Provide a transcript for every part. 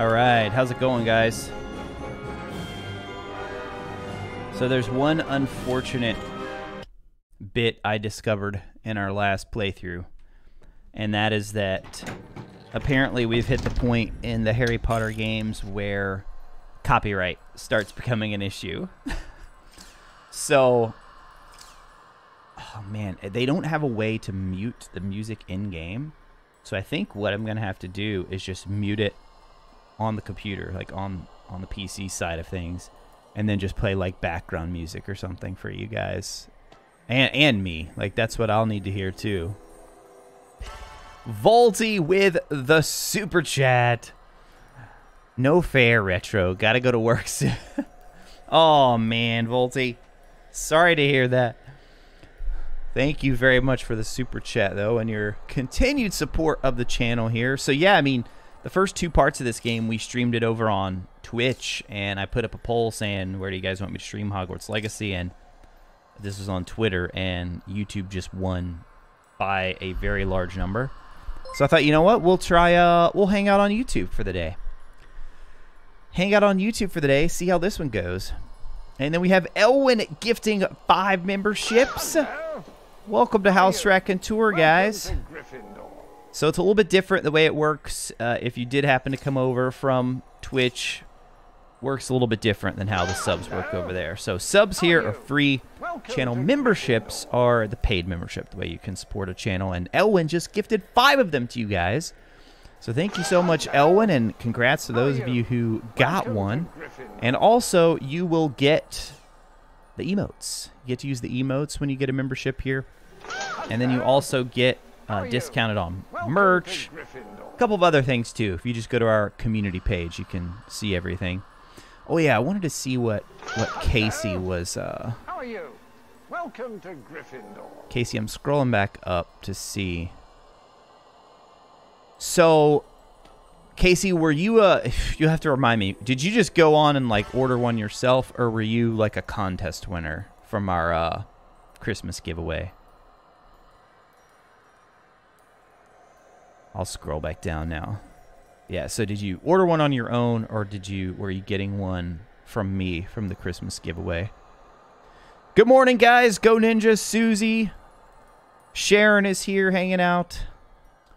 All right, how's it going, guys? So there's one unfortunate bit I discovered in our last playthrough, and that is that apparently we've hit the point in the Harry Potter games where copyright starts becoming an issue. so, oh man, they don't have a way to mute the music in game. So I think what I'm gonna have to do is just mute it on the computer, like on on the PC side of things, and then just play like background music or something for you guys, and and me. Like that's what I'll need to hear too. Volty with the super chat. No fair, retro. Gotta go to work soon. oh man, Volty. Sorry to hear that. Thank you very much for the super chat, though, and your continued support of the channel here. So, yeah, I mean, the first two parts of this game, we streamed it over on Twitch, and I put up a poll saying, where do you guys want me to stream Hogwarts Legacy? And this was on Twitter, and YouTube just won by a very large number. So I thought, you know what? We'll try, uh, we'll hang out on YouTube for the day. Hang out on YouTube for the day, see how this one goes. And then we have Elwin gifting five memberships. Welcome to House Raconteur, guys. So it's a little bit different the way it works. Uh, if you did happen to come over from Twitch, works a little bit different than how the subs work over there. So subs here are free. Channel memberships are the paid membership, the way you can support a channel. And Elwin just gifted five of them to you guys. So thank you so much, Elwin, and congrats to those of you who got one. And also, you will get the emotes. You get to use the emotes when you get a membership here. And then you also get uh, discounted on merch. A couple of other things, too. If you just go to our community page, you can see everything. Oh, yeah, I wanted to see what, what Casey was... Uh, How are you? Welcome to Gryffindor. Casey, I'm scrolling back up to see... So, Casey, were you uh you have to remind me, did you just go on and like order one yourself or were you like a contest winner from our uh Christmas giveaway? I'll scroll back down now. Yeah, so did you order one on your own or did you were you getting one from me from the Christmas giveaway? Good morning, guys. Go Ninja, Susie. Sharon is here hanging out.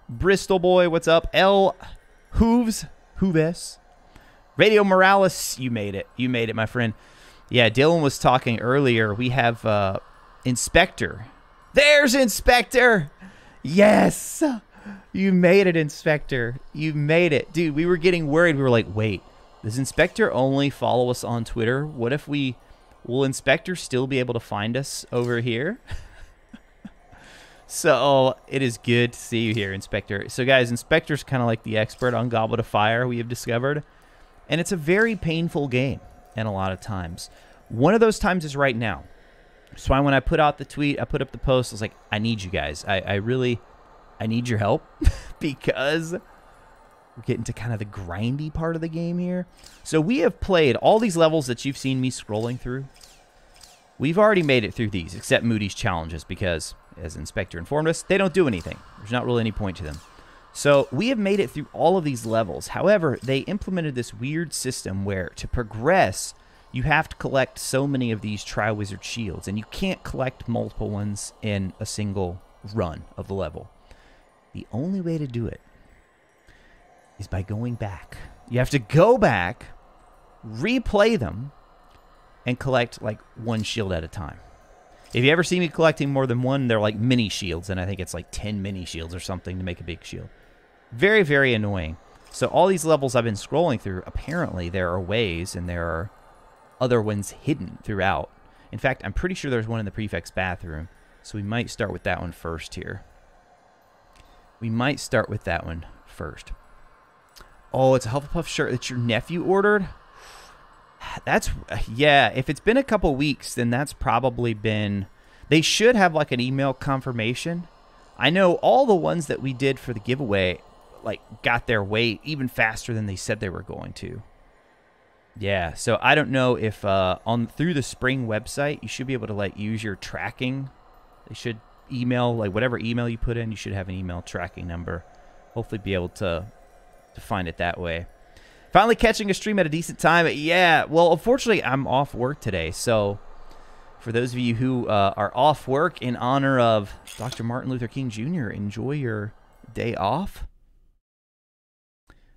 Bristol boy, what's up? L Hooves, Hooves. Radio Morales, you made it. You made it, my friend. Yeah, Dylan was talking earlier. We have uh Inspector. There's Inspector. Yes. You made it, Inspector. You made it. Dude, we were getting worried. We were like, wait, does Inspector only follow us on Twitter? What if we. Will Inspector still be able to find us over here? so it is good to see you here, Inspector. So, guys, Inspector's kind of like the expert on Goblet of Fire we have discovered. And it's a very painful game, and a lot of times. One of those times is right now. So, when I put out the tweet, I put up the post, I was like, I need you guys. I, I really. I need your help because we're getting to kind of the grindy part of the game here. So we have played all these levels that you've seen me scrolling through. We've already made it through these, except Moody's challenges, because, as Inspector informed us, they don't do anything. There's not really any point to them. So we have made it through all of these levels. However, they implemented this weird system where to progress, you have to collect so many of these Triwizard Shields, and you can't collect multiple ones in a single run of the level. The only way to do it is by going back. You have to go back, replay them, and collect like one shield at a time. If you ever see me collecting more than one, they're like mini shields, and I think it's like 10 mini shields or something to make a big shield. Very, very annoying. So all these levels I've been scrolling through, apparently there are ways and there are other ones hidden throughout. In fact, I'm pretty sure there's one in the prefect's bathroom, so we might start with that one first here. We might start with that one first. Oh, it's a Hufflepuff shirt that your nephew ordered? That's, yeah, if it's been a couple weeks, then that's probably been, they should have like an email confirmation. I know all the ones that we did for the giveaway, like, got their way even faster than they said they were going to. Yeah, so I don't know if uh, on through the Spring website, you should be able to like use your tracking. They should email like whatever email you put in, you should have an email tracking number. Hopefully, be able to to find it that way. Finally catching a stream at a decent time. Yeah, well, unfortunately, I'm off work today. So, for those of you who uh, are off work in honor of Dr. Martin Luther King Jr., enjoy your day off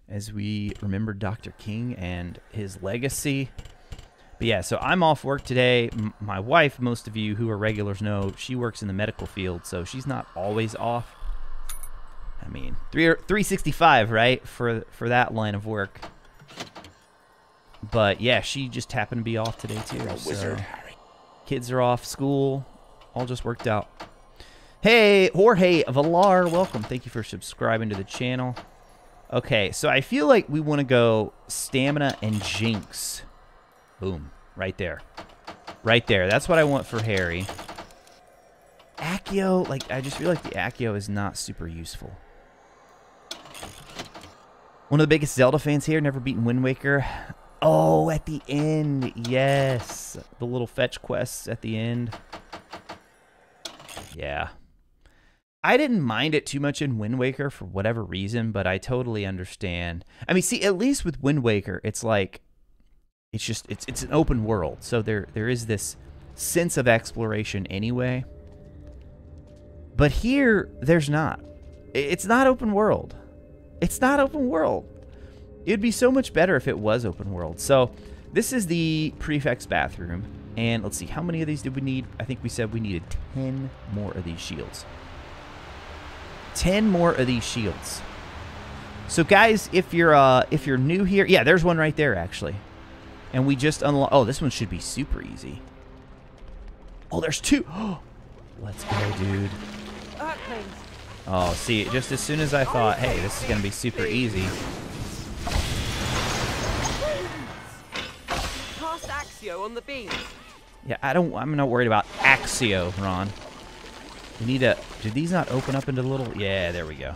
as we remember Dr. King and his legacy. But yeah, so I'm off work today. M- my wife, most of you who are regulars know, she works in the medical field, so she's not always off. I mean, three, 365, right, for for that line of work. But yeah, she just happened to be off today too. So kids are off school, all just worked out. Hey, Jorge Valar, welcome. Thank you for subscribing to the channel. Okay, so I feel like we want to go stamina and jinx. Boom. Right there. Right there. That's what I want for Harry. Accio, like, I just feel like the Accio is not super useful. One of the biggest Zelda fans here, never beaten Wind Waker. Oh, at the end. Yes. The little fetch quests at the end. Yeah. I didn't mind it too much in Wind Waker for whatever reason, but I totally understand. I mean, see, at least with Wind Waker, it's like it's just it's it's an open world. So there there is this sense of exploration anyway. But here there's not. It's not open world. It's not open world. It'd be so much better if it was open world. So this is the prefect's bathroom. And let's see, how many of these did we need? I think we said we needed 10 more of these shields. 10 more of these shields. So guys, if you're uh if you're new here, yeah, there's one right there actually. And we just unlock Oh, this one should be super easy. Oh, there's two. Let's go, dude. Oh, see, just as soon as I thought, hey, this is going to be super easy. Accio on the beam. Yeah, I don't I'm not worried about Accio, Ron. We need to... Did these not open up into little... Yeah, there we go.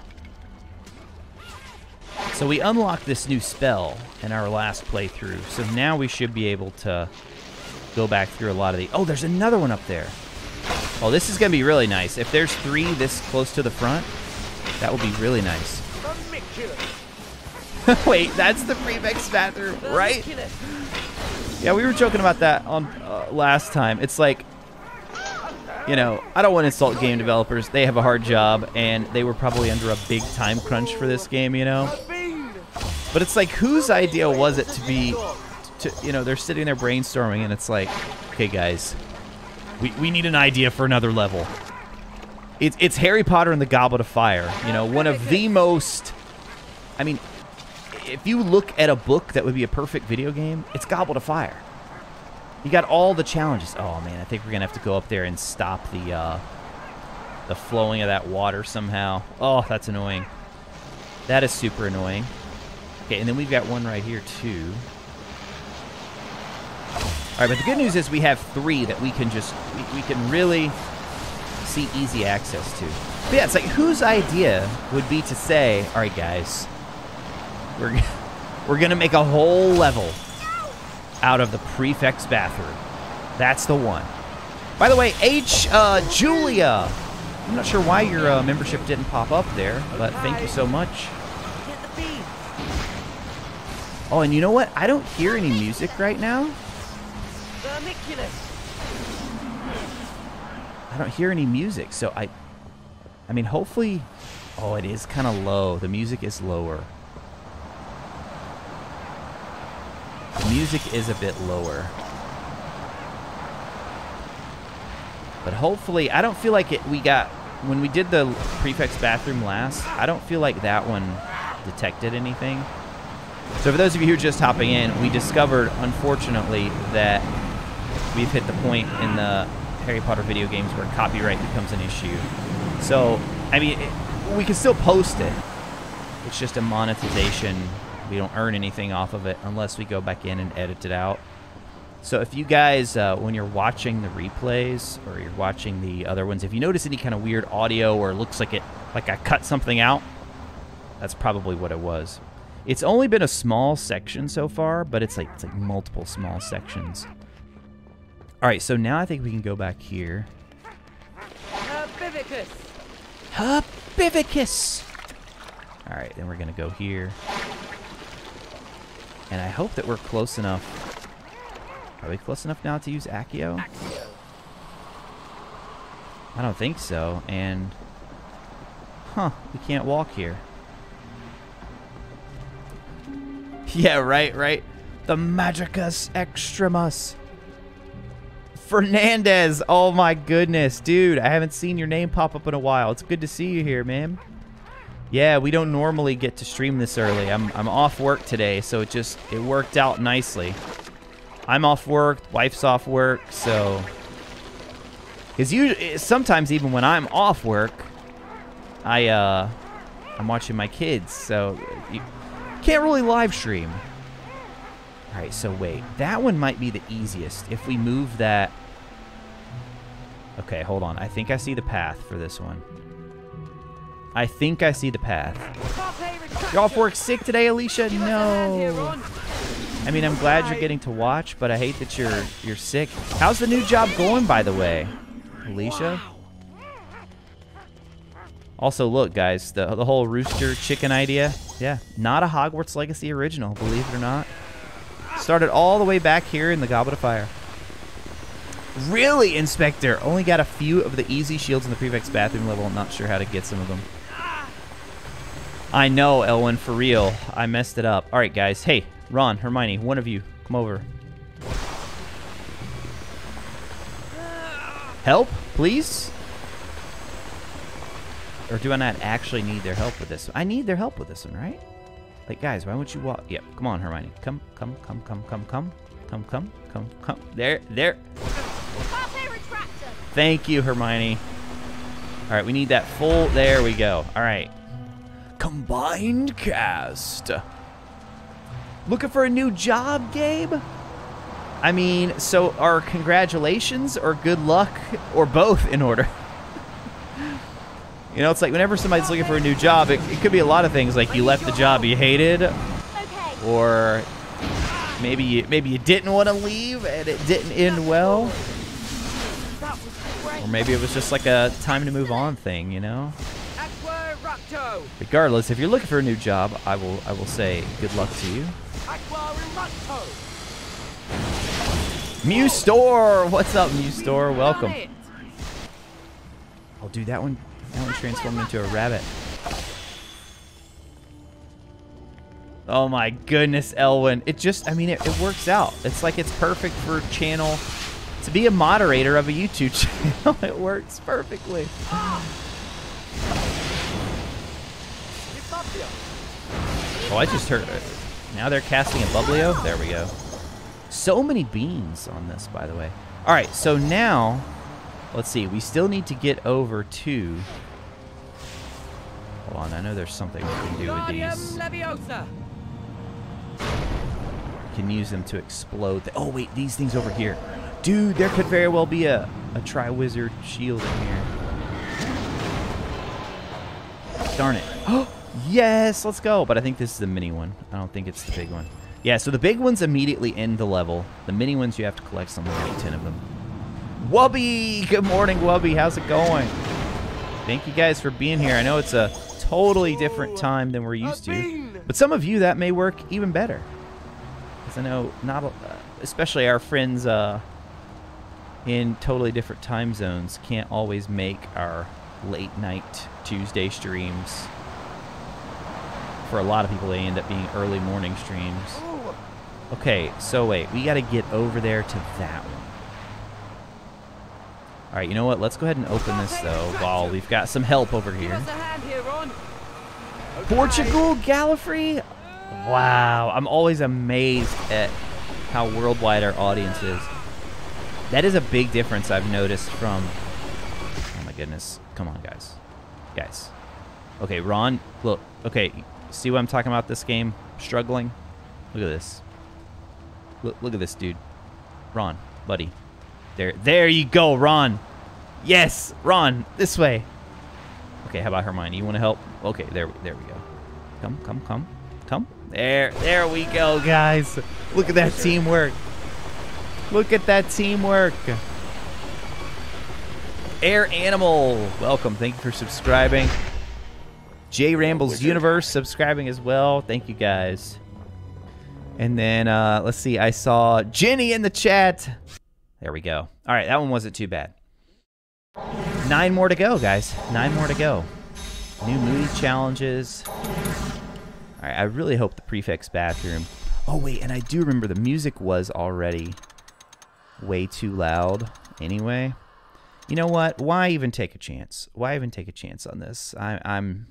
So we unlocked this new spell in our last playthrough. So now we should be able to go back through a lot of the... Oh, there's another one up there. Oh, this is going to be really nice. If there's three this close to the front, that would be really nice. Wait, that's the prefect's bathroom, right? Yeah, we were joking about that on uh, last time. It's like you know, I don't want to insult game developers. They have a hard job, and they were probably under a big time crunch for this game, you know? But it's like, whose idea was it to be, to, you know, they're sitting there brainstorming, and it's like, okay, guys, we, we need an idea for another level. It's, it's Harry Potter and the Goblet of Fire, you know, one of the most, I mean, if you look at a book that would be a perfect video game, it's Goblet of Fire. You got all the challenges. Oh man, I think we're gonna have to go up there and stop the uh, the flowing of that water somehow. Oh, that's annoying. That is super annoying. Okay, and then we've got one right here too. All right, but the good news is we have three that we can just we, we can really see easy access to. But yeah, it's like whose idea would be to say, all right, guys, we're we're gonna make a whole level out of the prefect's bathroom. That's the one. By the way, H. Uh, Julia. I'm not sure why your uh, membership didn't pop up there, but thank you so much. Oh, and you know what? I don't hear any music right now. I don't hear any music, so I... I mean, hopefully... Oh, it is kind of low. The music is lower. The music is a bit lower. But hopefully, I don't feel like it. We got when we did the prefect's bathroom last. I don't feel like that one detected anything. So for those of you who are just hopping in, we discovered, unfortunately, that we've hit the point in the Harry Potter video games where copyright becomes an issue. So, I mean, it, we can still post it. It's just a monetization we don't earn anything off of it unless we go back in and edit it out. So if you guys, uh, when you're watching the replays or you're watching the other ones, if you notice any kind of weird audio or it looks like it, like I cut something out, that's probably what it was. It's only been a small section so far, but it's like it's like multiple small sections. All right, so now I think we can go back here. Herbivicus. Herbivicus. All right, then we're gonna go here. And I hope that we're close enough. Are we close enough now to use Accio? I don't think so. And, huh, we can't walk here. Yeah, right, right. The Magicus Extremos. Fernandez. Oh my goodness, dude. I haven't seen your name pop up in a while. It's good to see you here, man. Yeah, we don't normally get to stream this early. I'm I'm off work today, so it just it worked out nicely. I'm off work, wife's off work, so because usually sometimes even when I'm off work, I uh I'm watching my kids, so you can't really live stream. All right, so wait, that one might be the easiest if we move that. Okay, hold on. I think I see the path for this one. I think I see the path. You're off work sick today, Alicia? Give us a hand here, No. I mean, I'm glad you're getting to watch, but I hate that you're you're sick. How's the new job going, by the way, Alicia? Also, look, guys, the the whole rooster chicken idea, yeah, not a Hogwarts Legacy original, believe it or not. Started all the way back here in the Goblet of Fire. Really, Inspector? Only got a few of the easy shields in the prefect's bathroom level. I'm not sure how to get some of them. I know, Elwin, for real. I messed it up. All right, guys. Hey, Ron, Hermione, one of you, come over. Help, please? Or do I not actually need their help with this? I need their help with this one, right? Like, guys, why won't you walk? Yep, come on, Hermione. Come, come, come, come, come, come. Come, come, come, come. There, there. Thank you, Hermione. All right, we need that full. There we go. All right. Combined cast. Looking for a new job, Gabe? I mean, so are congratulations or good luck or both in order? you know, it's like whenever somebody's looking for a new job, it, it could be a lot of things. Like you left the job you hated, Okay. or maybe you, maybe you didn't want to leave and it didn't end well. That was great. Or maybe it was just like a time to move on thing, you know? Regardless, if you're looking for a new job, I will I will say good luck to you. Mew Store! What's up, Mew Store? Welcome. Oh dude, that one that one transformed into a rabbit. Oh my goodness, Elwin. It just I mean it, it works out. It's like it's perfect for channel to be a moderator of a YouTube channel. it works perfectly. It's Oh, I just heard it. Now they're casting a Bublio? There we go. So many beans on this, by the way. All right, so now, let's see. We still need to get over to... Hold on, I know there's something we can do with these. Can use them to explode. The, oh, wait, these things over here. Dude, there could very well be a, a Tri-Wizard shield in here. Darn it. Oh, yes, let's go. But I think this is the mini one. I don't think it's the big one. Yeah, so the big ones immediately end the level. The mini ones, you have to collect something like 10 of them. Wubby! Good morning, Wubby. How's it going? Thank you guys for being here. I know it's a totally different time than we're used to. But some of you, that may work even better. Because I know not, a- especially our friends uh, in totally different time zones can't always make our late night Tuesday streams. For a lot of people, they end up being early morning streams. Okay, so wait, we got to get over there to that one. All right, you know what? Let's go ahead and open this though while we've got some help over here. us a hand. Portugal Gallifrey? Wow, I'm always amazed at how worldwide our audience is. That is a big difference I've noticed from. Oh my goodness. Come on, guys. Guys. Okay, Ron, look. Okay, see what I'm talking about this game? Struggling? Look at this. Look, look at this, dude. Ron, buddy. There, there you go, Ron. Yes, Ron, this way. Okay, how about Hermione? You want to help? Okay, there, there we go. Come, come, come, come. There, there we go, guys. Look at that teamwork. Look at that teamwork. Air Animal, welcome. Thank you for subscribing. J Rambles Universe subscribing as well. Thank you guys. And then uh, let's see, I saw Jenny in the chat. There we go. All right, that one wasn't too bad. Nine more to go, guys. Nine more to go. New Moody challenges. All right, I really hope the prefect's bathroom. Oh wait, and I do remember the music was already way too loud. Anyway, you know what? Why even take a chance? Why even take a chance on this? I, I'm,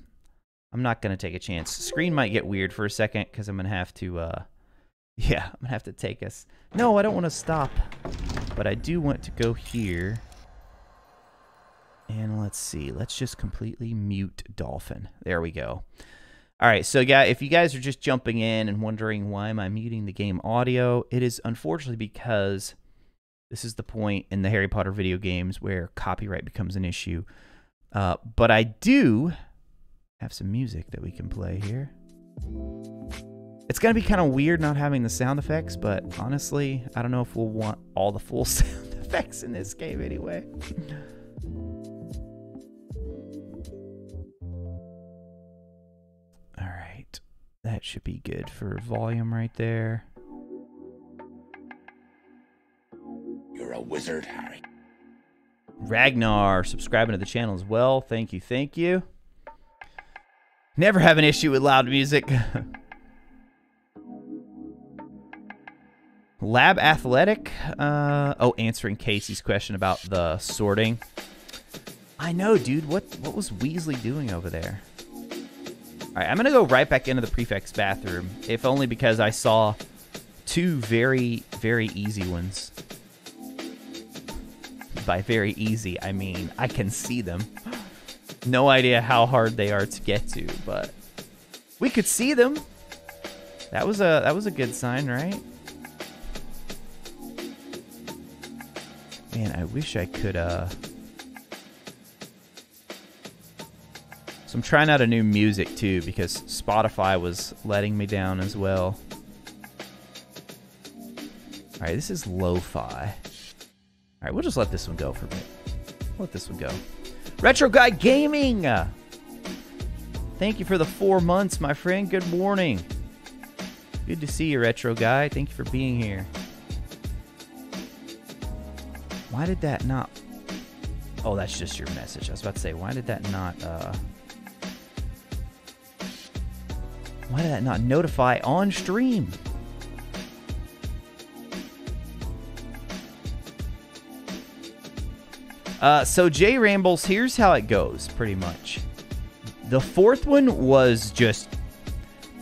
I'm not gonna take a chance. Screen might get weird for a second because I'm gonna have to. Uh, yeah, I'm gonna have to take us. No, I don't want to stop, but I do want to go here. And let's see. Let's just completely mute Dolphin. There we go. All right, so yeah, if you guys are just jumping in and wondering why am I muting the game audio, it is unfortunately because this is the point in the Harry Potter video games where copyright becomes an issue. Uh, but I do have some music that we can play here. It's going to be kind of weird not having the sound effects, but honestly, I don't know if we'll want all the full sound effects in this game anyway. all right. That should be good for volume right there. You're a wizard, Harry. Ragnar subscribing to the channel as well. Thank you, thank you. Never have an issue with loud music. Lab Athletic. Uh, oh, answering Casey's question about the sorting. I know, dude. What what was Weasley doing over there? All right, I'm gonna go right back into the prefect's bathroom, if only because I saw two very very easy ones. By very easy, I mean I can see them. No idea how hard they are to get to, but we could see them. That was a that was a good sign, right? Man, I wish I could uh So I'm trying out a new music too because Spotify was letting me down as well. All right, this is lo-fi. All right, we'll just let this one go for a bit. Let this one go. Retro Guy Gaming. Thank you for the four months, my friend. Good morning. Good to see you, Retro Guy. Thank you for being here. Why did that not? Oh, that's just your message. I was about to say, why did that not? Uh... Why did that not notify on stream? Uh, so Jay Rambles, here's how it goes, pretty much. The fourth one was just,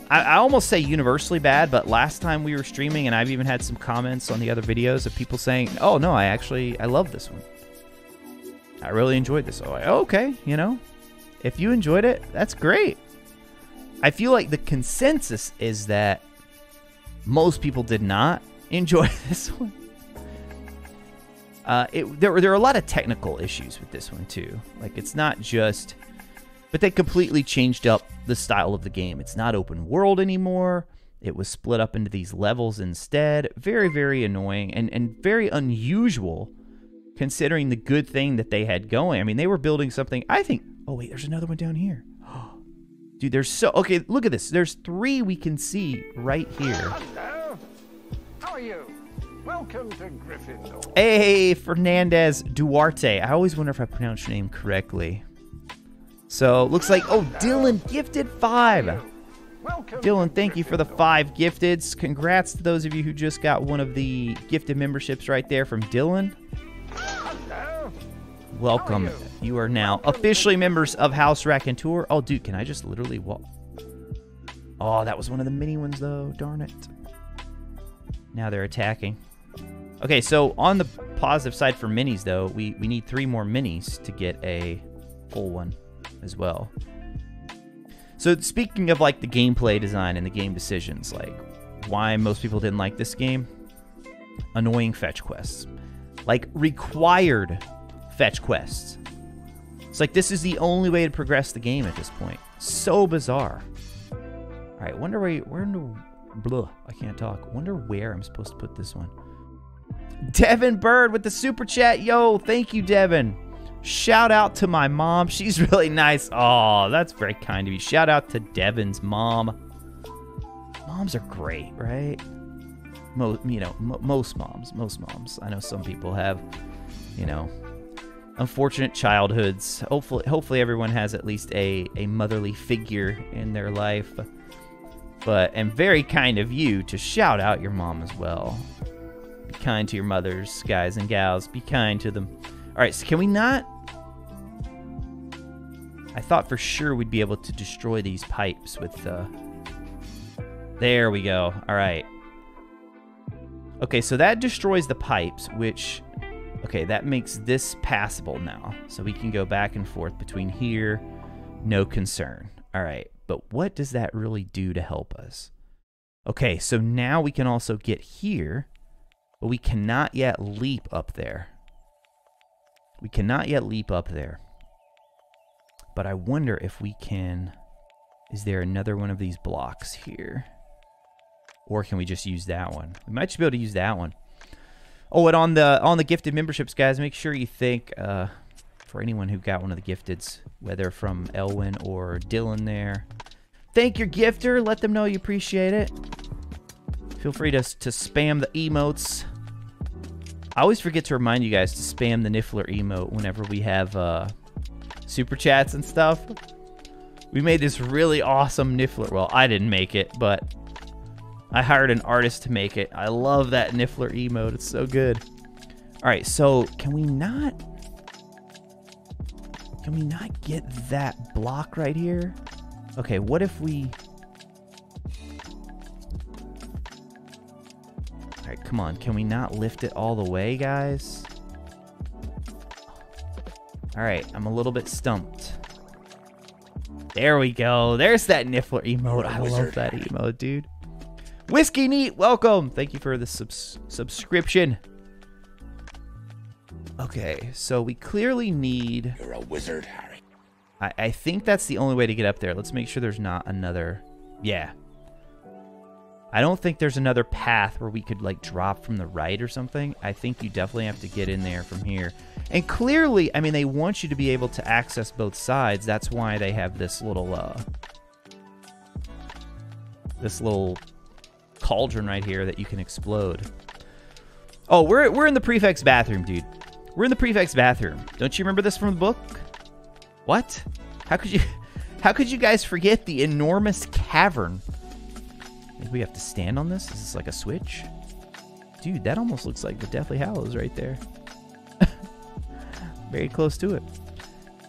I, I almost say universally bad, but last time we were streaming, and I've even had some comments on the other videos of people saying, "Oh no, I actually I love this one. I really enjoyed this." Oh, okay, you know, if you enjoyed it, that's great. I feel like the consensus is that most people did not enjoy this one. Uh, it, there, were, there are a lot of technical issues with this one too. Like it's not just, but they completely changed up the style of the game. It's not open world anymore. It was split up into these levels instead. Very, very annoying and, and very unusual considering the good thing that they had going. I mean, they were building something. I think. Oh wait, there's another one down here. Dude, there's so okay. Look at this. There's three we can see right here. Hello. How are you? Welcome to Gryffindor. Hey, Fernandez Duarte. I always wonder if I pronounce your name correctly. So looks like oh, Dylan gifted five. Welcome Dylan, thank you for the five gifteds. Congrats to those of you who just got one of the gifted memberships right there from Dylan. Hello. Welcome. Are you? You are now officially members of House Raconteur. Oh, dude, can I just literally walk? Oh, that was one of the mini ones, though. Darn it. Now they're attacking. Okay, so on the positive side for minis, though, we, we need three more minis to get a full one as well. So speaking of like the gameplay design and the game decisions, like why most people didn't like this game, annoying fetch quests, like required fetch quests. It's like this is the only way to progress the game at this point. So bizarre. All right, wonder where where in the blah, I can't talk. Wonder where I'm supposed to put this one. Devin Bird with the super chat. Yo, thank you, Devin. Shout out to my mom. She's really nice. Oh, that's very kind of you. Shout out to Devin's mom. moms are great, right? Most, you know, mo most moms, most moms. I know some people have, you know, unfortunate childhoods. Hopefully, hopefully everyone has at least a a motherly figure in their life. But and very kind of you to shout out your mom as well. Be kind to your mothers, guys and gals. Be kind to them. All right, so can we not? I thought for sure we'd be able to destroy these pipes with. Uh... There we go. All right. Okay, so that destroys the pipes, which Okay, that makes this passable now. So we can go back and forth between here, no concern. All right, but what does that really do to help us? Okay, so now we can also get here, but we cannot yet leap up there. We cannot yet leap up there. But I wonder if we can... Is there another one of these blocks here? Or can we just use that one? We might just be able to use that one. Oh, and on the on the gifted memberships, guys, make sure you thank uh, for anyone who got one of the gifteds, whether from Elwin or Dylan there. Thank your gifter. Let them know you appreciate it. Feel free to, to spam the emotes. I always forget to remind you guys to spam the Niffler emote whenever we have uh, super chats and stuff. We made this really awesome Niffler. Well, I didn't make it, but I hired an artist to make it. I love that Niffler emote. It's so good. All right, so can we not... Can we not get that block right here? Okay, what if we... come on. Can we not lift it all the way, guys? All right, I'm a little bit stumped. There we go. There's that Niffler emote. I love that emote, dude. Whiskey Neat, welcome. Thank you for the subs subscription. Okay, so we clearly need... You're a wizard, Harry. I, I think that's the only way to get up there. Let's make sure there's not another... Yeah. I don't think there's another path where we could, like, drop from the right or something. I think you definitely have to get in there from here. And clearly, I mean, they want you to be able to access both sides. That's why they have this little, uh... This little cauldron right here that you can explode. Oh, we're, we're in the prefect's bathroom, dude. We're in the prefect's bathroom. Don't you remember this from the book? What? How could you... How could you guys forget the enormous cavern? We have to stand on this? Is this like a switch? Dude, that almost looks like the Deathly Hallows right there. Very close to it.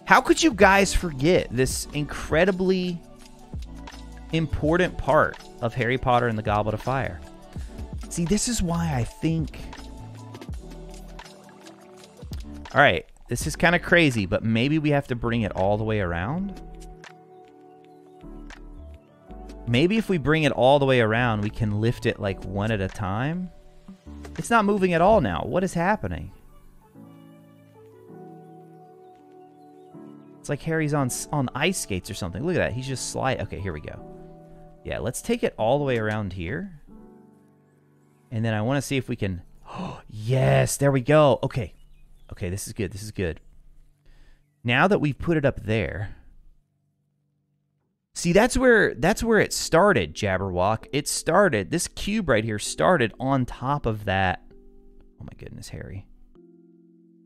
How could you guys forget this incredibly important part of Harry Potter and the Goblet of Fire. See, this is why I think. All right, this is kind of crazy, but maybe we have to bring it all the way around. Maybe if we bring it all the way around, we can lift it like one at a time. It's not moving at all now. What is happening? It's like Harry's on on ice skates or something. Look at that. He's just slide. Okay, here we go. Yeah, let's take it all the way around here. And then I want to see if we can... Oh, yes, there we go. Okay. Okay, this is good. This is good. Now that we've put it up there... See, that's where that's where it started, Jabberwock. It started, this cube right here started on top of that. Oh my goodness, Harry.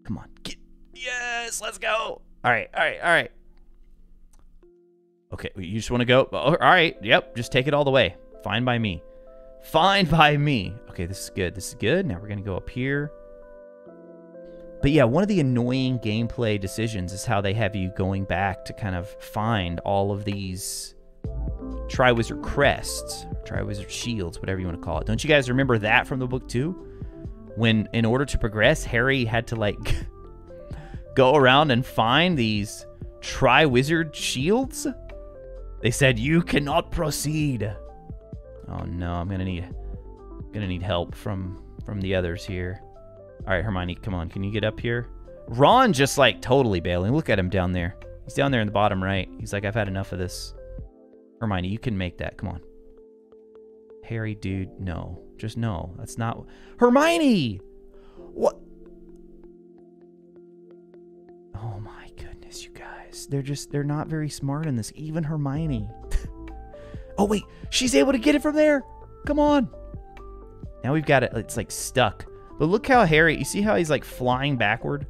Come on. Get, yes, let's go. All right, all right, all right. Okay, you just want to go? Oh, all right, yep, just take it all the way. Fine by me. Fine by me. Okay, this is good. This is good. Now we're going to go up here. But yeah, one of the annoying gameplay decisions is how they have you going back to kind of find all of these Triwizard crests, Triwizard shields, whatever you want to call it. Don't you guys remember that from the book too? When, in order to progress, Harry had to like go around and find these Triwizard shields? They said you cannot proceed. Oh no, I'm gonna need gonna need help from from the others here. All right, Hermione, come on. Can you get up here? Ron just like totally bailing. Look at him down there. He's down there in the bottom right. He's like, I've had enough of this. Hermione, you can make that. Come on. Harry, dude, no. Just no. That's not... Hermione! What? Oh my goodness, you guys. They're just, they're not very smart in this. Even Hermione. Oh, wait. She's able to get it from there. Come on. Now we've got it. It's like stuck. But look how Harry, you see how he's like flying backward?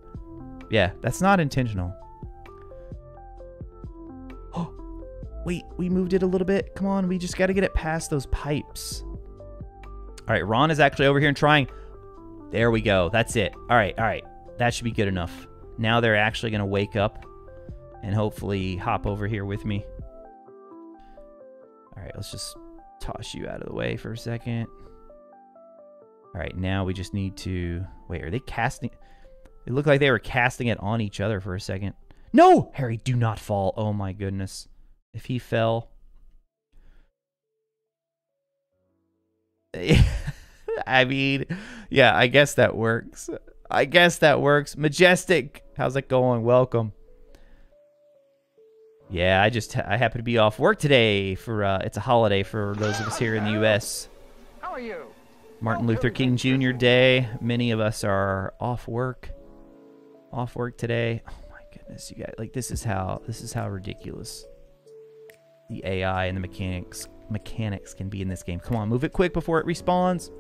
Yeah, that's not intentional. Oh, wait, we moved it a little bit. Come on, we just got to get it past those pipes. All right, Ron is actually over here and trying. There we go. That's it. All right, all right. That should be good enough. Now they're actually going to wake up and hopefully hop over here with me. All right, let's just toss you out of the way for a second. All right, now we just need to... Wait, are they casting... It looked like they were casting it on each other for a second. No! Harry, do not fall. Oh my goodness. If he fell... I mean, yeah, I guess that works. I guess that works. Majestic, how's it going? Welcome. Yeah, I just I happen to be off work today for uh, it's a holiday for those of us here in the U.S. How are you? Martin Luther King Jr. Day. Many of us are off work. Off work today. Oh my goodness, you guys! Like this is how this is how ridiculous the AI and the mechanics mechanics can be in this game. Come on, move it quick before it respawns.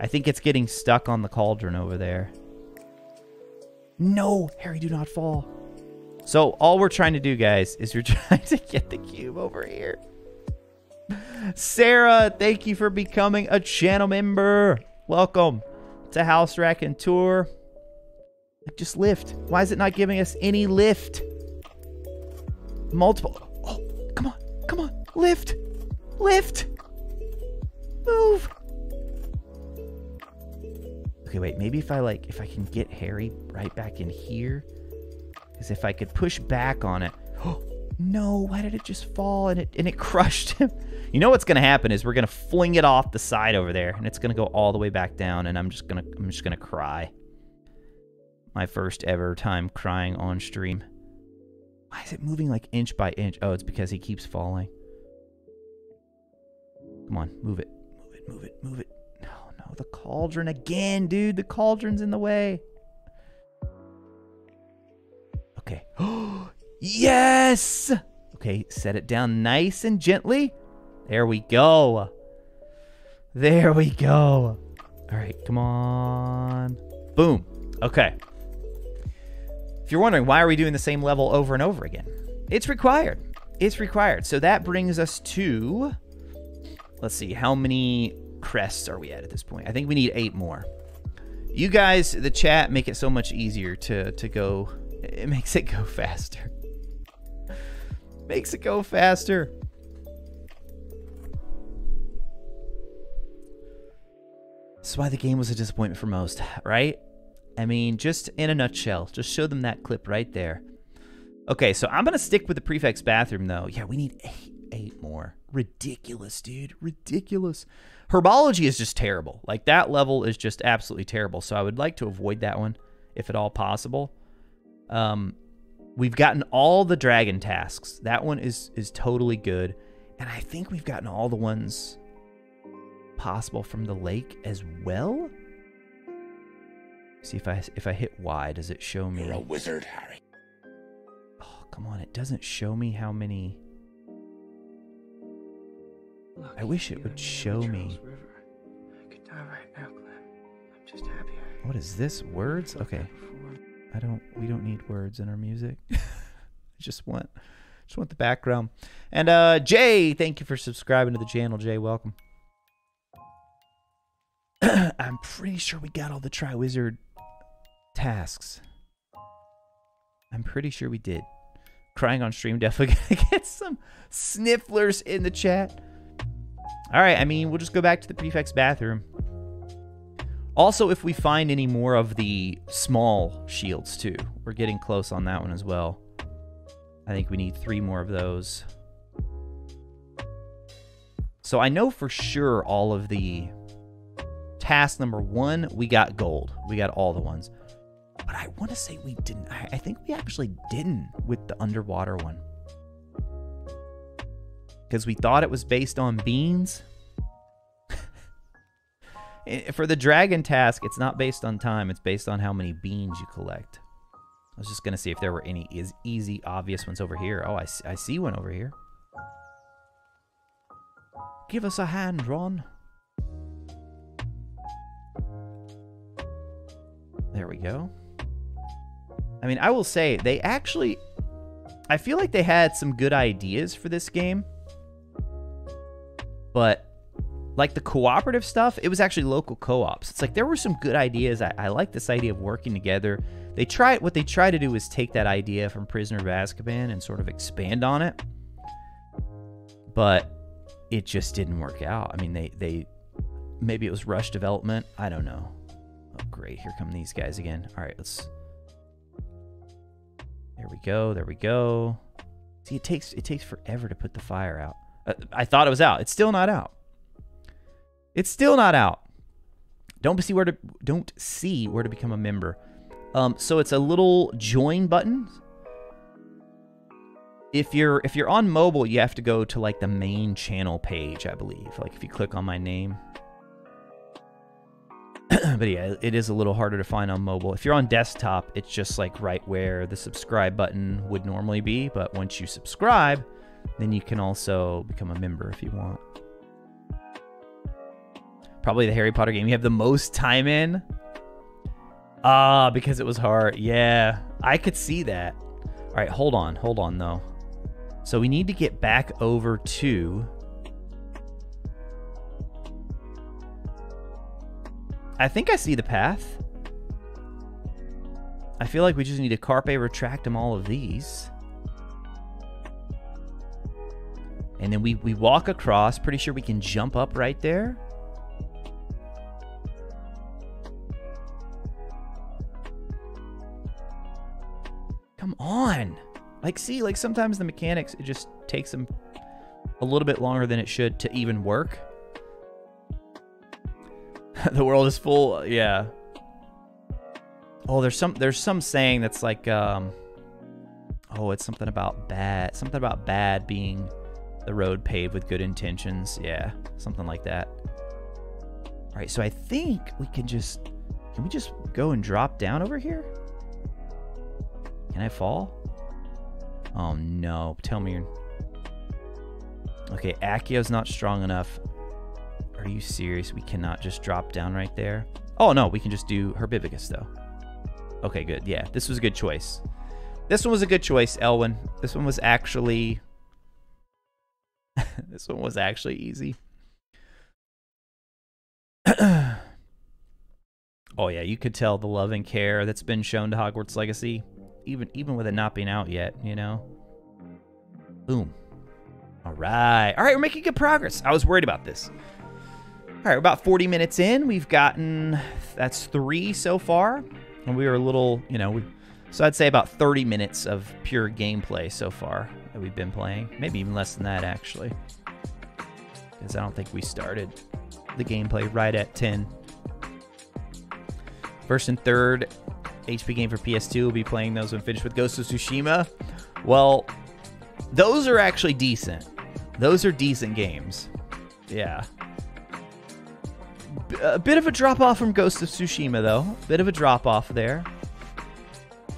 I think it's getting stuck on the cauldron over there. No, Harry, do not fall. So all we're trying to do, guys, is we're trying to get the cube over here. Sarah, thank you for becoming a channel member. Welcome to House Tour. Just lift. Why is it not giving us any lift? Multiple. Oh, come on. Come on. Lift. Lift. Move. Okay, wait. Maybe if I like, if I can get Harry right back in here. Because if I could push back on it. Oh, No. Why did it just fall and it, and it crushed him? You know what's going to happen is we're going to fling it off the side over there. And it's going to go all the way back down. And I'm just going to, I'm just going to cry. My first ever time crying on stream. Why is it moving like inch by inch? Oh, it's because he keeps falling. Come on, move it. Move it, move it, move it. No, no, the cauldron again, dude. The cauldron's in the way. Okay. yes! Okay, set it down nice and gently. There we go. There we go. All right, come on. Boom. Okay. If you're wondering why are we doing the same level over and over again, it's required. It's required. So that brings us to let's see, how many crests are we at at this point? I think we need eight more. You guys, the chat, make it so much easier to to go. It makes it go faster. Makes it go faster. That's why the game was a disappointment for most, right? I mean, just in a nutshell, just show them that clip right there. Okay, so I'm gonna stick with the prefect's bathroom though. Yeah, we need eight, eight more. Ridiculous, dude. Ridiculous. Herbology is just terrible. Like that level is just absolutely terrible. So I would like to avoid that one if at all possible. Um, we've gotten all the dragon tasks. That one is is totally good, and I think we've gotten all the ones possible from the lake as well. See if I if I hit Y, does it show me? You're a wizard, Harry. Oh, come on! It doesn't show me how many. Look, I wish it would show me. River. I could die right now, Clem. I'm just happy. What is this? Words? felt Okay. I don't. We don't need words in our music. I just want, just want the background. And uh, Jay, thank you for subscribing to the channel. Jay, welcome. I'm pretty sure we got all the Triwizard tasks. I'm pretty sure we did. Crying on stream, definitely gonna get some snifflers in the chat. All right, I mean, we'll just go back to the prefect's bathroom. Also, if we find any more of the small shields too, we're getting close on that one as well. I think we need three more of those. So I know for sure all of the task number one, we got gold. We got all the ones. But I want to say we didn't. I, think we actually didn't with the underwater one. Because we thought it was based on beans. For the dragon task, it's not based on time, it's based on how many beans you collect. I was just going to see if there were any is easy, obvious ones over here. Oh, I I see one over here. Give us a hand, Ron. There we go. I mean, I will say they actually I feel like they had some good ideas for this game. But like the cooperative stuff, it was actually local co-ops. It's like there were some good ideas. I, I like this idea of working together. They try what they try to do is take that idea from Prisoner of Azkaban and sort of expand on it. But it just didn't work out. I mean, they they maybe it was rush development. I don't know. Oh, great! Here come these guys again. All right, let's. There we go. There we go. See, it takes it takes forever to put the fire out. Uh, I thought it was out. It's still not out. It's still not out. Don't see where to don't see where to become a member. Um, so it's a little join button. If you're if you're on mobile, you have to go to like the main channel page, I believe. Like if you click on my name. but yeah, it is a little harder to find on mobile. If you're on desktop, it's just like right where the subscribe button would normally be. But once you subscribe, then you can also become a member if you want. Probably the Harry Potter game you have the most time in. Ah, because it was hard. Yeah, I could see that. All right, hold on. Hold on, though. So we need to get back over to... I think I see the path. I feel like we just need to carpe retractum all of these. And then we, we walk across. Pretty sure we can jump up right there. Come on. Like, see, like sometimes the mechanics, it just takes them a little bit longer than it should to even work. the world is full, yeah. Oh, there's some there's some saying that's like um oh, it's something about bad, something about bad being the road paved with good intentions. Yeah, something like that. All right, so I think we can just can we just go and drop down over here? Can I fall? Oh no, tell me you're... Okay, Accio's not strong enough. Are you serious? We cannot just drop down right there? Oh no, we can just do Herbivicus though. Okay, good. Yeah, this was a good choice. This one was a good choice, Elwin. This one was actually... this one was actually easy. oh yeah, you could tell the love and care that's been shown to Hogwarts Legacy even even with it not being out yet, you know. Boom. All right. All right, we're making good progress. I was worried about this. All right, we're about 40 minutes in. We've gotten that's 3 so far. And we were a little, you know, we so I'd say about 30 minutes of pure gameplay so far that we've been playing. Maybe even less than that actually. Cuz I don't think we started the gameplay right at 10. First and third HP game for PS2. We'll be playing those when finished with Ghost of Tsushima. Well, those are actually decent. Those are decent games. Yeah. B- a bit of a drop off from Ghost of Tsushima, though. Bit of a drop off there.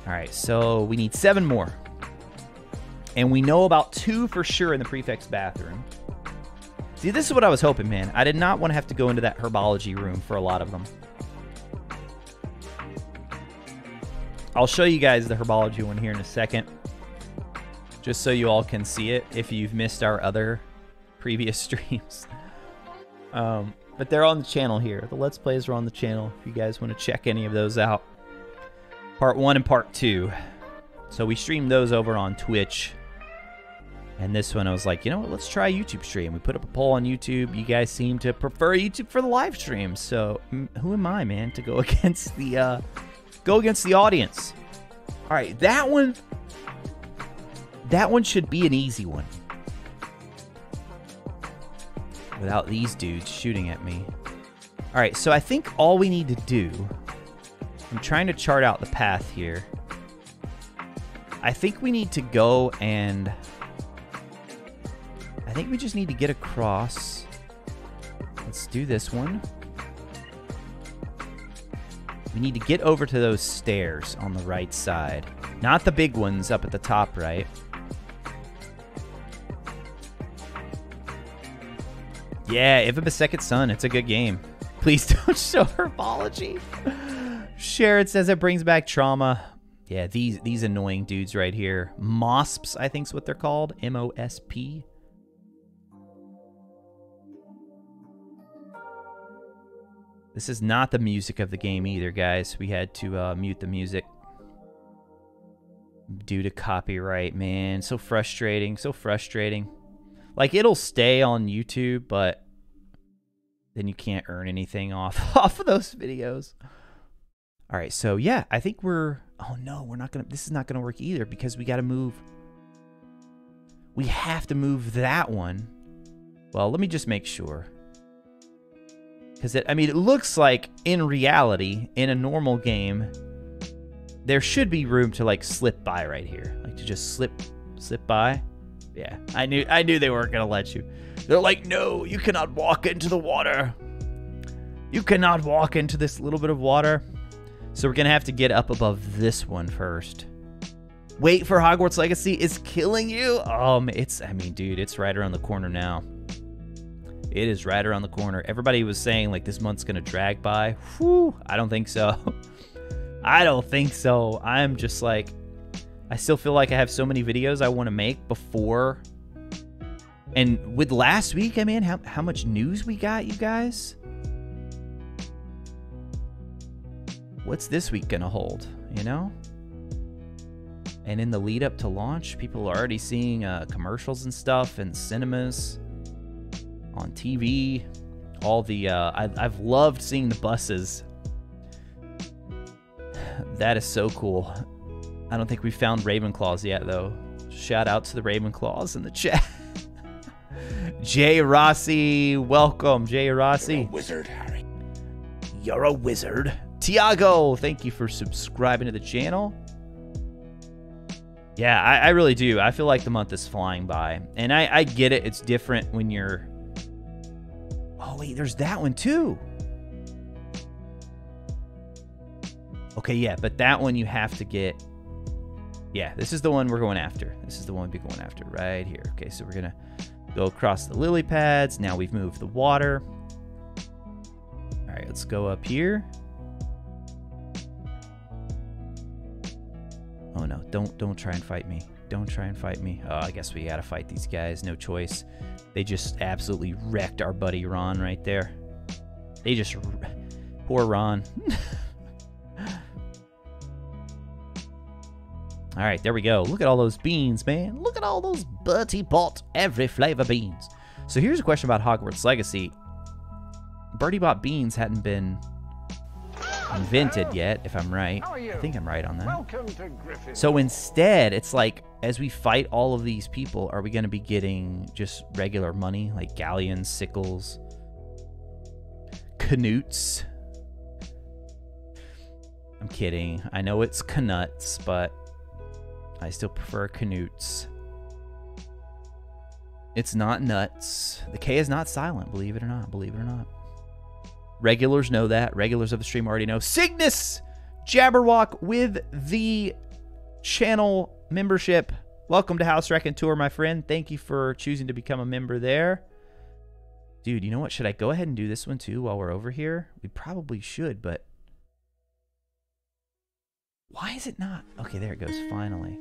All right, so we need seven more. And we know about two for sure in the prefect's bathroom. See, this is what I was hoping, man. I did not want to have to go into that herbology room for a lot of them. I'll show you guys the herbology one here in a second. Just so you all can see it if you've missed our other previous streams. Um, but they're on the channel here. The Let's Plays are on the channel if you guys want to check any of those out. Part 1 and Part 2. So we streamed those over on Twitch. And this one I was like, you know what, let's try YouTube stream. We put up a poll on YouTube. You guys seem to prefer YouTube for the live stream. So who am I, man, to go against the uh, Go against the audience. All right, that one. That one should be an easy one. Without these dudes shooting at me. All right, so I think all we need to do. I'm trying to chart out the path here. I think we need to go and. I think we just need to get across. Let's do this one. We need to get over to those stairs on the right side. Not the big ones up at the top right. Yeah, Infamous Second Son. It's a good game. Please don't show herbology. Sharon says it brings back trauma. Yeah, these these annoying dudes right here. Mosps, I think's what they're called. M This is not the music of the game either, guys. We had to uh, mute the music due to copyright, man. So frustrating, so frustrating. Like it'll stay on YouTube, but then you can't earn anything off off of those videos. All right, so yeah, I think we're Oh no, we're not going to this is not going to work either because we got to move We have to move that one. Well, let me just make sure. Cuz it I mean, it looks like in reality in a normal game there should be room to like slip by right here. Like to just slip slip by. Yeah, I knew I knew they weren't gonna let you. They're like, no, you cannot walk into the water. You cannot walk into this little bit of water. So we're gonna have to get up above this one first. Wait for Hogwarts Legacy is killing you. Um, it's I mean, dude, it's right around the corner now. It is right around the corner. Everybody was saying like this month's gonna drag by. Whew, I don't think so. I don't think so. I'm just like I still feel like I have so many videos I want to make before. And with last week, I mean, how, how much news we got, you guys? What's this week going to hold, you know? And in the lead up to launch, people are already seeing uh, commercials and stuff in cinemas, on TV. All the, uh, I, I've loved seeing the buses. That is so cool. I don't think we found Ravenclaws yet, though. Shout out to the Ravenclaws in the chat. Jay Rossi, welcome, Jay Rossi. You're a wizard, Harry. You're a wizard. Tiago, thank you for subscribing to the channel. Yeah, I, I really do. I feel like the month is flying by. And I, I get it. It's different when you're... Wait, there's that one, too. Okay, yeah, but that one you have to get yeah, this is the one we're going after. This is the one we'll be going after right here. Okay, so we're going to go across the lily pads. Now we've moved the water. All right, let's go up here. Oh no, don't don't try and fight me. Don't try and fight me. Oh, I guess we got to fight these guys. No choice. They just absolutely wrecked our buddy Ron right there. They just poor Ron. All right, there we go. Look at all those beans, man. Look at all those Bertie Bott every flavor beans. So here's a question about Hogwarts Legacy. Bertie Bott beans hadn't been invented yet, if I'm right. I think I'm right on that. Welcome to Gryffindor. So instead, it's like as we fight all of these people, are we going to be getting just regular money like galleons, sickles, canutes? I'm kidding. I know it's canuts, but I still prefer canutes. It's not nuts. The K is not silent, believe it or not. Believe it or not. Regulars know that. Regulars of the stream already know. Cygnus Jabberwock with the channel membership. Welcome to House Raconteur, my friend. Thank you for choosing to become a member there. Dude, you know what? Should I go ahead and do this one too while we're over here? We probably should, but why is it not? Okay, there it goes, finally.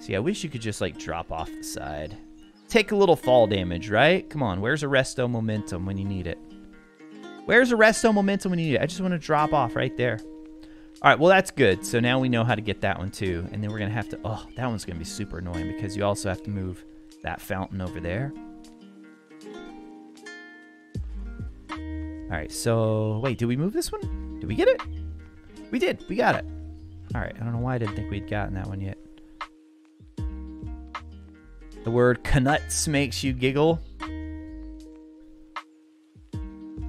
See, I wish you could just, like, drop off the side. Take a little fall damage, right? Come on, where's Arresto Momentum when you need it? Where's Arresto Momentum when you need it? I just want to drop off right there. All right, well, that's good. So now we know how to get that one, too. And then we're going to have to... Oh, that one's going to be super annoying because you also have to move that fountain over there. All right, so... Wait, did we move this one? Did we get it? We did. We got it. All right. I don't know why I didn't think we'd gotten that one yet. The word canuts makes you giggle.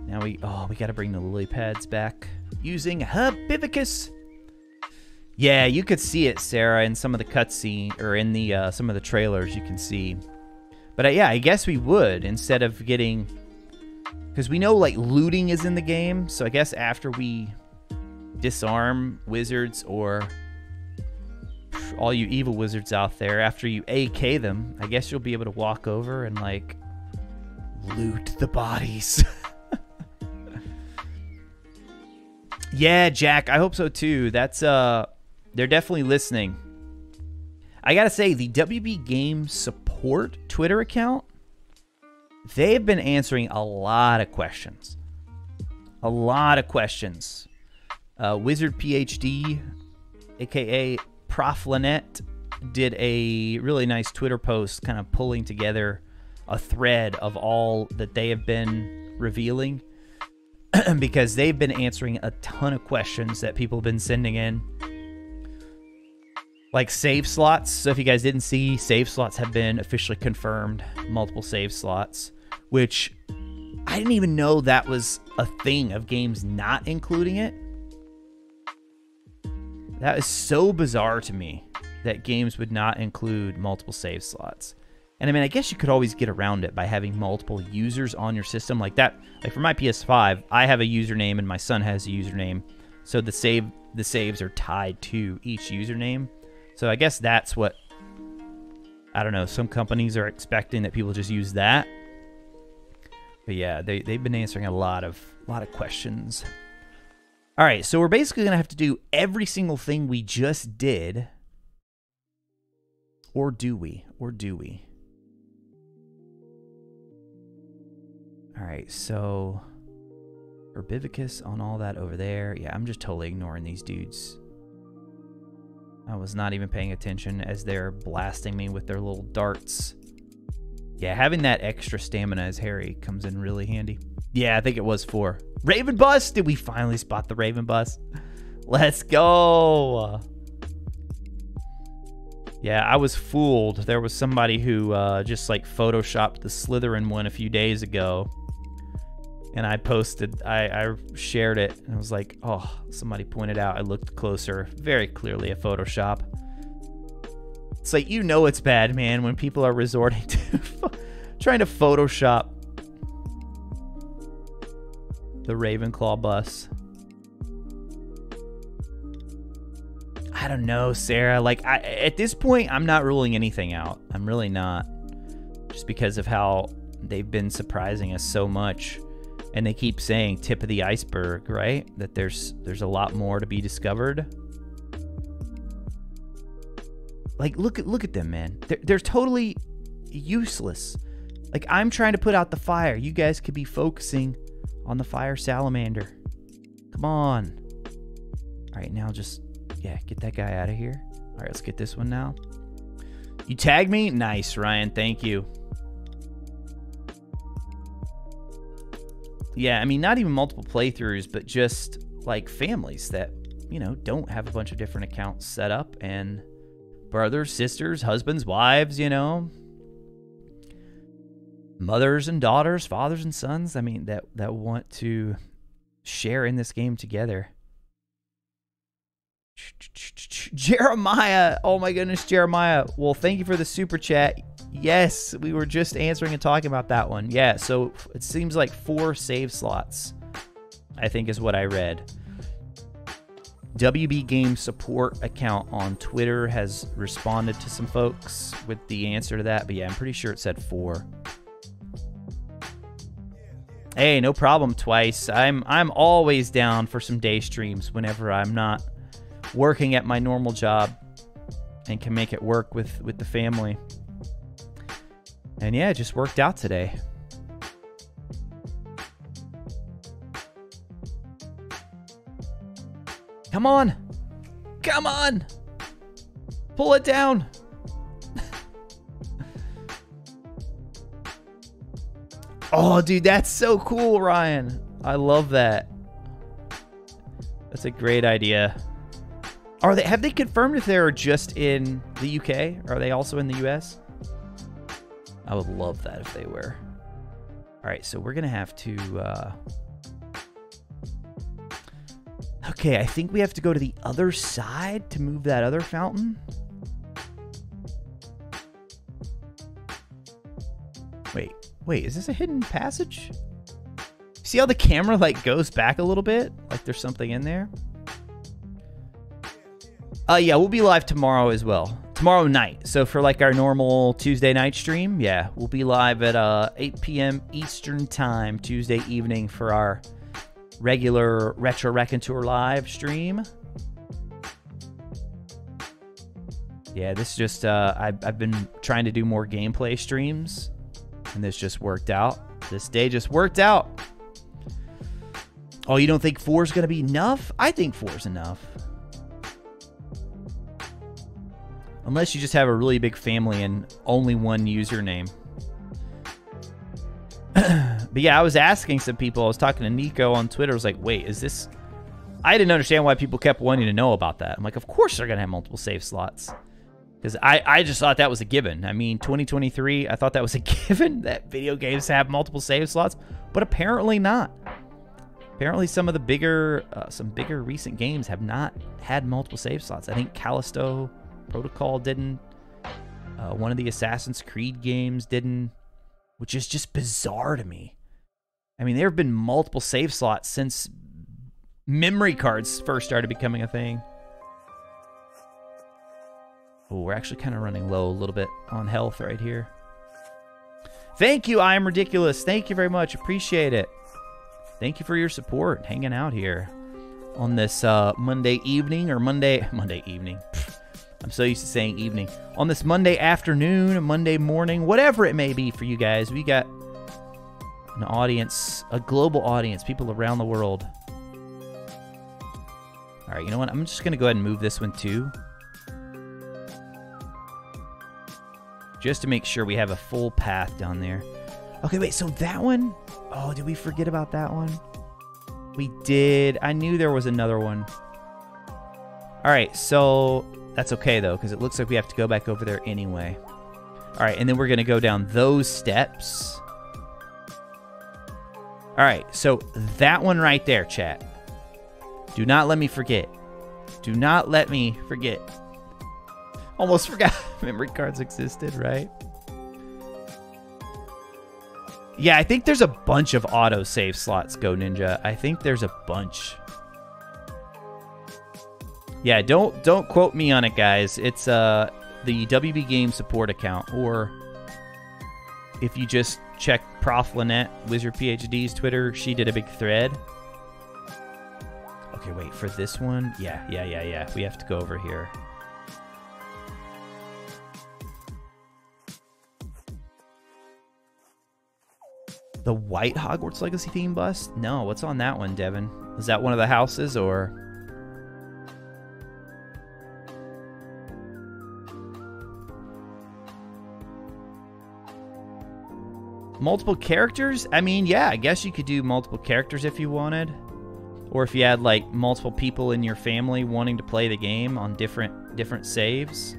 Now we... Oh, we got to bring the lily pads back. Using Herbivicus. Yeah, you could see it, Sarah, in some of the cutscene... Or in the uh, some of the trailers, you can see. But uh, yeah, I guess we would. Instead of getting... Because we know, like, looting is in the game. So I guess after we disarm wizards or all you evil wizards out there after you AK them, I guess you'll be able to walk over and like Loot the bodies. yeah, Jack, I hope so too. That's uh they're definitely listening. I gotta say, the WB Game support Twitter account, they've been answering a lot of questions. A lot of questions. Uh, Wizard PhD, aka Prof Lynette, did a really nice Twitter post kind of pulling together a thread of all that they have been revealing because they've been answering a ton of questions that people have been sending in. Like save slots. So if you guys didn't see, save slots have been officially confirmed, multiple save slots, which I didn't even know that was a thing of games not including it. That is so bizarre to me that games would not include multiple save slots. And I mean, I guess you could always get around it by having multiple users on your system like that. Like for my PS5, I have a username and my son has a username. So the save the saves are tied to each username. So I guess that's what I don't know, some companies are expecting that people just use that. But yeah, they, they've been answering a lot of a lot of questions. All right, so we're basically going to have to do every single thing we just did. Or do we? Or do we? All right, so Herbivicus on all that over there. Yeah, I'm just totally ignoring these dudes. I was not even paying attention as they're blasting me with their little darts. Yeah, having that extra stamina as Harry comes in really handy. Yeah, I think it was four. Raven bus? Did we finally spot the Raven bus? Let's go. Yeah, I was fooled. There was somebody who uh, just like photoshopped the Slytherin one a few days ago. And I posted, I, I shared it, and I was like, oh, somebody pointed out. I looked closer. Very clearly a Photoshop. It's like, you know it's bad, man, when people are resorting to trying to Photoshop the Ravenclaw bus. I don't know, Sarah. Like, I, at this point, I'm not ruling anything out. I'm really not. Just because of how they've been surprising us so much. And they keep saying tip of the iceberg, right? That there's there's a lot more to be discovered. Like, look at look at them, man. They're, they're totally useless. Like, I'm trying to put out the fire. You guys could be focusing on the fire salamander. Come on. All right, now just, yeah, get that guy out of here. All right, let's get this one now. You tag me? Nice, Ryan. Thank you. Yeah, I mean, not even multiple playthroughs, but just like families that, you know, don't have a bunch of different accounts set up and brothers, sisters, husbands, wives, you know, mothers and daughters, fathers and sons. I mean, that that want to share in this game together. Jeremiah, oh my goodness, Jeremiah. Well, thank you for the super chat. Yes, we were just answering and talking about that one. Yeah, so it seems like four save slots. I think is what I read. WB Game support account on Twitter has responded to some folks with the answer to that, but yeah, I'm pretty sure it said four. Hey, no problem twice. I'm I'm always down for some day streams whenever I'm not working at my normal job and can make it work with with the family. And yeah, it just worked out today. Come on. Come on. Pull it down. Oh, dude, that's so cool, Ryan. I love that. That's a great idea. Are they have they confirmed if they're just in the UK? Are they also in the US? I would love that if they were. All right, so we're gonna have to. Uh... Okay, I think we have to go to the other side to move that other fountain. Wait, Wait, is this a hidden passage? See how the camera like goes back a little bit? Like there's something in there? Uh yeah, we'll be live tomorrow as well. Tomorrow night. So for like our normal Tuesday night stream, yeah, we'll be live at uh 8 p.m. Eastern time Tuesday evening for our regular Retro Raconteur live stream. Yeah, this just uh I've, I've been trying to do more gameplay streams and this just worked out. This day just worked out. Oh, you don't think four is gonna be enough? I think four is enough. Unless you just have a really big family and only one username. but yeah, I was asking some people. I was talking to Nico on Twitter. I was like, wait, is this. I didn't understand why people kept wanting to know about that. I'm like, of course they're going to have multiple save slots. Because I, I just thought that was a given. I mean, 2023, I thought that was a given that video games have multiple save slots, but apparently not. Apparently, some of the bigger, uh, some bigger recent games have not had multiple save slots. I think Callisto Protocol didn't. Uh, one of the Assassin's Creed games didn't, which is just bizarre to me. I mean, there have been multiple save slots since memory cards first started becoming a thing. Oh, we're actually kind of running low a little bit on health right here. Thank you, I am ridiculous. Thank you very much. Appreciate it. Thank you for your support, hanging out here on this uh, Monday evening or Monday Monday evening. I'm so used to saying evening. On this Monday afternoon, Monday morning, whatever it may be for you guys, we got an audience, a global audience, people around the world. All right, you know what? I'm just going to go ahead and move this one too. Just to make sure we have a full path down there. Okay, wait, so that one? Oh, did we forget about that one? We did. I knew there was another one. All right, so that's okay though, because it looks like we have to go back over there anyway. All right, and then we're gonna go down those steps. All right, so that one right there, chat. Do not let me forget. Do not let me forget. Almost forgot memory cards existed, right? Yeah, I think there's a bunch of auto save slots, Go Ninja. I think there's a bunch. Yeah, don't don't quote me on it, guys. It's uh the WB Game support account, or if you just check Prof Lynette, Wizard PhD's Twitter, she did a big thread. Okay, wait for this one. Yeah, yeah, yeah, yeah. We have to go over here. The white Hogwarts Legacy theme bus? No, what's on that one, Devin? Is that one of the houses or? Multiple characters? I mean, yeah, I guess you could do multiple characters if you wanted. Or if you had like multiple people in your family wanting to play the game on different different saves.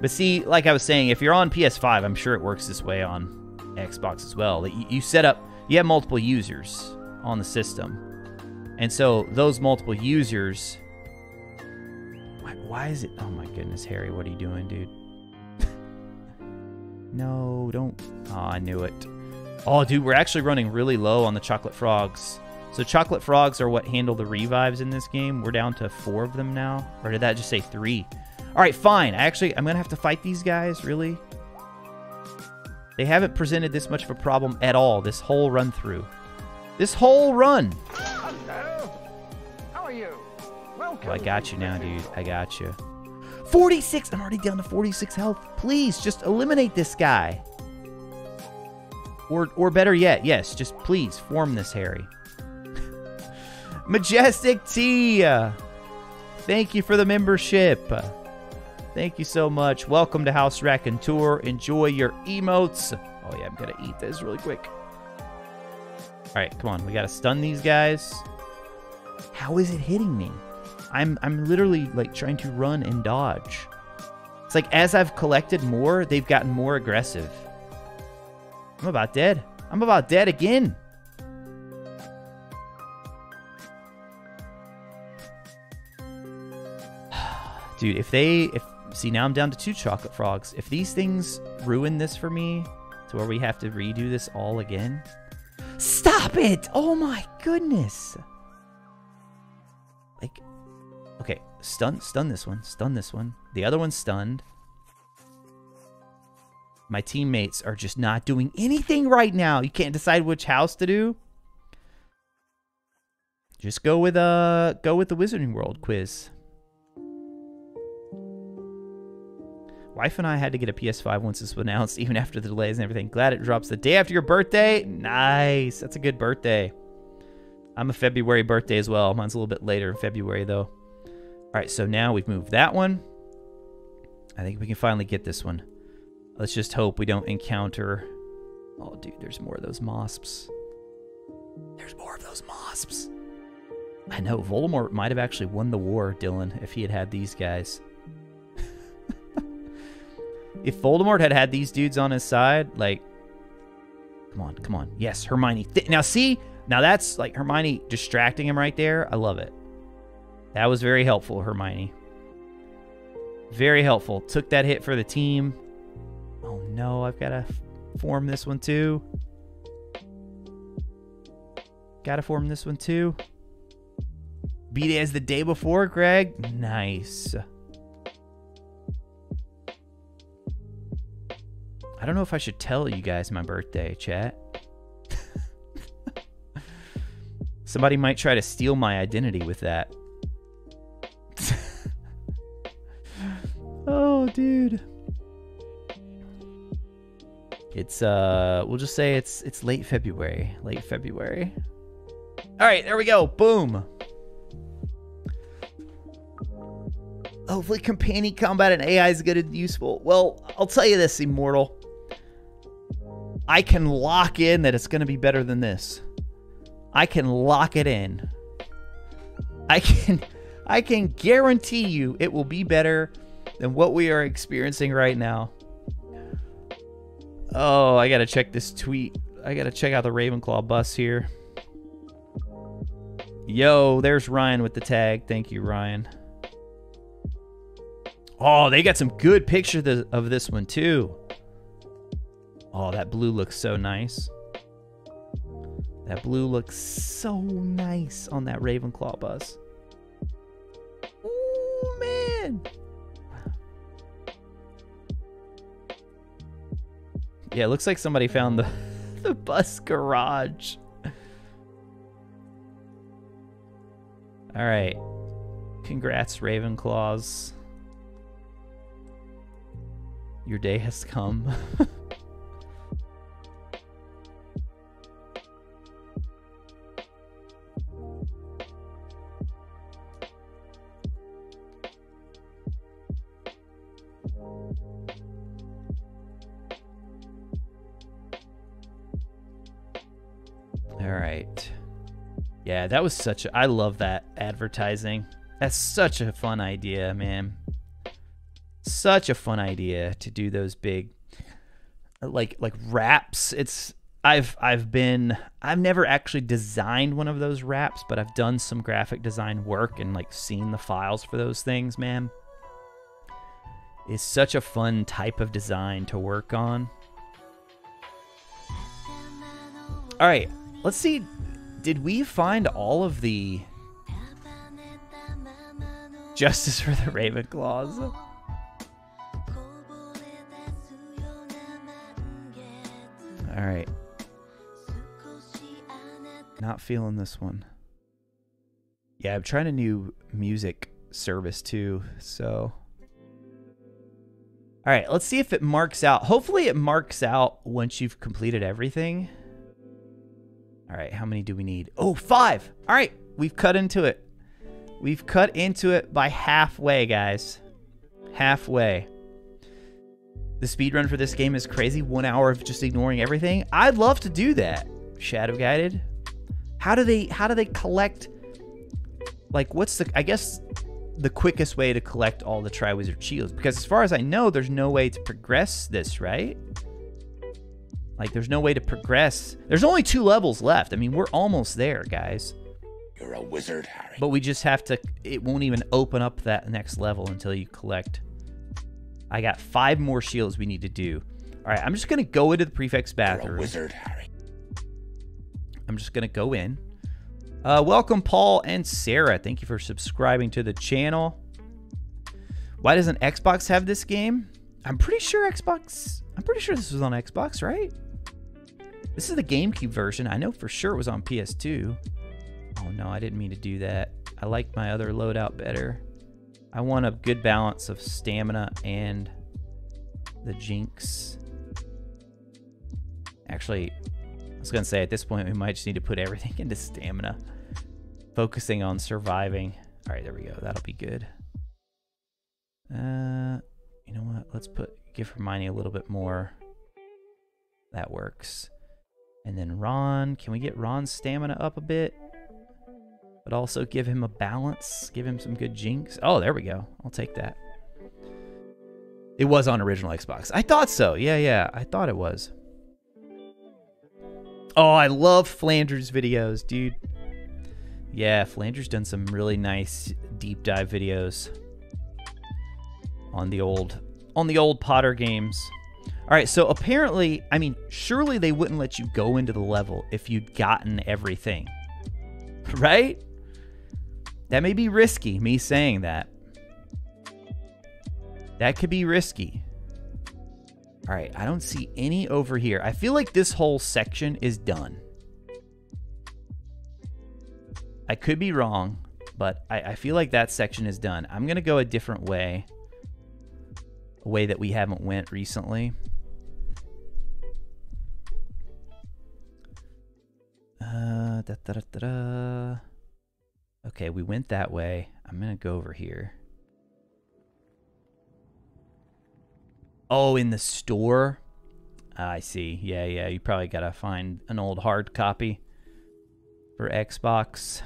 But see, like I was saying, if you're on PS5, I'm sure it works this way on Xbox as well. You, you set up, you have multiple users on the system. And so those multiple users. Why, why is it? Oh my goodness, Harry, what are you doing, dude? No, don't. Oh, I knew it. Oh, dude, we're actually running really low on the chocolate frogs. So chocolate frogs are what handle the revives in this game. We're down to four of them now. Or did that just say three? All right, fine. I actually, I'm going to have to fight these guys, really? They haven't presented this much of a problem at all this whole run through. This whole run. Hello. How are you? Welcome. Oh, I got you now, dude. I got you. 46. I'm already down to 46 health. Please, just eliminate this guy. Or, or better yet, yes, just please form this Harry. Majestic T. Uh, thank you for the membership. Uh, thank you so much. Welcome to House Raconteur. Enjoy your emotes. Oh, yeah, I'm going to eat this really quick. All right, come on. We got to stun these guys. How is it hitting me? I'm I'm literally like trying to run and dodge. It's like as I've collected more, they've gotten more aggressive. I'm about dead. I'm about dead again. Dude, if they if see now I'm down to two chocolate frogs. If these things ruin this for me to where we have to redo this all again. Stop it! Oh my goodness. Stun stun this one, stun this one. The other one's stunned. My teammates are just not doing anything right now. You can't decide which house to do. Just go with uh go with the Wizarding World quiz. Wife and I had to get a PS5 once this was announced, even after the delays and everything. Glad it drops the day after your birthday. Nice. That's a good birthday. I'm a February birthday as well. Mine's a little bit later in February, though. All right, so now we've moved that one. I think we can finally get this one. Let's just hope we don't encounter... Oh, dude, there's more of those mosps. There's more of those mosps. I know, Voldemort might have actually won the war, Dylan, if he had had these guys. if Voldemort had had these dudes on his side, like... Come on, come on. Yes, Hermione. Now, see? Now that's, like, Hermione distracting him right there. I love it. That was very helpful, Hermione. Very helpful. Took that hit for the team. Oh no, I've got to form this one too. Got to form this one too. Beat it as the day before, Greg. Nice. I don't know if I should tell you guys my birthday, chat. Somebody might try to steal my identity with that. Dude. It's uh we'll just say it's it's late February. Late February. Alright, there we go. Boom. Hopefully companion combat and AI is good and useful. Well, I'll tell you this, Immortal. I can lock in that it's gonna be better than this. I can lock it in. I can I can guarantee you it will be better than what we are experiencing right now. Oh, I gotta check this tweet. I gotta check out the Ravenclaw bus here. Yo, there's Ryan with the tag. Thank you, Ryan. Oh, they got some good pictures of this one too. Oh, that blue looks so nice. That blue looks so nice on that Ravenclaw bus. Oh man. Yeah, it looks like somebody found the the bus garage. All right. Congrats, Ravenclaws. Your day has come. All right. Yeah, that was such a, I love that advertising. That's such a fun idea, man. Such a fun idea to do those big like like wraps. It's I've I've been I've never actually designed one of those wraps, but I've done some graphic design work and like seen the files for those things, man. It's such a fun type of design to work on. All right, let's see. Did we find all of the justice for the Ravenclaws? All right. Not feeling this one. Yeah, I'm trying a new music service too, so. All right, let's see if it marks out. Hopefully, it marks out once you've completed everything. All right, how many do we need? Oh, five. All right, we've cut into it. We've cut into it by halfway, guys. Halfway. The speed run for this game is crazy. One hour of just ignoring everything. I'd love to do that. Shadow guided. How do they? How do they collect? Like, what's the? I guess the quickest way to collect all the Triwizard Shields. Because as far as I know, there's no way to progress this, right? Like, there's no way to progress. There's only two levels left. I mean, we're almost there, guys. You're a wizard, Harry. But we just have to, it won't even open up that next level until you collect. I got five more shields we need to do. All right, I'm just going to go into the prefect's You're a bathroom. wizard, Harry. I'm just going to go in. Uh, welcome, Paul and Sarah. Thank you for subscribing to the channel. Why doesn't Xbox have this game? I'm pretty sure Xbox. I'm pretty sure this was on Xbox, right? This is the GameCube version. I know for sure it was on PS2. Oh no, I didn't mean to do that. I like my other loadout better. I want a good balance of stamina and the jinx. Actually, I was gonna say at this point we might just need to put everything into stamina. Focusing on surviving. Alright, there we go. That'll be good. Uh you know what? Let's put give Hermione a little bit more. That works. And then Ron, can we get Ron's stamina up a bit? But also give him a balance, give him some good jinx. Oh, there we go. I'll take that. It was on original Xbox. I thought so. Yeah, yeah. I thought it was. Oh, I love Flanders videos, dude. Yeah, Flanders done some really nice deep dive videos on the old on the old Potter games. All right, so apparently, I mean, surely they wouldn't let you go into the level if you'd gotten everything. Right? That may be risky, me saying that. That could be risky. All right, I don't see any over here. I feel like this whole section is done. I could be wrong, but I, I feel like that section is done. I'm going to go a different way. Way that we haven't went recently. Uh, da, da, da. Okay, we went that way. I'm going to go over here. Oh, in the store? Ah, I see. Yeah, yeah. You probably got to find an old hard copy for Xbox.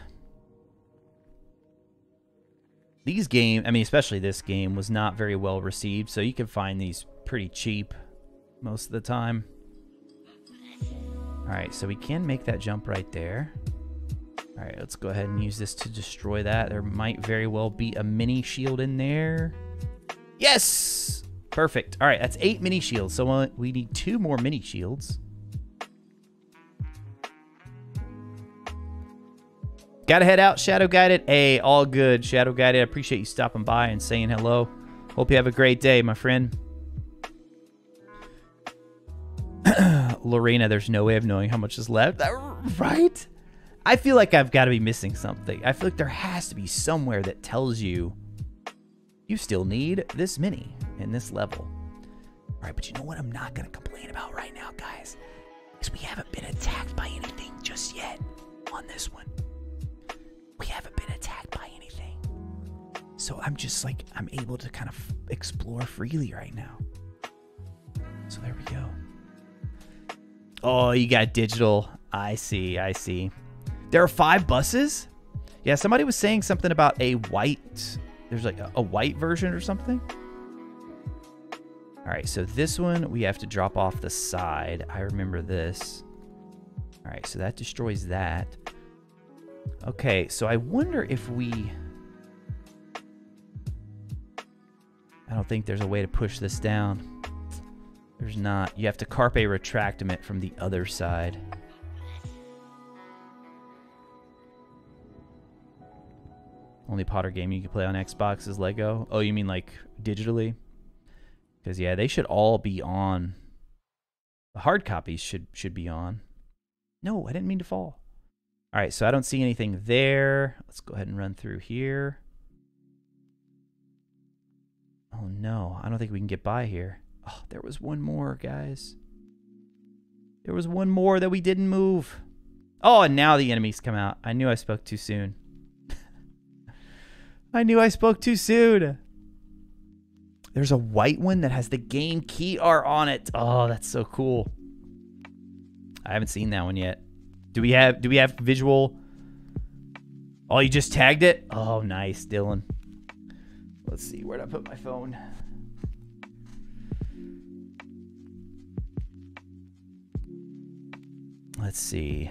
These game, I mean, especially this game, was not very well received, so you can find these pretty cheap most of the time. All right, so we can make that jump right there. All right, let's go ahead and use this to destroy that. There might very well be a mini shield in there. Yes! Perfect. All right, that's eight mini shields. So uh, we need two more mini shields. Gotta head out, Shadow Guided. Hey, all good, Shadow Guided. I appreciate you stopping by and saying hello. Hope you have a great day, my friend. Lorena, there's no way of knowing how much is left. Right? I feel like I've got to be missing something. I feel like there has to be somewhere that tells you you still need this mini in this level. All right, but you know what I'm not going to complain about right now, guys? Is we haven't been attacked by anything just yet on this one. We haven't been attacked by anything. So I'm just like, I'm able to kind of explore freely right now. So there we go. Oh, you got digital. I see, I see. There are five buses? Yeah, somebody was saying something about a white. There's like a, a white version or something. All right, so this one we have to drop off the side. I remember this. All right, so that destroys that. Okay, so I wonder if we... I don't think there's a way to push this down. There's not. You have to carpe retractum it from the other side. Only Potter game you can play on Xbox is Lego. Oh, you mean like digitally? Because yeah, they should all be on. The hard copies should should be on. No, I didn't mean to fall. All right, so I don't see anything there. Let's go ahead and run through here. Oh no, I don't think we can get by here. Oh, there was one more, guys. There was one more that we didn't move. Oh, and now the enemies come out. I knew I spoke too soon. I knew I spoke too soon. There's a white one that has the game key R on it. Oh, that's so cool. I haven't seen that one yet. Do we have do we have visual? Oh, you just tagged it? Oh, nice, Dylan. Let's see, where'd I put my phone? Let's see.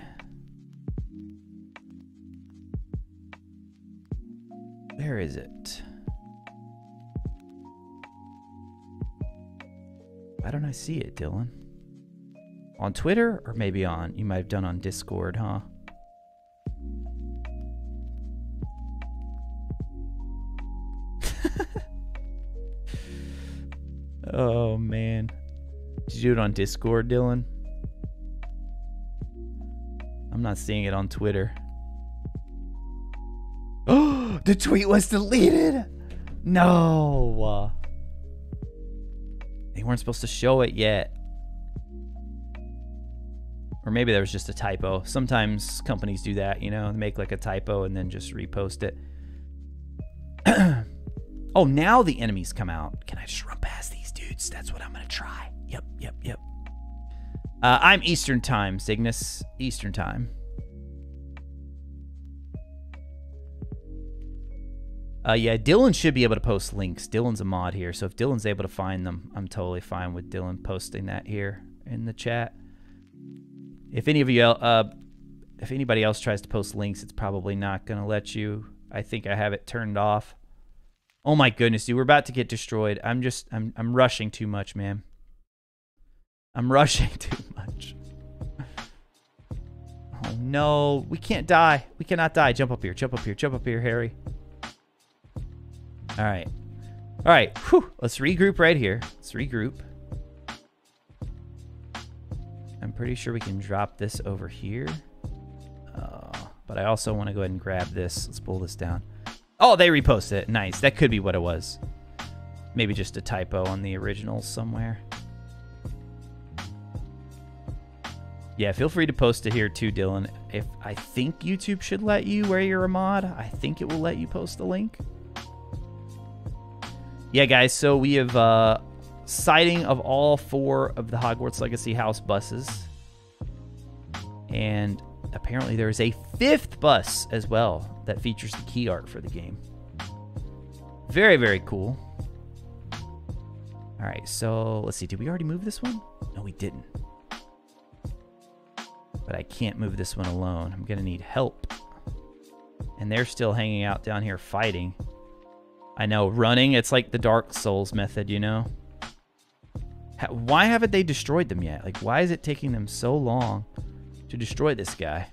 Where is it? Why don't I see it, Dylan? On Twitter or maybe on, you might have done on Discord, huh? Oh man. Did you do it on Discord, Dylan? I'm not seeing it on Twitter. Oh, the tweet was deleted. No. They weren't supposed to show it yet. Or maybe there was just a typo. Sometimes companies do that, you know, make like a typo and then just repost it. oh, now the enemies come out. Can I just run past these dudes? That's what I'm going to try. Yep, yep, yep. Uh, I'm Eastern Time, Cygnus. Eastern Time. Uh, yeah, Dylan should be able to post links. Dylan's a mod here, so if Dylan's able to find them, I'm totally fine with Dylan posting that here in the chat. If any of you, uh, if anybody else tries to post links, it's probably not gonna let you. I think I have it turned off. Oh my goodness, dude, we're about to get destroyed. I'm just, I'm, I'm rushing too much, man. I'm rushing too much. Oh no, we can't die. We cannot die. Jump up here, jump up here, jump up here, Harry. All right. All right. Whew. Let's regroup right here. Let's regroup. I'm pretty sure we can drop this over here. Uh, but I also want to go ahead and grab this. Let's pull this down. Oh, they reposted it. Nice. That could be what it was. Maybe just a typo on the original somewhere. Yeah, feel free to post it here too, Dylan. If I think YouTube should let you where you're a mod, I think it will let you post the link. Yeah, guys, so we have uh, sighting of all four of the Hogwarts Legacy House buses. And apparently there is a fifth bus as well that features the key art for the game. Very, very cool. All right, so let's see. Did we already move this one? No, we didn't. But I can't move this one alone. I'm going to need help. And they're still hanging out down here fighting. I know, running, it's like the Dark Souls method, you know? Why haven't they destroyed them yet? Like, why is it taking them so long to destroy this guy?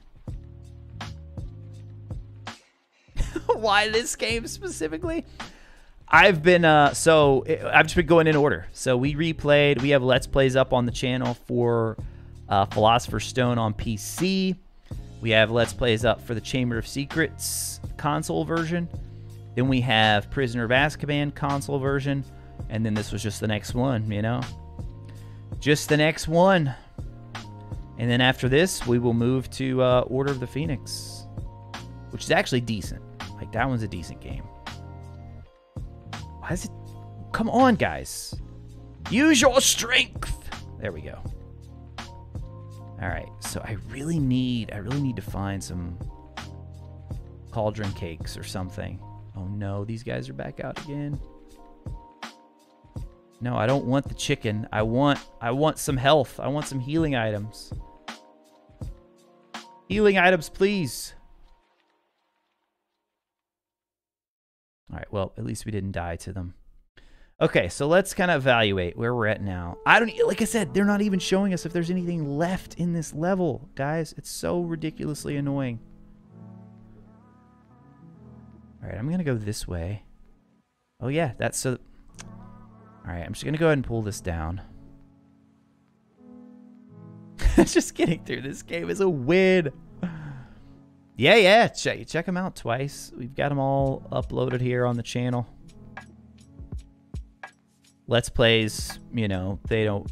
why this game specifically? I've been, uh, so, I've just been going in order. So we replayed, we have Let's Plays up on the channel for uh, Philosopher's Stone on PC. We have Let's Plays up for the Chamber of Secrets console version. Then we have Prisoner of Azkaban console version. And then this was just the next one, you know? Just the next one. And then after this, we will move to uh, Order of the Phoenix, which is actually decent. Like, that one's a decent game. Why is it? Come on, guys. Use your strength. There we go. All right. So I really need, I really need to find some cauldron cakes or something. Oh no, these guys are back out again. No, I don't want the chicken. I want I want some health. I want some healing items. Healing items, please. All right, well, at least we didn't die to them. Okay, so let's kind of evaluate where we're at now. I don't like I said, they're not even showing us if there's anything left in this level, guys. It's so ridiculously annoying. All right, I'm going to go this way. Oh, yeah, that's so... All right, I'm just going to go ahead and pull this down. just getting through this game is a win. Yeah, yeah, check, check them out twice. We've got them all uploaded here on the channel. Let's Plays, you know, they don't...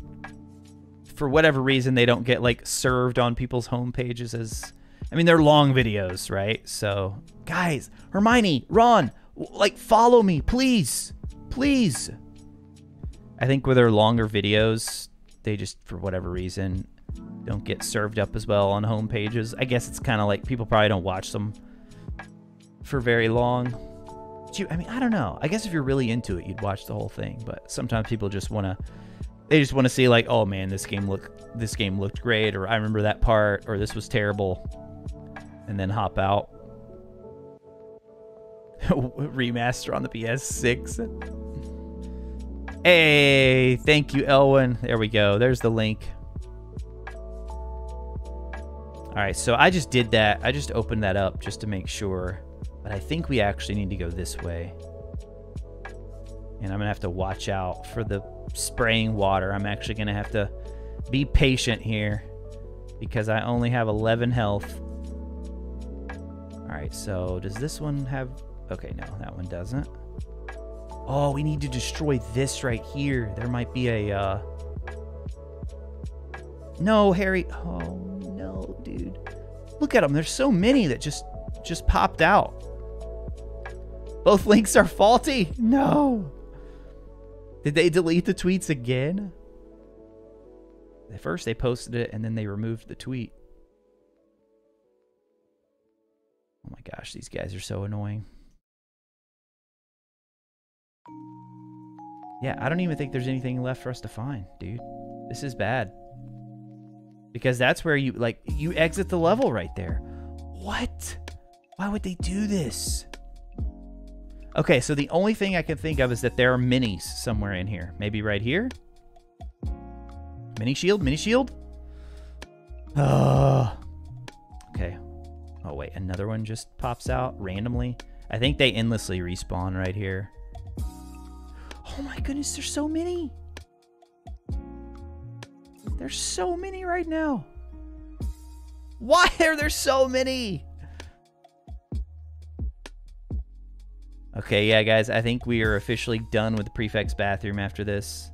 For whatever reason, they don't get, like, served on people's home pages as I mean, they're long videos, right? So, guys, Hermione, Ron, like, follow me, please. Please. I think with their longer videos, they just, for whatever reason, don't get served up as well on home pages. I guess it's kind of like people probably don't watch them for very long. You, I mean, I don't know. I guess if you're really into it, you'd watch the whole thing. But sometimes people just want to, they just want to see like, oh man, this game look, this game looked great, or I remember that part, or this was terrible and then hop out. Remaster on the PS6. Hey, thank you, Elwin. There we go. There's the link. All right, so I just did that. I just opened that up just to make sure. But I think we actually need to go this way. And I'm going to have to watch out for the spraying water. I'm actually going to have to be patient here because I only have 11 health. All right, so does this one have... Okay, no, that one doesn't. Oh, we need to destroy this right here. There might be a... Uh... No, Harry. Oh, no, dude. Look at them. There's so many that just just popped out. Both links are faulty. No. Did they delete the tweets again? At first they posted it and then they removed the tweet. Oh my gosh, these guys are so annoying. Yeah, I don't even think there's anything left for us to find, dude. This is bad. Because that's where you, like, you exit the level right there. What? Why would they do this? Okay, so the only thing I can think of is that there are minis somewhere in here. Maybe right here? Mini shield? Mini shield? Oh. Okay. Oh, wait. Another one just pops out randomly. I think they endlessly respawn right here. Oh my goodness, there's so many. There's so many right now. Why are there so many? Okay, yeah, guys, I think we are officially done with the prefect's bathroom after this.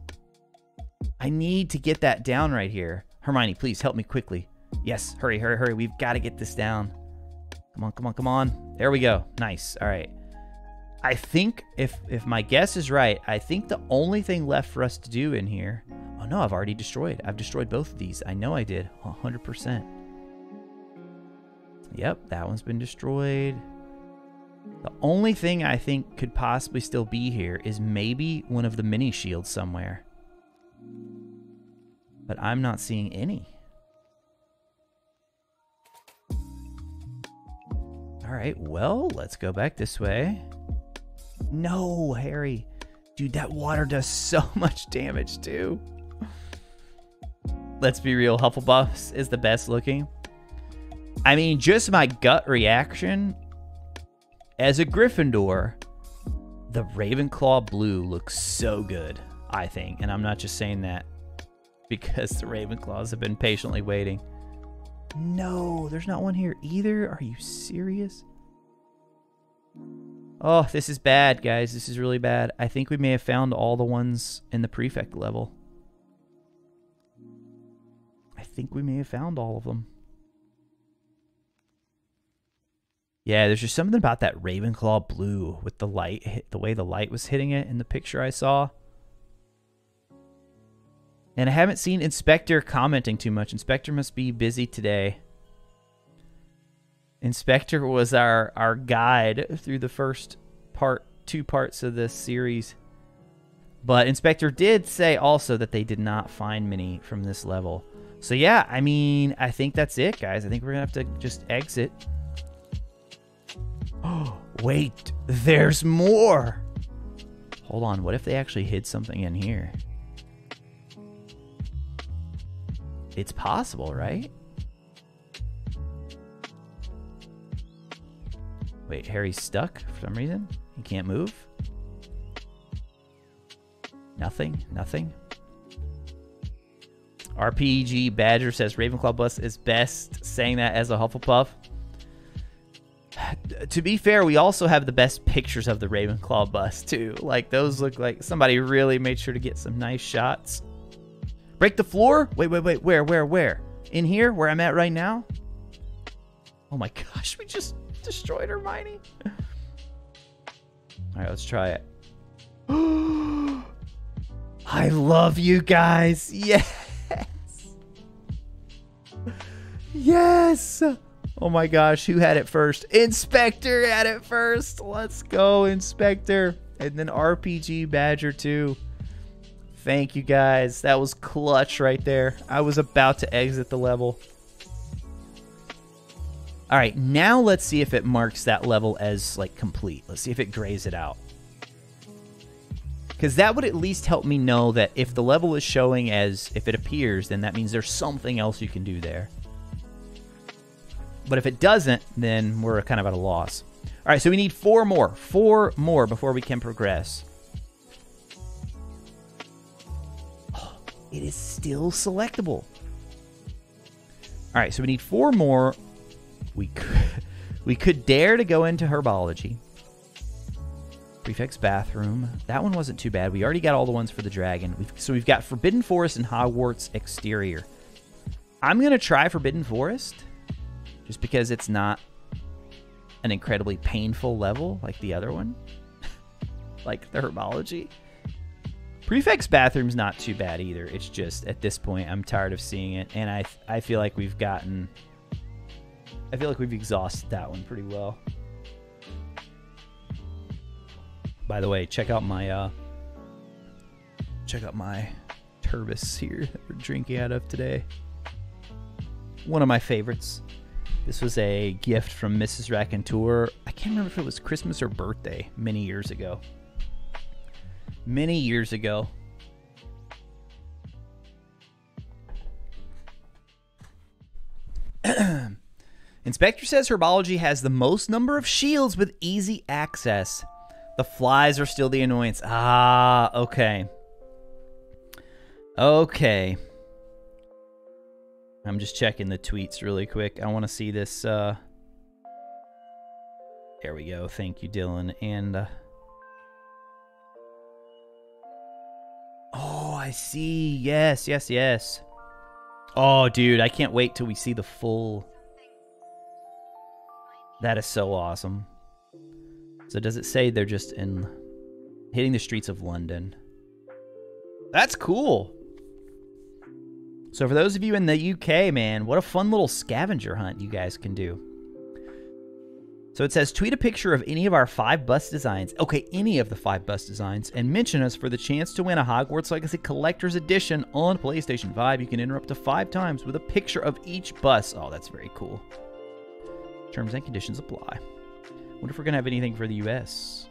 I need to get that down right here. Hermione, please help me quickly. Yes, hurry, hurry, hurry. We've got to get this down. Come on, come on, come on. There we go. Nice. All right. I think if if my guess is right, I think the only thing left for us to do in here. Oh no, I've already destroyed. I've destroyed both of these. I know I did. 100%. Yep, that one's been destroyed. The only thing I think could possibly still be here is maybe one of the mini shields somewhere. But I'm not seeing any. All right, well, let's go back this way. No, Harry. Dude, that water does so much damage too. Let's be real, Hufflepuffs is the best looking. I mean, just my gut reaction as a Gryffindor, the Ravenclaw blue looks so good, I think. And I'm not just saying that because the Ravenclaws have been patiently waiting. No, there's not one here either. Are you serious? Oh, this is bad, guys. This is really bad. I think we may have found all the ones in the prefect level. I think we may have found all of them. Yeah, there's just something about that Ravenclaw blue with the light, the way the light was hitting it in the picture I saw. And I haven't seen Inspector commenting too much. Inspector must be busy today. Inspector was our, our guide through the first part, two parts of this series. But Inspector did say also that they did not find many from this level. So yeah, I mean, I think that's it, guys. I think we're to have to just exit. Oh, wait, there's more. Hold on, what if they actually hid something in here? It's possible, right? Wait, Harry's stuck for some reason? He can't move? Nothing? Nothing? RPG Badger says Ravenclaw bus is best, saying that as a Hufflepuff. To be fair, we also have the best pictures of the Ravenclaw bus, too. Like, those look like somebody really made sure to get some nice shots. Break the floor? Wait, wait, wait. Where, where, where? In here, where I'm at right now? Oh my gosh, we just destroyed Hermione. All right, let's try it. I love you guys. Yes. Yes. Oh my gosh, who had it first? Inspector had it first. Let's go, Inspector. And then RPG Badger too. Thank you guys. That was clutch right there. I was about to exit the level. All right, now let's see if it marks that level as like complete. Let's see if it grays it out. Because that would at least help me know that if the level is showing as if it appears, then that means there's something else you can do there. But if it doesn't, then we're kind of at a loss. All right, so we need four more. Four more before we can progress. it is still selectable. All right, so we need four more. We could, we could dare to go into herbology. Prefect's bathroom. That one wasn't too bad. We already got all the ones for the dragon. We've, so we've got Forbidden Forest and Hogwarts exterior. I'm gonna try Forbidden Forest, just because it's not an incredibly painful level like the other one, like the herbology. Prefect's bathroom's not too bad either. It's just at this point I'm tired of seeing it, and I I feel like we've gotten, I feel like we've exhausted that one pretty well. By the way, check out my uh, check out my turbis here that we're drinking out of today. One of my favorites. This was a gift from Mrs. Raconteur. I can't remember if it was Christmas or birthday many years ago. Many years ago. Inspector says herbology has the most number of shields with easy access. The flies are still the annoyance. Ah, okay. Okay. I'm just checking the tweets really quick. I want to see this. Uh... There we go. Thank you, Dylan. And. Uh... Oh, I see. Yes, yes, yes. Oh, dude, I can't wait till we see the full. That is so awesome. So does it say they're just in hitting the streets of London? That's cool. So for those of you in the UK, man, what a fun little scavenger hunt you guys can do. So it says tweet a picture of any of our five bus designs. Okay, any of the five bus designs, and mention us for the chance to win a Hogwarts Legacy Collector's Edition on PlayStation 5. You can enter up to five times with a picture of each bus. Oh, that's very cool. Terms and conditions apply. Wonder if we're gonna have anything for the US.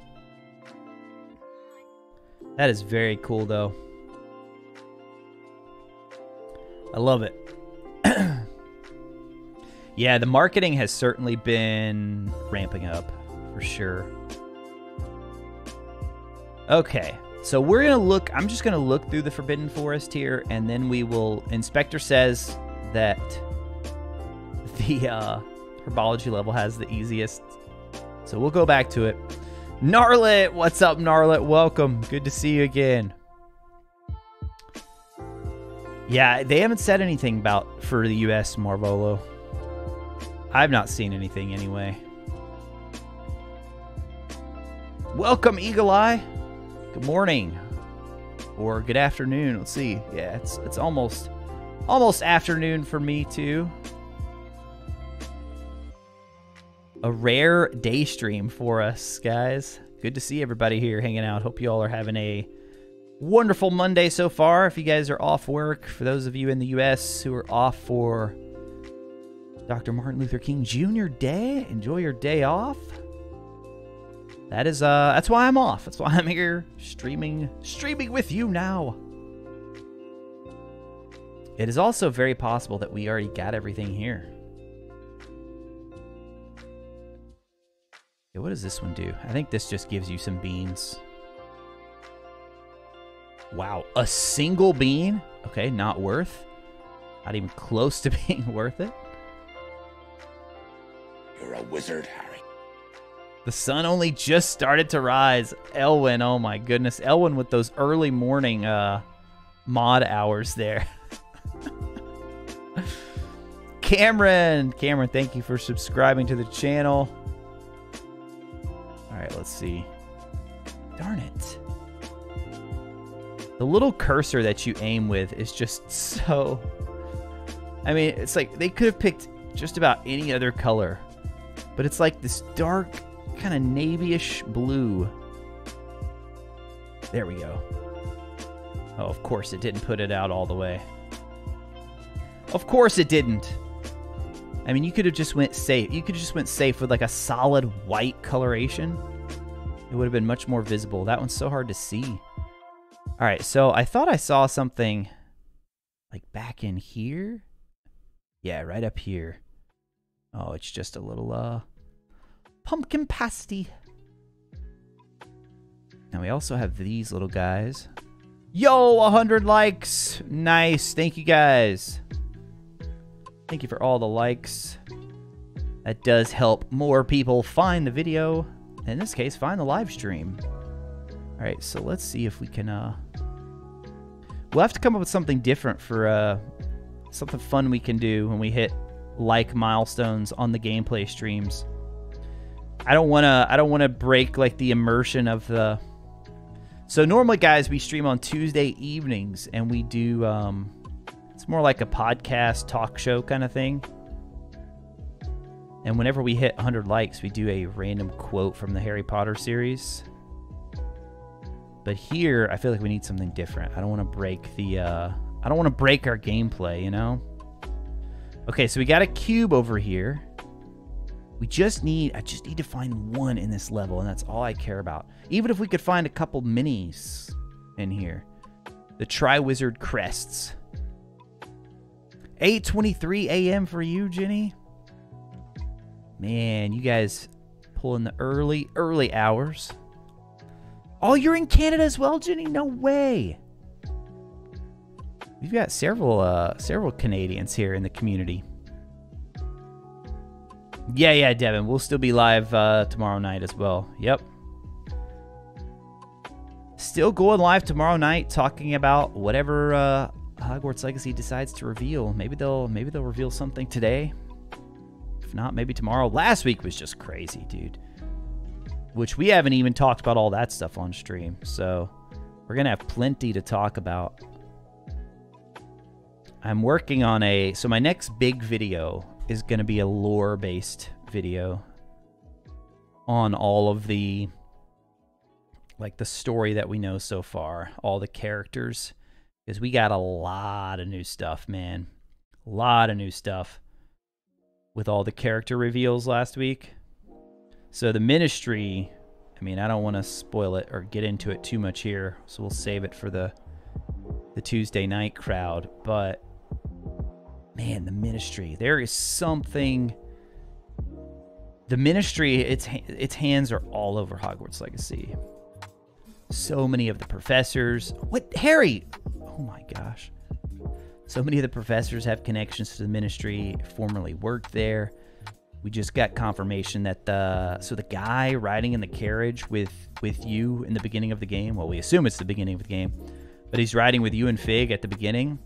That is very cool, though. I love it. yeah, the marketing has certainly been ramping up for sure. Okay, so we're gonna look. I'm just gonna look through the Forbidden Forest here, and then we will. Inspector says that the uh, herbology level has the easiest, so we'll go back to it. Gnarlet, what's up, Gnarlet? Welcome. Good to see you again. Yeah, they haven't said anything about for the US Marvolo. I've not seen anything anyway. Welcome, Eagle Eye. Good morning. Or good afternoon. Let's see. Yeah, it's it's almost almost afternoon for me too. A rare day stream for us, guys. Good to see everybody here hanging out. Hope you all are having a wonderful Monday so far. If you guys are off work, for those of you in the U.S. who are off for Dr. Martin Luther King Jr. Day, enjoy your day off. That is uh that's why I'm off. That's why I'm here streaming streaming with you now. It is also very possible that we already got everything here. What does this one do? I think this just gives you some beans. Wow, a single bean? Okay, not worth. Not even close to being worth it. You're a wizard, Harry. The sun only just started to rise. Elwin, oh my goodness. Elwin with those early morning uh, mod hours there. Cameron, Cameron, thank you for subscribing to the channel. Right, let's see. Darn it. The little cursor that you aim with is just so. I mean, it's like they could have picked just about any other color, but it's like this dark, kind of navyish blue. There we go. Oh, of course it didn't put it out all the way. Of course it didn't. I mean, you could have just went safe. You could have just went safe with like a solid white coloration. It would have been much more visible. That one's so hard to see. All right, so I thought I saw something like back in here. Yeah, right up here. Oh, it's just a little uh pumpkin pasty. Now we also have these little guys. Yo, 100 likes. Nice. Thank you guys. Thank you for all the likes. That does help more people find the video. In this case, find the live stream. All right, so let's see if we can. uh We'll have to come up with something different for uh something fun we can do when we hit like milestones on the gameplay streams. I don't want to. I don't want to break like the immersion of the. So normally, guys, we stream on Tuesday evenings, and we do. um It's more like a podcast talk show kind of thing. And whenever we hit 100 likes, we do a random quote from the Harry Potter series. But here, I feel like we need something different. I don't want to break the. uh I don't want to break our gameplay, you know. Okay, so we got a cube over here. We just need, I just need to find one in this level, and that's all I care about. Even if we could find a couple minis in here. The Triwizard Crests. 8.23 a.m. for you, Jenny. Man, you guys pulling the early, early hours. Oh, you're in Canada as well, Jenny? No way. We've got several, uh, several Canadians here in the community. Yeah, yeah, Devin. We'll still be live uh, tomorrow night as well. Yep. Still going live tomorrow night, talking about whatever uh, Hogwarts Legacy decides to reveal. Maybe they'll maybe they'll reveal something today. If not, maybe tomorrow. Last week was just crazy, dude. Which we haven't even talked about all that stuff on stream. So we're gonna have plenty to talk about. I'm working on a so my next big video is going to be a lore based video on all of the like the story that we know so far, all the characters because we got a lot of new stuff, man. A lot of new stuff with all the character reveals last week. So the ministry, I mean, I don't want to spoil it or get into it too much here, so we'll save it for the the Tuesday night crowd, but man, the ministry. There is something. The ministry, its its hands are all over Hogwarts Legacy. So many of the professors. What Harry? Oh my gosh. So many of the professors have connections to the ministry. Formerly worked there. We just got confirmation that the so the guy riding in the carriage with with you in the beginning of the game. Well, we assume it's the beginning of the game, but he's riding with you and Fig at the beginning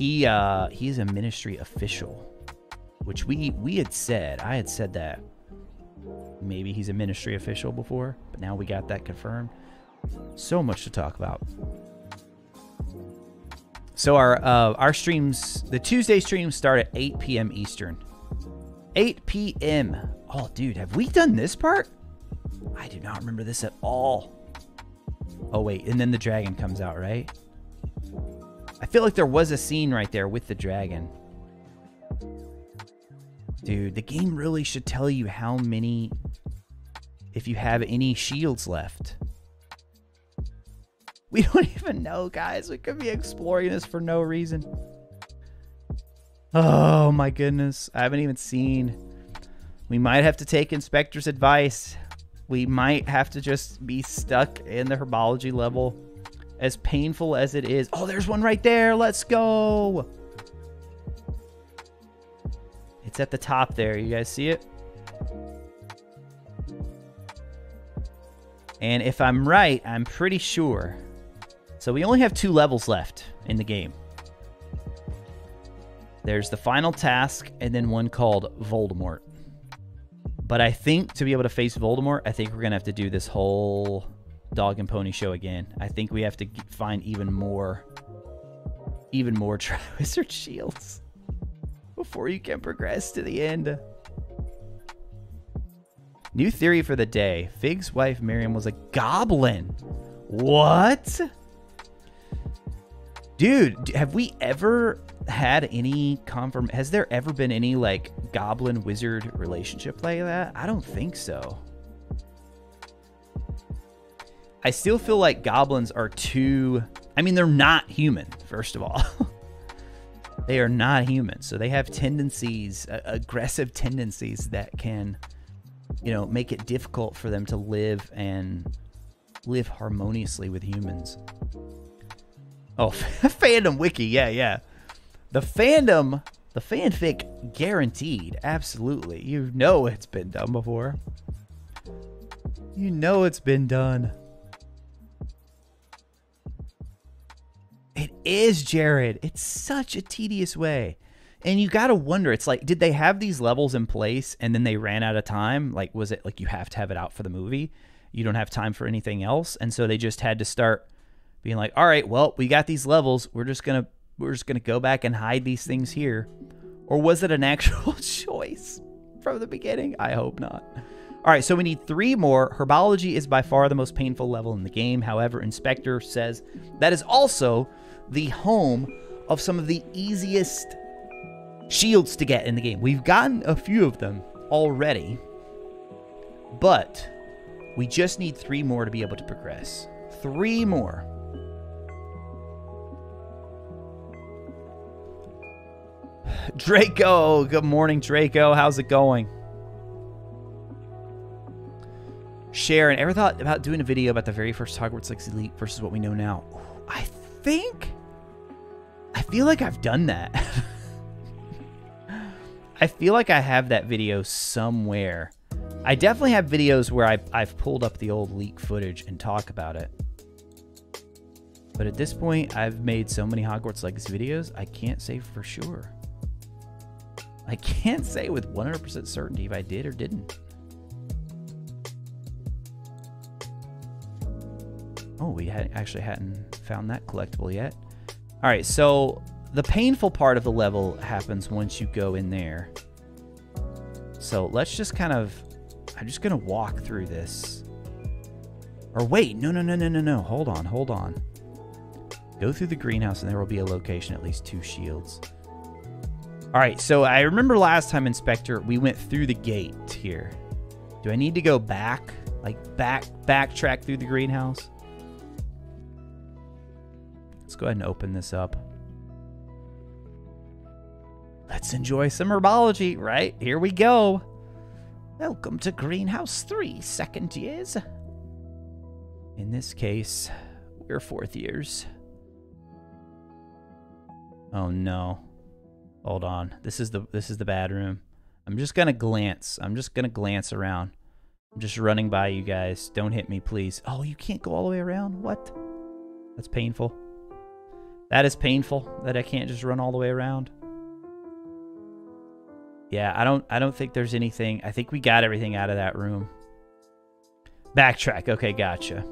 he uh he's a ministry official which we we had said i had said that maybe he's a ministry official before but now we got that confirmed so much to talk about so our uh our streams the tuesday streams start at 8 p.m eastern. 8 p.m oh dude have we done this part? I do not remember this at all. Oh wait and then the dragon comes out right? I feel like there was a scene right there with the dragon. Dude, the game really should tell you how many, if you have any shields left. We don't even know, guys. We could be exploring this for no reason. Oh my goodness. I haven't even seen. We might have to take Inspector's advice. We might have to just be stuck in the herbology level as painful as it is. Oh, there's one right there. Let's go. It's at the top there. You guys see it? And if I'm right, I'm pretty sure. So we only have two levels left in the game. There's the final task and then one called Voldemort. But I think to be able to face Voldemort, I think we're going to have to do this whole dog and pony show again. I think we have to find even more, even more Triwizard shields before you can progress to the end. New theory for the day. Fig's wife Miriam was a goblin. What? Dude, have we ever had any confirm has there ever been any like goblin wizard relationship like that? I don't think so. I still feel like goblins are too. I mean, they're not human, first of all. they are not human. So they have tendencies, uh, aggressive tendencies that can, you know, make it difficult for them to live and live harmoniously with humans. Oh, fandom wiki. Yeah, yeah. The fandom, the fanfic guaranteed. Absolutely. You know it's been done before. You know it's been done. It is, Jared. It's such a tedious way. And you got to wonder, it's like, did they have these levels in place and then they ran out of time? Like, was it like you have to have it out for the movie? You don't have time for anything else. And so they just had to start being like, all right, well, we got these levels. We're just to, we're just to go back and hide these things here. Or was it an actual choice from the beginning? I hope not. All right, so we need three more. Herbology is by far the most painful level in the game. However, Inspector says that is also the home of some of the easiest shields to get in the game. We've gotten a few of them already, but we just need three more to be able to progress. Three more. Draco, good morning, Draco. How's it going? Sharon, ever thought about doing a video about the very first Hogwarts Legacy Elite versus what we know now? I think I feel like I've done that. I feel like I have that video somewhere. I definitely have videos where I, I've pulled up the old leak footage and talk about it. But at this point, I've made so many Hogwarts Legacy videos, I can't say for sure. I can't say with 100% certainty if I did or didn't. Oh, we had actually hadn't found that collectible yet. All right, so the painful part of the level happens once you go in there. So let's just kind of, I'm just going to walk through this. Or wait, no, no, no, no, no, no. Hold on, hold on. Go through the greenhouse and there will be a location, at least two shields. All right, so I remember last time, Inspector, we went through the gate here. Do I need to go back? Like back, backtrack through the greenhouse? Let's go ahead and open this up. Let's enjoy some herbology, right? Here we go. Welcome to Greenhouse 3, second years. In this case, we're fourth years. Oh no. Hold on. This is the this is the bad room. I'm just gonna glance. I'm just gonna glance around. I'm just running by you guys. Don't hit me, please. Oh, you can't go all the way around? What? That's painful. That is painful that I can't just run all the way around. Yeah, I don't I don't think there's anything. I think we got everything out of that room. Backtrack. Okay, gotcha.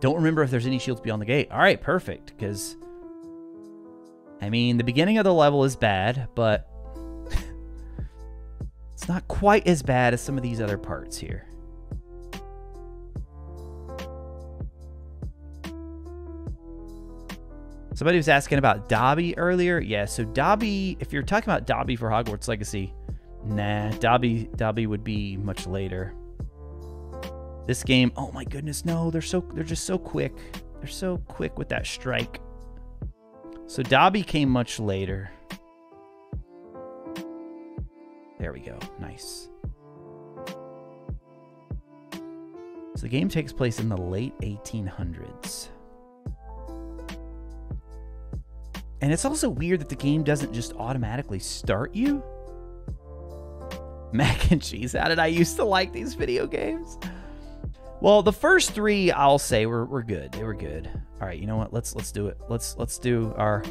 Don't remember if there's any shields beyond the gate. All right, perfect. Because, I mean, the beginning of the level is bad, but it's not quite as bad as some of these other parts here. Somebody was asking about Dobby earlier. Yeah, so Dobby, if you're talking about Dobby for Hogwarts Legacy, nah, Dobby Dobby would be much later. This game, oh my goodness, no, they're so they're just so quick. They're so quick with that strike. So Dobby came much later. There we go. Nice. So the game takes place in the late 1800s. And it's also weird that the game doesn't just automatically start you. Mac and cheese. How did I used to like these video games? Well, the first three I'll say were, were good. They were good. All right, you know what? Let's let's do it. Let's let's do our.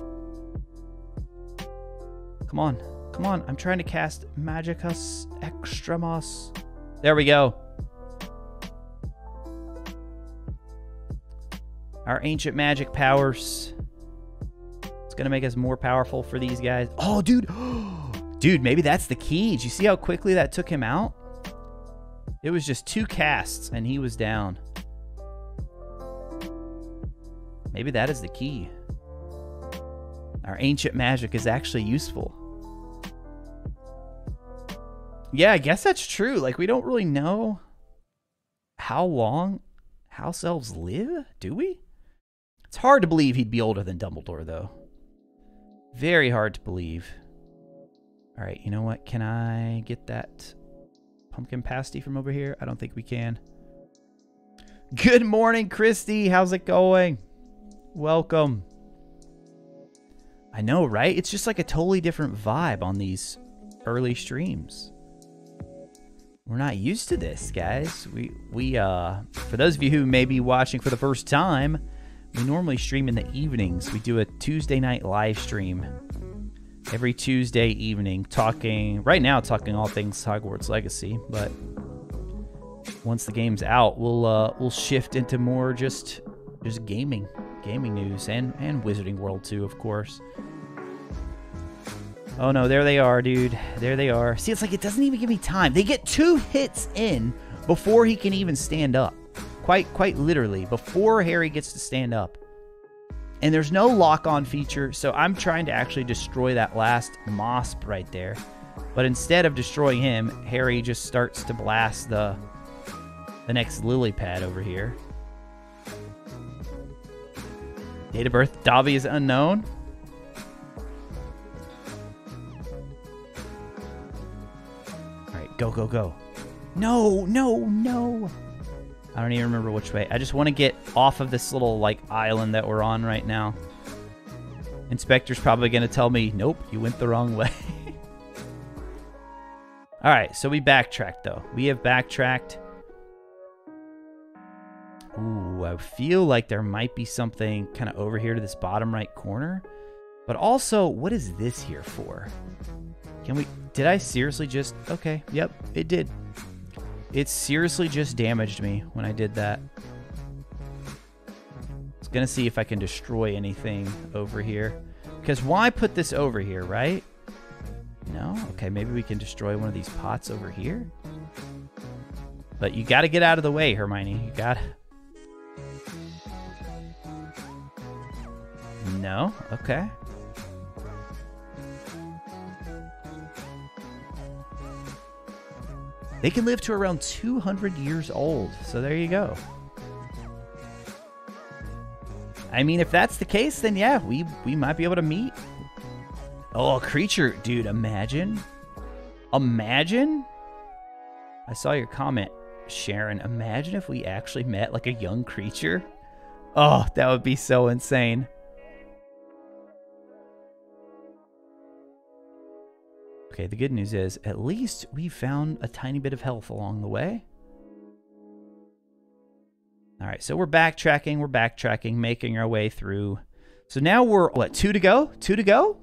Come on, come on! I'm trying to cast Magicus Extremos. There we go. Our ancient magic powers. It's to make us more powerful for these guys. Oh, dude. dude, maybe that's the key. Did you see how quickly that took him out? It was just two casts and he was down. Maybe that is the key. Our ancient magic is actually useful. Yeah, I guess that's true. Like, we don't really know how long house elves live, do we? It's hard to believe he'd be older than Dumbledore, though. Very hard to believe. All right, you know what? Can I get that pumpkin pasty from over here? I don't think we can. Good morning, Christy. How's it going? Welcome. I know, right? It's just like a totally different vibe on these early streams. We're not used to this, guys. We we uh for those of you who may be watching for the first time, we normally stream in the evenings. We do a Tuesday night live stream every Tuesday evening talking right now talking all things Hogwarts Legacy, but once the game's out, we'll uh we'll shift into more just just gaming, gaming news and and Wizarding World too, of course. Oh no, there they are, dude. There they are. See, it's like it doesn't even give me time. They get two hits in before he can even stand up. Quite quite literally, before Harry gets to stand up. And there's no lock-on feature, so I'm trying to actually destroy that last Mosp right there. But instead of destroying him, Harry just starts to blast the the next lily pad over here. Date of birth, Dobby is unknown. All right, go, go, go. No, no, no. I don't even remember which way. I just want to get off of this little, like, island that we're on right now. Inspector's probably going to tell me, nope, you went the wrong way. All right, so we backtracked, though. We have backtracked. Ooh, I feel like there might be something kind of over here to this bottom right corner. But also, what is this here for? Can we... Did I seriously just... Okay, yep, it did. It seriously just damaged me when I did that. It's to see if I can destroy anything over here. Because why put this over here, right? No? Okay, maybe we can destroy one of these pots over here. But you got to get out of the way, Hermione. You got No? Okay. They can live to around 200 years old. So there you go. I mean, if that's the case, then yeah, we we might be able to meet. Oh, a Kreacher, dude! Imagine, imagine. I saw your comment, Sharon. Imagine if we actually met like a young Kreacher. Oh, that would be so insane. Okay, the good news is at least we found a tiny bit of health along the way. All right, so we're backtracking, we're backtracking, making our way through. So now we're, what, two to go? Two to go?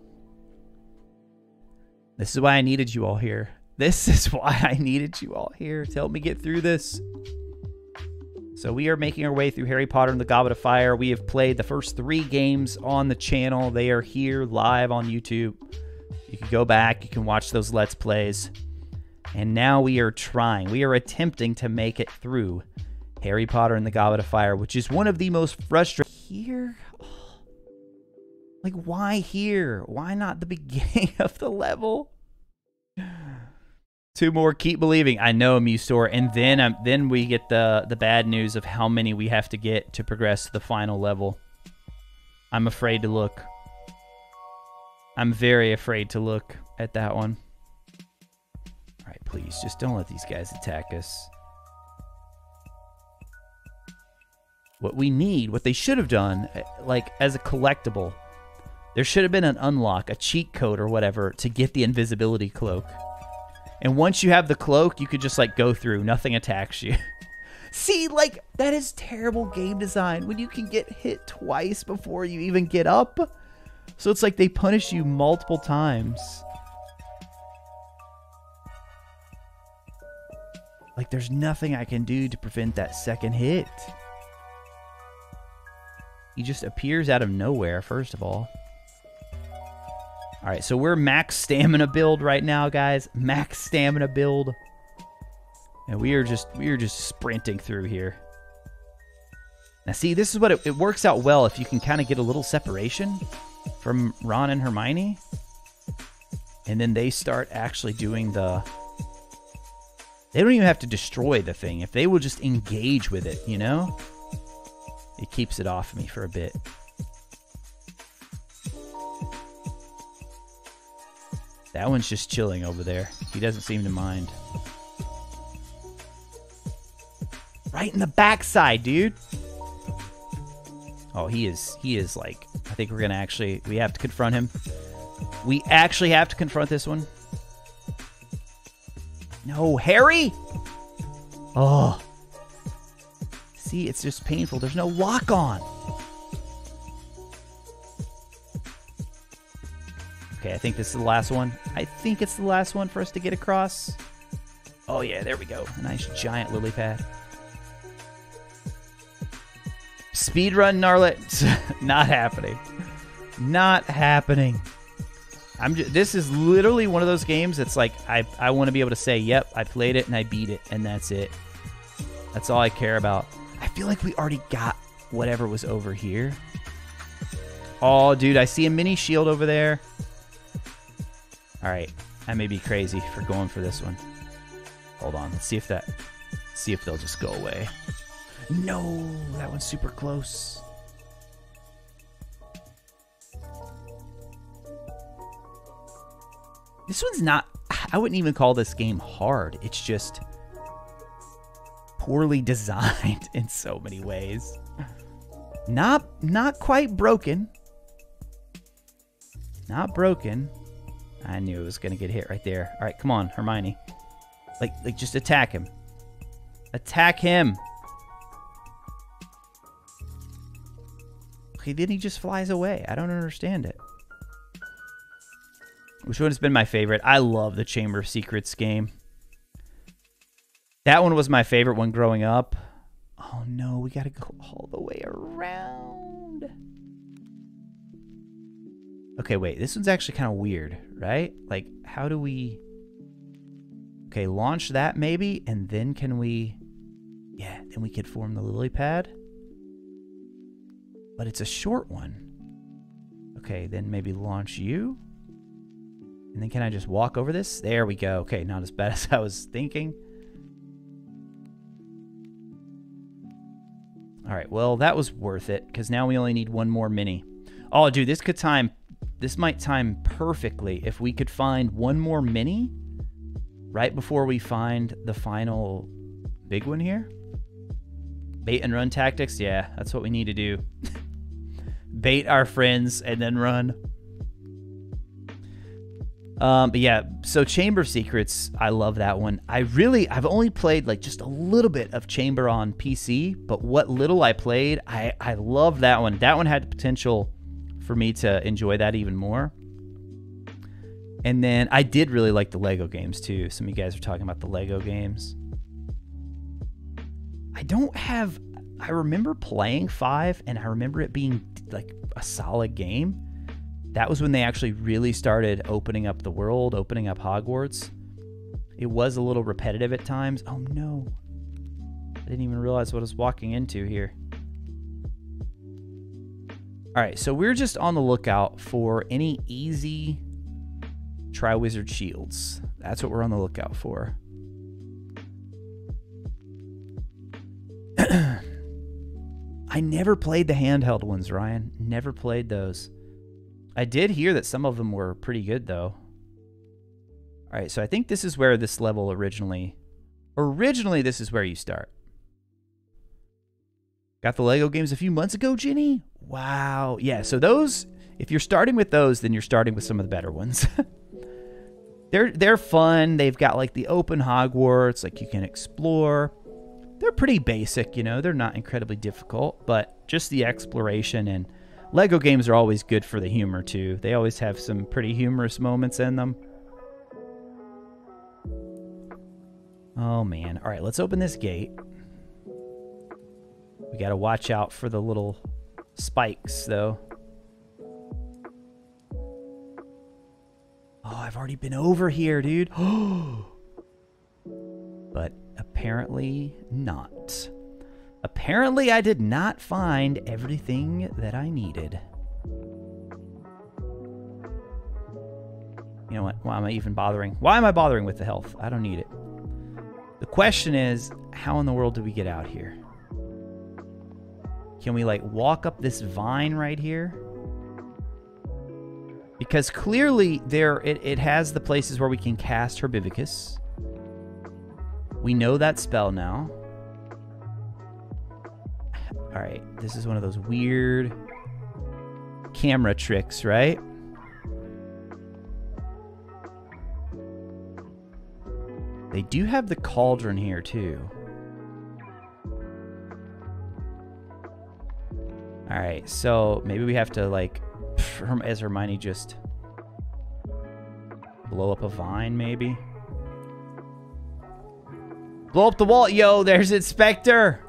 This is why I needed you all here. This is why I needed you all here to help me get through this. So we are making our way through Harry Potter and the Goblet of Fire. We have played the first three games on the channel. They are here live on YouTube. You can go back, you can watch those Let's Plays. And now we are trying, we are attempting to make it through Harry Potter and the Goblet of Fire, which is one of the most frustrating. Here? Like, why here? Why not the beginning of the level? Two more. Keep believing. I know Mustor, and then um, then we get the the bad news of how many we have to get to progress to the final level. I'm afraid to look. I'm very afraid to look at that one. All right, please, just don't let these guys attack us. What we need, what they should have done, eh, like as a collectible, there should have been an unlock, a cheat code or whatever to get the invisibility cloak. And once you have the cloak, you could just like go through, nothing attacks you. See, like that is terrible game design when you can get hit twice before you even get up. So it's like they punish you multiple times. Like there's nothing I can do to prevent that second hit. He just appears out of nowhere, first of all. All right, so we're max stamina build right now, guys. Max stamina build. And we are just we are just sprinting through here. Now see, this is what it, it works out well if you can kind of get a little separation from Ron and Hermione. And then they start actually doing the They don't even have to destroy the thing. If they will just engage with it, you know? It keeps it off me for a bit. That one's just chilling over there. He doesn't seem to mind. Right in the backside, dude. Oh, he is. He is like. Think we're gonna actually. We have to confront him. We actually have to confront this one. No, Harry. Oh. See, it's just painful. There's no lock on. Okay, I think this is the last one. I think it's the last one for us to get across. Oh yeah, there we go. A nice giant lily pad. Speedrun Gnarlet. Not happening. Not happening. I'm just, this is literally one of those games that's like I, I want to be able to say, yep, I played it and I beat it, and that's it. That's all I care about. I feel like we already got whatever was over here. Oh, dude, I see a mini shield over there. All right, I may be crazy for going for this one. Hold on, let's see if that, see if they'll just go away. No, that one's super close. This one's not. I wouldn't even call this game hard. It's just poorly designed in so many ways. Not not quite broken. Not broken. I knew it was gonna get hit right there. All right, come on, Hermione. Like like just attack him. Attack him. Okay, then he just flies away. I don't understand it. Which one has been my favorite? I love the Chamber of Secrets game. That one was my favorite one growing up. Oh no, we gotta go all the way around. Okay, wait, this one's actually kind of weird, right? Like, how do we... Okay, launch that maybe, and then can we... Yeah, then we could form the lily pad. But it's a short one. Okay, then maybe launch you. And then can I just walk over this? There we go. Okay, not as bad as I was thinking. All right, well, that was worth it because now we only need one more mini. Oh, dude, this could time, this might time perfectly if we could find one more mini right before we find the final big one here. Bait and run tactics, yeah, that's what we need to do. Bait our friends and then run. Um, but yeah, so Chamber of Secrets, I love that one. I really, I've only played like just a little bit of Chamber on PC, but what little I played, I, I love that one. That one had the potential for me to enjoy that even more. And then I did really like the Lego games too. Some of you guys are talking about the Lego games. I don't have, I remember playing five and I remember it being like a solid game that was when they actually really started opening up the world, opening up Hogwarts. It was a little repetitive at times. Oh no. I didn't even realize what I was walking into here. All right, so we're just on the lookout for any easy Triwizard shields. That's what we're on the lookout for. I never played the handheld ones, Ryan. Never played those. I did hear that some of them were pretty good, though. All right, so I think this is where this level originally... Originally, this is where you start. Got the Lego games a few months ago, Ginny? Wow. Yeah, so those... If you're starting with those, then you're starting with some of the better ones. they're they're fun. They've got like the open Hogwarts, like you can explore. They're pretty basic, you know. They're not incredibly difficult, but just the exploration and Lego games are always good for the humor too. They always have some pretty humorous moments in them. Oh man. All right, let's open this gate. We got to watch out for the little spikes though. Oh, I've already been over here, dude. but apparently not. Apparently, I did not find everything that I needed. You know what? Why am I even bothering? Why am I bothering with the health? I don't need it. The question is, how in the world do we get out here? Can we, like, walk up this vine right here? Because clearly there it, it has the places where we can cast Herbivicus. We know that spell now. All right, this is one of those weird camera tricks, right? They do have the cauldron here too. All right, so maybe we have to like, as Hermione just blow up a vine, maybe. Blow up the wall, yo! There's Inspector.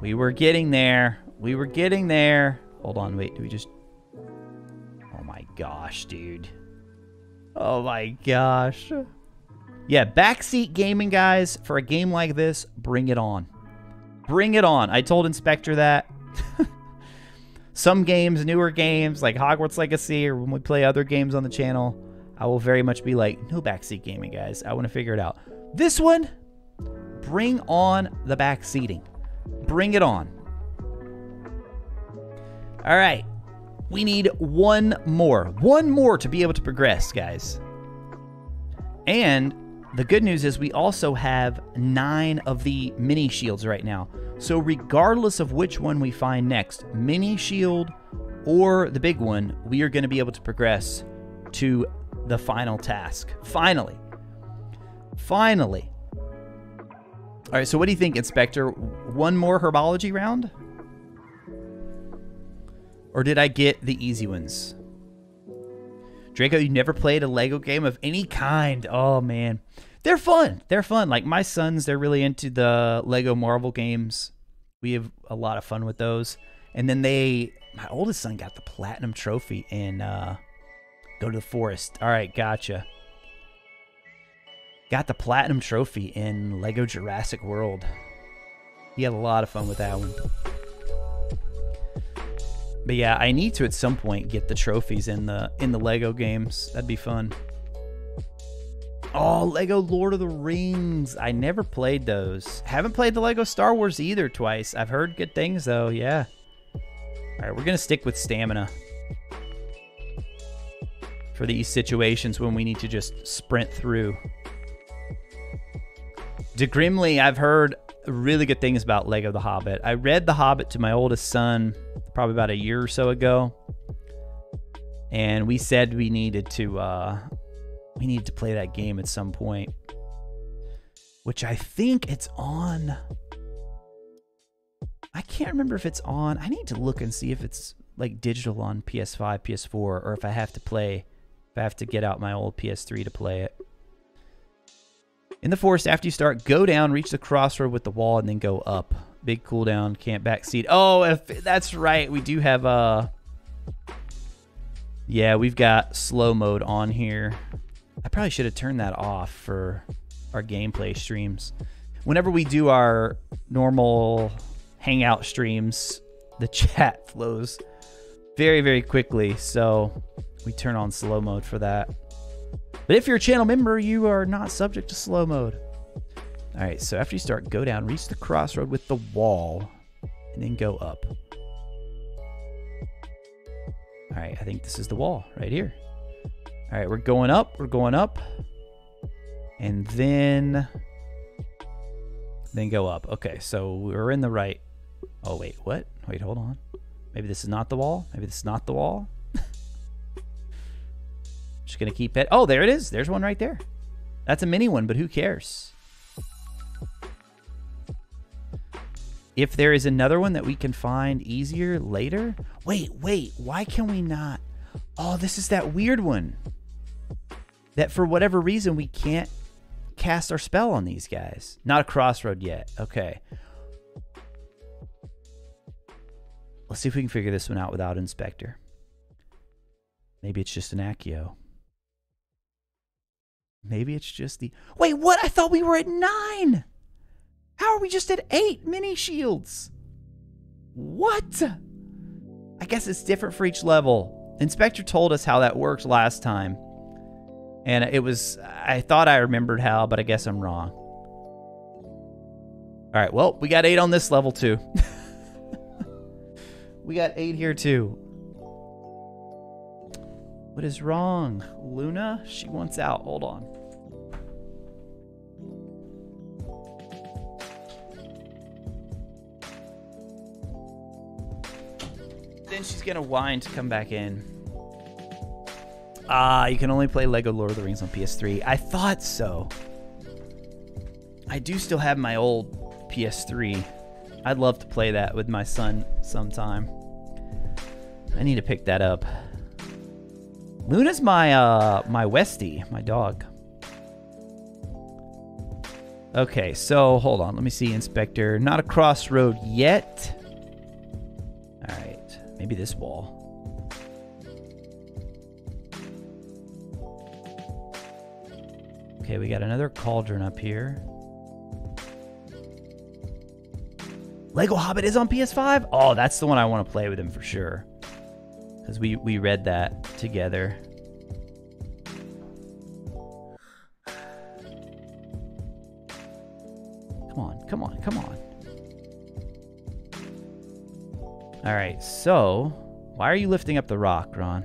We were getting there. We were getting there. Hold on, wait. Do we just? Oh my gosh, dude. Oh my gosh. Yeah, backseat gaming, guys. For a game like this, bring it on. Bring it on. I told Inspector that. Some games, newer games like Hogwarts Legacy, or when we play other games on the channel, I will very much be like, no backseat gaming, guys. I want to figure it out. This one, bring on the back seating. Bring it on. All right. We need one more. One more to be able to progress, guys. And the good news is we also have nine of the mini shields right now. So regardless of which one we find next, mini shield or the big one, we are going to be able to progress to the final task. Finally. Finally. All right, so what do you think, Inspector? One more herbology round? Or did I get the easy ones? Draco, you never played a Lego game of any kind. Oh, man. They're fun. They're fun. Like, my sons, they're really into the Lego Marvel games. We have a lot of fun with those. And then they, my oldest son got the Platinum Trophy in uh, Go to the Forest. All right, gotcha. Got the Platinum Trophy in Lego Jurassic World. He had a lot of fun with that one. But yeah, I need to at some point get the trophies in the in the Lego games. That'd be fun. Oh, Lego Lord of the Rings. I never played those. Haven't played the Lego Star Wars either twice. I've heard good things though, yeah. Alright, we're gonna stick with stamina. For these situations when we need to just sprint through. De Grimley, I've heard really good things about Lego The Hobbit. I read The Hobbit to my oldest son probably about a year or so ago. And we said we needed to uh we needed to play that game at some point. Which I think it's on I can't remember if it's on. I need to look and see if it's like digital on PS5, PS4 or if I have to play if I have to get out my old PS3 to play it. In the forest, after you start, go down, reach the crossroad with the wall, and then go up. Big cooldown, can't backseat. Oh, if that's right. We do have uh Yeah, we've got slow mode on here. I probably should have turned that off for our gameplay streams. Whenever we do our normal hangout streams, the chat flows very, very quickly. So we turn on slow mode for that. But if you're a channel member, you are not subject to slow mode. All right, so after you start, go down, reach the crossroad with the wall, and then go up. All right, I think this is the wall right here. All right, we're going up, we're going up. And then, then go up. Okay, so we're in the right. Oh, wait, what? Wait, hold on. Maybe this is not the wall. Maybe this is not the wall. Just gonna keep it. Oh, there it is. There's one right there. That's a mini one, but who cares? If there is another one that we can find easier later. Wait, wait. Why can we not? Oh, this is that weird one. That for whatever reason we can't cast our spell on these guys. Not a crossroad yet. Okay. Let's see if we can figure this one out without Inspector. Maybe it's just an Accio. Maybe it's just the. Wait, what? I thought we were at nine. How are we just at eight mini shields? What? I guess it's different for each level. Inspector told us how that worked last time. And it was. I thought I remembered how, but I guess I'm wrong. All right, well, we got eight on this level too. we got eight here too. What is wrong? Luna? She wants out. Hold on. Then she's gonna whine to come back in. Ah, you can only play Lego Lord of the Rings on PS3. I thought so. I do still have my old PS3. I'd love to play that with my son sometime. I need to pick that up. Luna's my uh my Westie, my dog. Okay, so hold on. Let me see, Inspector. Not a crossroad yet. Maybe this wall. Okay, we got another cauldron up here. Lego Hobbit is on PS5? Oh, that's the one I want to play with him for sure. Because we, we read that together. Come on, come on, come on. All right, so why are you lifting up the rock, Ron?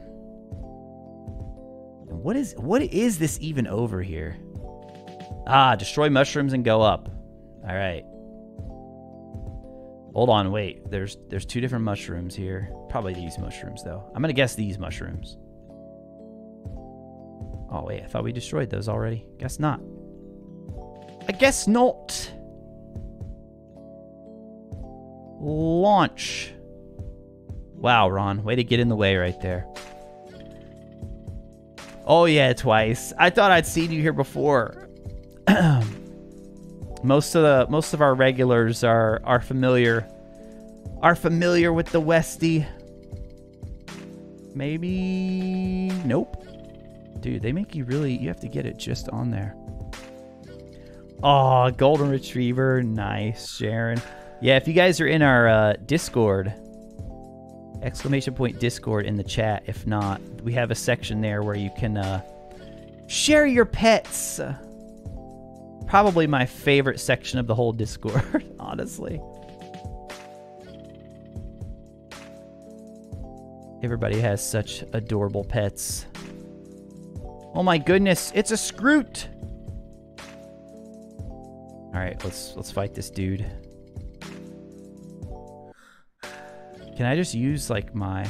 What is what is this even over here? Ah, destroy mushrooms and go up. All right. Hold on, wait. There's there's two different mushrooms here. Probably these mushrooms though. I'm gonna guess these mushrooms. Oh wait, I thought we destroyed those already. Guess not. I guess not. Launch. Wow, Ron, way to get in the way right there. Oh yeah, twice. I thought I'd seen you here before. most of the most of our regulars are are familiar are familiar with the Westie. Maybe nope. Dude, they make you really you have to get it just on there. Oh, golden retriever, nice, Sharon. Yeah, if you guys are in our uh, Discord, exclamation point Discord in the chat. If not, we have a section there where you can uh, share your pets. Probably my favorite section of the whole Discord, honestly. Everybody has such adorable pets. Oh my goodness, it's a Skrewt! Alright, let's let's fight this dude. Can I just use like my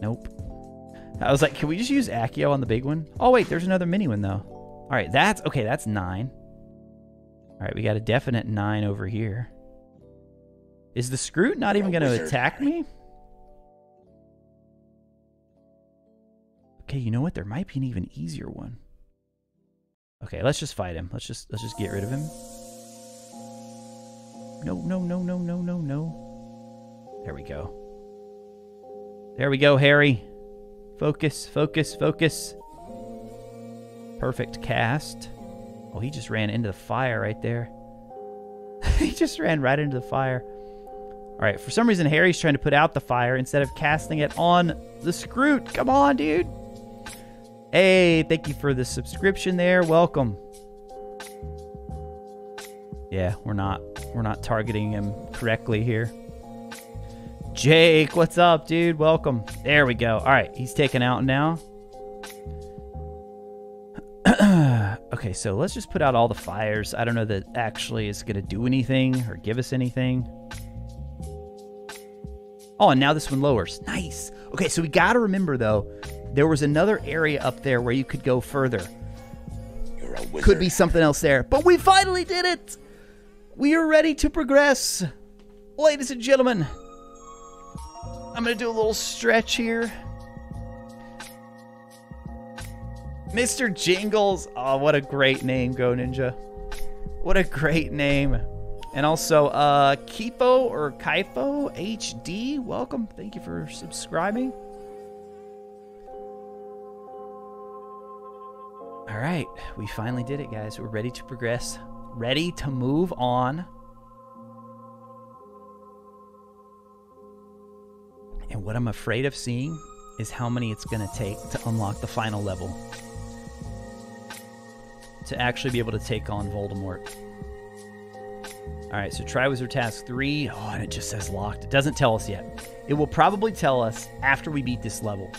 Nope. I was like, can we just use Accio on the big one? Oh wait, there's another mini one though. Alright, that's okay, that's nine. Alright, we got a definite nine over here. Is the Skrewt not even gonna attack me? Okay, you know what? There might be an even easier one. Okay, let's just fight him. Let's just let's just get rid of him. No, no, no, no, no, no, no. There we go. There we go, Harry. Focus, focus, focus. Perfect cast. Oh, he just ran into the fire right there. he just ran right into the fire. All right, for some reason, Harry's trying to put out the fire instead of casting it on the Skrewt. Come on, dude. Hey, thank you for the subscription there. Welcome. Yeah, we're not we're not targeting him correctly here. Jake, what's up, dude? Welcome. There we go. All right, he's taken out now. okay, so let's just put out all the fires. I don't know that actually is going to do anything or give us anything. Oh, and now this one lowers. Nice. Okay, so we got to remember, though, there was another area up there where you could go further. You're a wizard. Could be something else there. But we finally did it! We are ready to progress. Ladies and gentlemen, I'm going to do a little stretch here. Mr. Jingles. Oh, what a great name, Go Ninja. What a great name. And also, uh, Kipo or Kaifo HD, welcome. Thank you for subscribing. All right, we finally did it, guys. We're ready to progress, ready to move on. And what I'm afraid of seeing is how many it's going to take to unlock the final level. To actually be able to take on Voldemort. Alright, so Triwizard Task 3. Oh, and it just says locked. It doesn't tell us yet. It will probably tell us after we beat this level.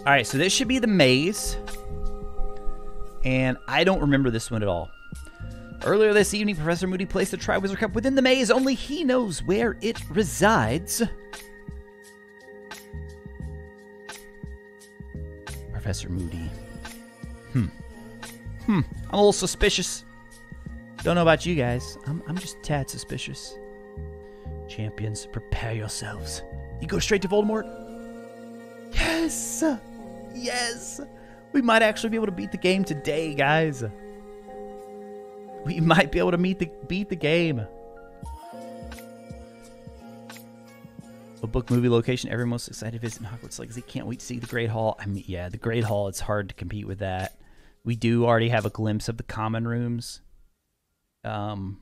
Alright, so this should be the maze. And I don't remember this one at all. Earlier this evening, Professor Moody placed the Triwizard Cup within the maze, only he knows where it resides. Professor Moody. Hmm. Hmm. I'm a little suspicious. Don't know about you guys. I'm, I'm just tad suspicious. Champions, prepare yourselves. You go straight to Voldemort? Yes! Yes! We might actually be able to beat the game today, guys. We might be able to meet the beat the game. A book movie location everyone most excited to visit in Hogwarts Legacy. Can't wait to see the Great Hall. I mean, yeah, the Great Hall. It's hard to compete with that. We do already have a glimpse of the common rooms. Um,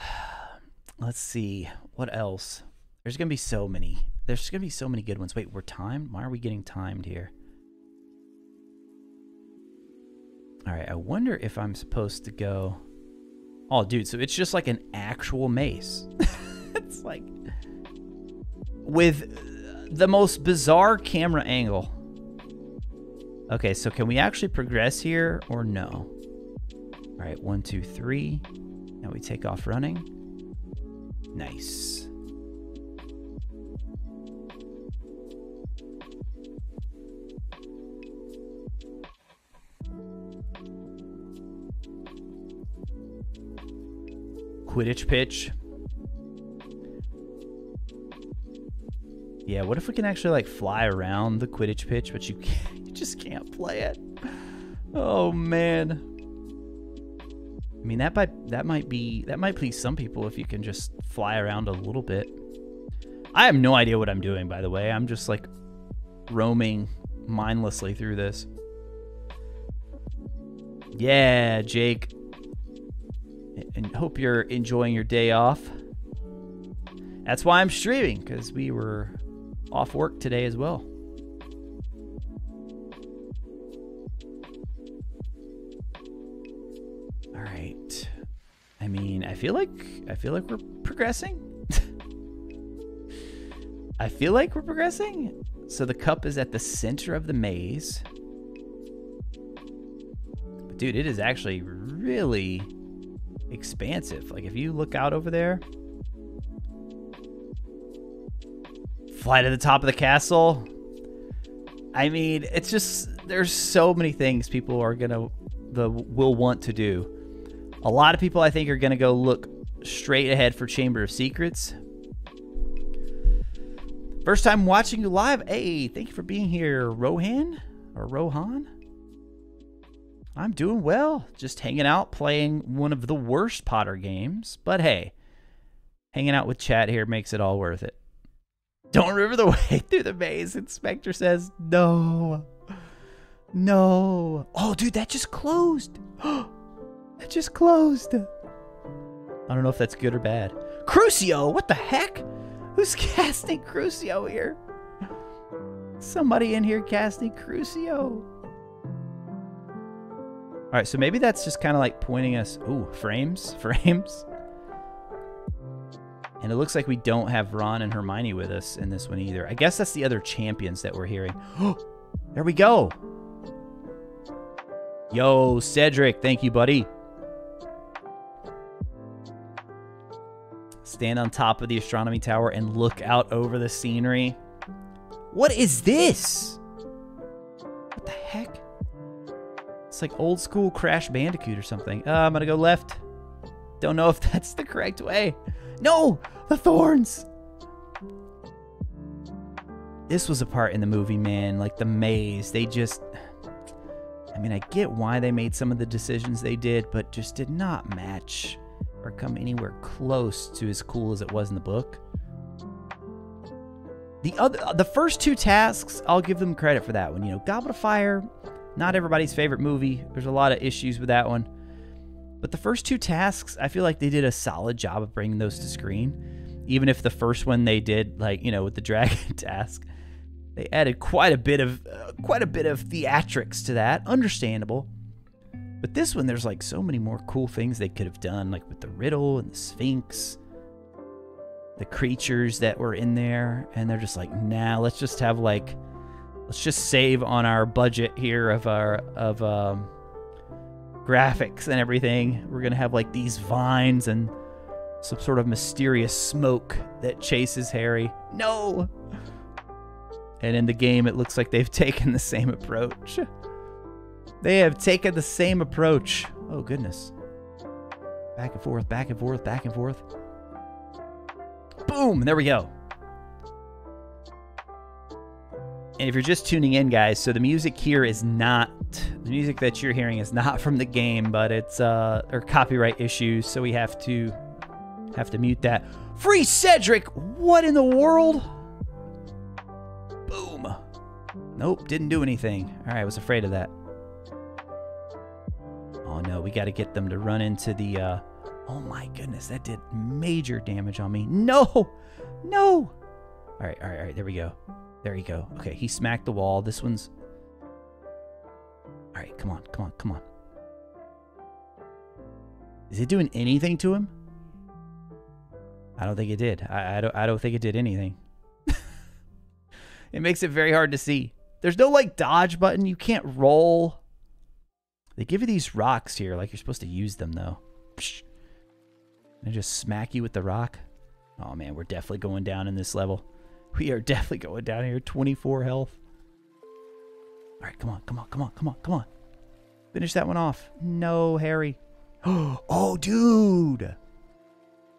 let's see what else. There's gonna be so many. There's gonna be so many good ones. Wait, we're timed. Why are we getting timed here? All right, I wonder if I'm supposed to go. Oh, dude, so it's just like an actual maze. it's like with the most bizarre camera angle. Okay, so can we actually progress here or no? All right, one, two, three. Now we take off running. Nice. Quidditch pitch. Yeah, what if we can actually like fly around the Quidditch pitch, but you, you just can't play it? Oh man. I mean that might that might be that might please some people if you can just fly around a little bit. I have no idea what I'm doing, by the way. I'm just like roaming mindlessly through this. Yeah, Jake. And hope you're enjoying your day off. That's why I'm streaming, because we were off work today as well. All right. I mean, I feel like I feel like we're progressing. I feel like we're progressing. So the cup is at the center of the maze. But dude, it is actually really expansive. Like if you look out over there, fly to the top of the castle. I mean, it's just there's so many things people are gonna the will want to do. A lot of people I think are gonna go look straight ahead for Chamber of Secrets. First time watching you live. Hey, thank you for being here, Rohan or Rohan. I'm doing well. Just hanging out, playing one of the worst Potter games. But hey, hanging out with chat here makes it all worth it. Don't remember the way through the maze. Inspector says no. No. Oh, dude, that just closed. that just closed. I don't know if that's good or bad. Crucio, what the heck? Who's casting Crucio here? Somebody in here casting Crucio. All right, so maybe that's just kind of like pointing us. Ooh, frames, frames. And it looks like we don't have Ron and Hermione with us in this one either. I guess that's the other champions that we're hearing. There we go. Yo, Cedric, thank you, buddy. Stand on top of the astronomy tower and look out over the scenery. What is this? What the heck? It's like old school Crash Bandicoot or something. Uh, I'm gonna go left. Don't know if that's the correct way. No! The thorns! This was a part in the movie, man. Like the maze. They just. I mean, I get why they made some of the decisions they did, but just did not match or come anywhere close to as cool as it was in the book. The other, the first two tasks, I'll give them credit for that one. You know, Goblet of Fire, not everybody's favorite movie. There's a lot of issues with that one. But the first two tasks, I feel like they did a solid job of bringing those to screen. Even if the first one they did, like you know, with the dragon task, they added quite a bit of uh, quite a bit of theatrics to that. Understandable. But this one, there's like so many more cool things they could have done, like with the riddle and the Sphinx, the creatures that were in there, and they're just like, nah, let's just have like, let's just save on our budget here of our of um, graphics and everything. We're gonna have like these vines and some sort of mysterious smoke that chases Harry. No. And in the game, it looks like they've taken the same approach. They have taken the same approach. Oh, goodness. Back and forth, back and forth, back and forth. Boom! There we go. And if you're just tuning in, guys, so the music here is not the music that you're hearing is not from the game, but it's uh or copyright issues, so we have to have to mute that. Free Cedric! What in the world? Boom. Nope, didn't do anything. Alright, I was afraid of that. Oh no, we gotta get them to run into the uh Oh my goodness, that did major damage on me. No! No! Alright, alright, alright, there we go. There you go. Okay, he smacked the wall. This one's. All right, come on, come on, come on. Is it doing anything to him? I don't think it did. I, I don't. I don't think it did anything. it makes it very hard to see. There's no like dodge button. You can't roll. They give you these rocks here, like you're supposed to use them though. Psh. They just smack you with the rock. Oh man, we're definitely going down in this level. We are definitely going down here. 24 health. All right, come on, come on, come on, come on, come on. Finish that one off. No, Harry. Oh, dude.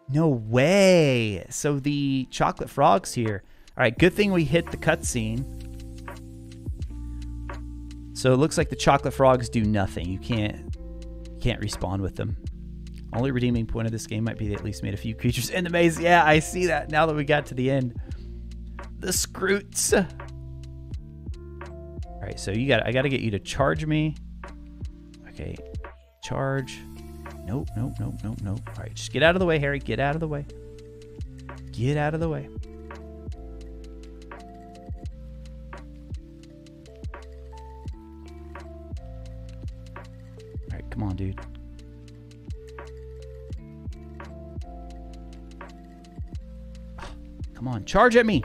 No way. So the chocolate frogs here. All right, good thing we hit the cutscene. So it looks like the chocolate frogs do nothing. You can't you can't respawn with them. Only redeeming point of this game might be they at least made a few creatures in the maze. Yeah, I see that now that we got to the end the skrewts. All right, so you got I got to get you to charge me. Okay, charge. Nope, nope, nope, nope, nope. All right, just get out of the way, Harry. Get out of the way. Get out of the way. All right, come on, dude. Come on, charge at me.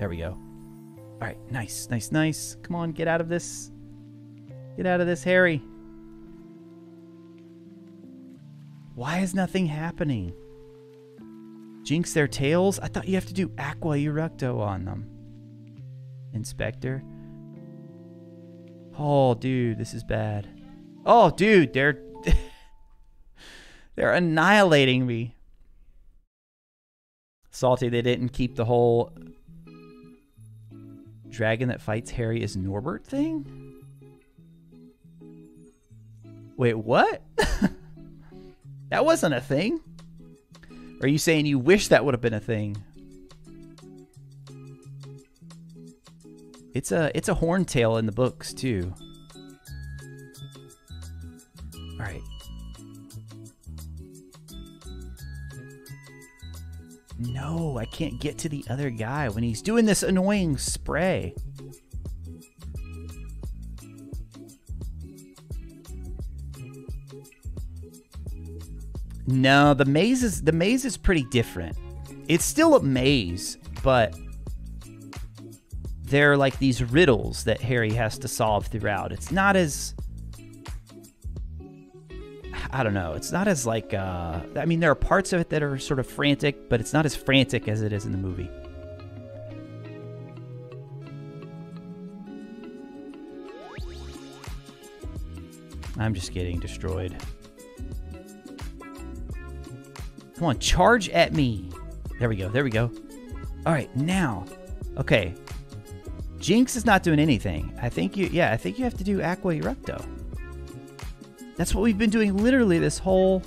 There we go. All right, nice, nice, nice. Come on, get out of this. Get out of this, Harry. Why is nothing happening? Jinx their tails? I thought you have to do Aqua Eructo on them. Inspector. Oh, dude, this is bad. Oh, dude, they're they're annihilating me. Salty, they didn't keep the whole dragon that fights Harry is Norbert thing? Wait, what? that wasn't a thing. Are you saying you wish that would have been a thing? It's a it's a horntail in the books too. All right. No, I can't get to the other guy when he's doing this annoying spray. No, the maze is the maze is pretty different. It's still a maze, but they're like these riddles that Harry has to solve throughout. It's not as I don't know. It's not as like uh I mean there are parts of it that are sort of frantic, but it's not as frantic as it is in the movie. I'm just getting destroyed. Come on, charge at me. There we go. There we go. All right, now. Okay. Jinx is not doing anything. I think you yeah, I think you have to do Aqua Eructo. That's what we've been doing literally this whole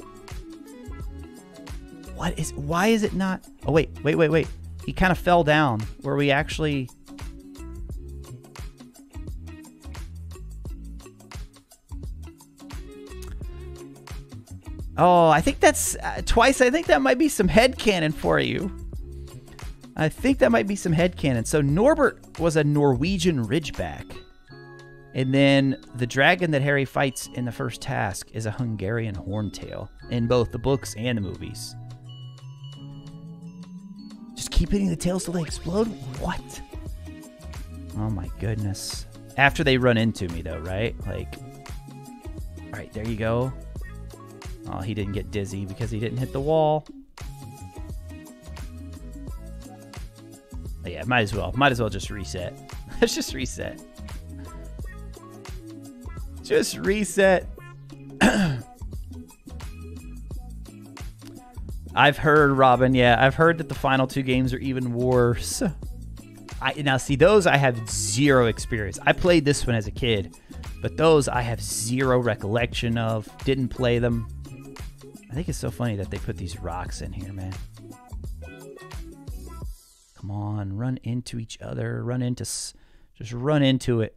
What is why is it not Oh wait, wait, wait, wait. He kind of fell down where we actually Oh, I think that's uh, twice. I think that might be some head canon for you. I think that might be some head canon. So Norbert was a Norwegian Ridgeback. And then the dragon that Harry fights in the first task is a Hungarian Horntail in both the books and the movies. Just keep hitting the tails till they explode? What? Oh my goodness. After they run into me, though, right? Like, all right, there you go. Oh, he didn't get dizzy because he didn't hit the wall. Yeah, might as well. Might as well just reset. Let's just reset. Just reset. I've heard, Robin. Yeah, I've heard that the final two games are even worse. I now see those I have zero experience. I played this one as a kid, but those I have zero recollection of. Didn't play them. I think it's so funny that they put these rocks in here, man. Come on, run into each other. Run into, just run into it.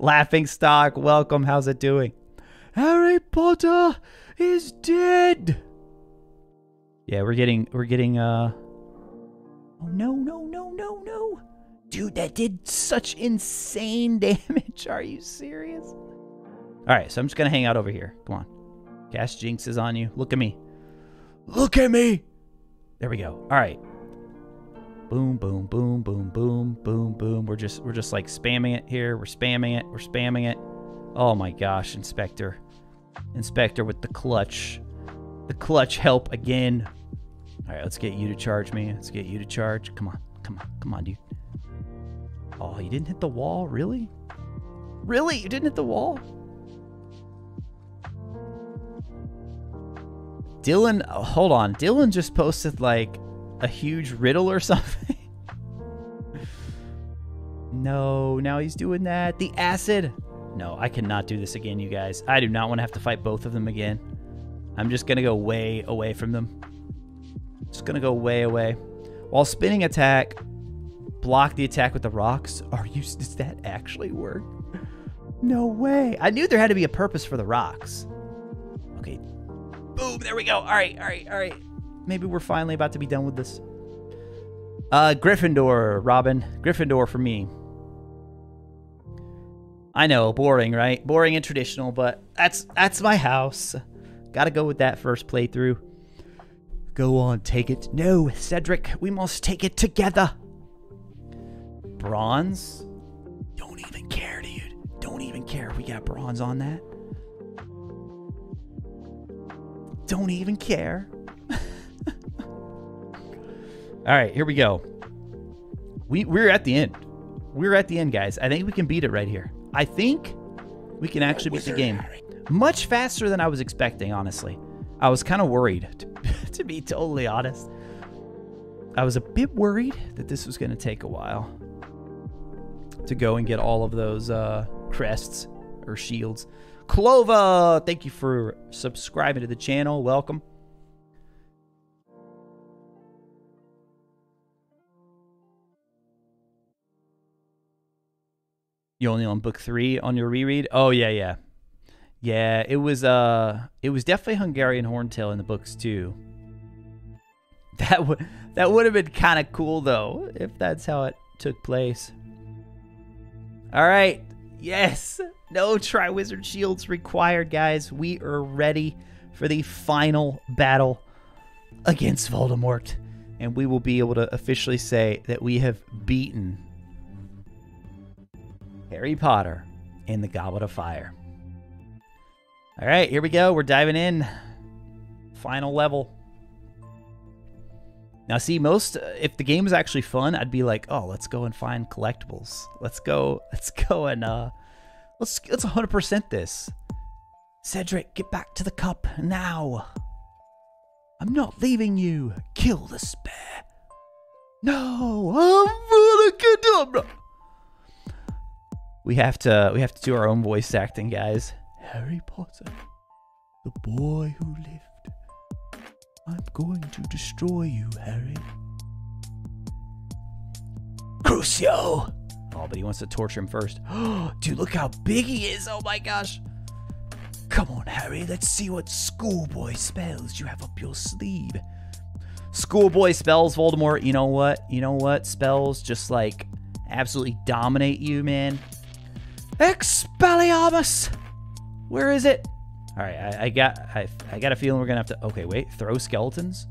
Laughing stock, welcome. How's it doing? Harry Potter is dead. Yeah, we're getting, we're getting, uh. Oh no, no, no, no, no. Dude, that did such insane damage. Are you serious? All right, so I'm just gonna hang out over here. Come on. Cast Jinx is on you. Look at me. Look at me. There we go. All right. Boom, boom, boom, boom, boom, boom, boom. We're just we're just like spamming it here. We're spamming it. We're spamming it. Oh my gosh, Inspector. Inspector with the clutch. The clutch help again. All right, let's get you to charge me. Let's get you to charge. Come on. Come on. Come on, dude. Oh, you didn't hit the wall? Really? Really? You didn't hit the wall? Dylan, hold on. Dylan just posted like a huge riddle or something. no, now he's doing that. The acid. No, I cannot do this again, you guys. I do not want to have to fight both of them again. I'm just going to go way away from them. Just going to go way away. While spinning attack, block the attack with the rocks. Are you does that actually work? No way. I knew there had to be a purpose for the rocks. Okay, Boom, there we go. All right, all right, all right. Maybe we're finally about to be done with this. Uh, Gryffindor, Robin. Gryffindor for me. I know, boring, right? Boring and traditional, but that's that's my house. Gotta go with that first playthrough. Go on, take it. No, Cedric, we must take it together. Bronze? Don't even care, dude. Don't even care. We got bronze on that. don't even care. All right, here we go. We we're at the end. We're at the end, guys. I think we can beat it right here. I think we can actually beat the game much faster than I was expecting. Honestly, I was kind of worried, to, to be totally honest. I was a bit worried that this was going to take a while to go and get all of those uh, crests or shields. Clova, thank you for subscribing to the channel. Welcome. You only on book three on your reread? Oh yeah, yeah, yeah. It was uh, it was definitely Hungarian Horntail in the books too. That would that would have been kind of cool though if that's how it took place. All right, yes, no Triwizard Shields required, guys. We are ready for the final battle against Voldemort, and we will be able to officially say that we have beaten Harry Potter in the Goblet of Fire. All right, here we go. We're diving in. Final level. Now, see, most uh, if the game is actually fun, I'd be like, "Oh, let's go and find collectibles. Let's go, let's go and uh, let's let's 100% this." Cedric, get back to the cup now. I'm not leaving you. Kill the spare. No, I'm for gonna we have to we have to do our own voice acting, guys. Harry Potter, the boy who lived. I'm going to destroy you, Harry. Crucio! Oh, but he wants to torture him first. Dude, look how big he is. Oh my gosh. Come on, Harry. Let's see what schoolboy spells you have up your sleeve. Schoolboy spells, Voldemort. You know what? You know what? Spells just like absolutely dominate you, man. Expelliarmus! Where is it? All right, I, I got I, I got a feeling we're gonna have to. Okay, wait, throw skeletons.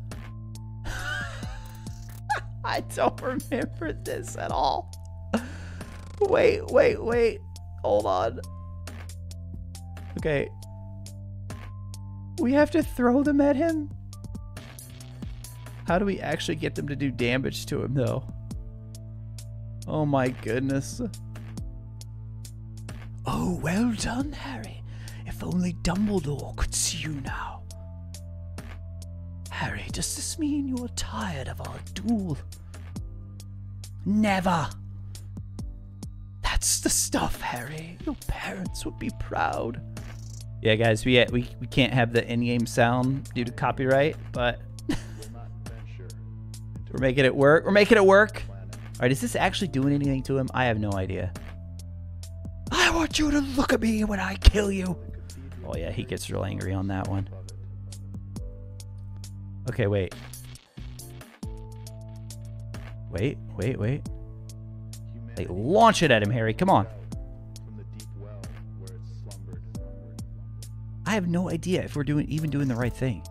I don't remember this at all. Wait, wait, wait. Hold on. Okay. We have to throw them at him. How do we actually get them to do damage to him, though? Oh my goodness. Oh, well done, Harry. If only Dumbledore could see you now. Harry, does this mean you're tired of our duel? Never. That's the stuff, Harry. Your parents would be proud. Yeah, guys, we we, we can't have the in-game sound due to copyright, but we're making it work. We're making it work. All right, is this actually doing anything to him? I have no idea. Want you to look at me when I kill you. Oh yeah, he gets real angry on that one. Okay, wait. Wait, wait, wait. Hey, launch it at him, Harry. Come on. I have no idea if we're doing even doing the right thing.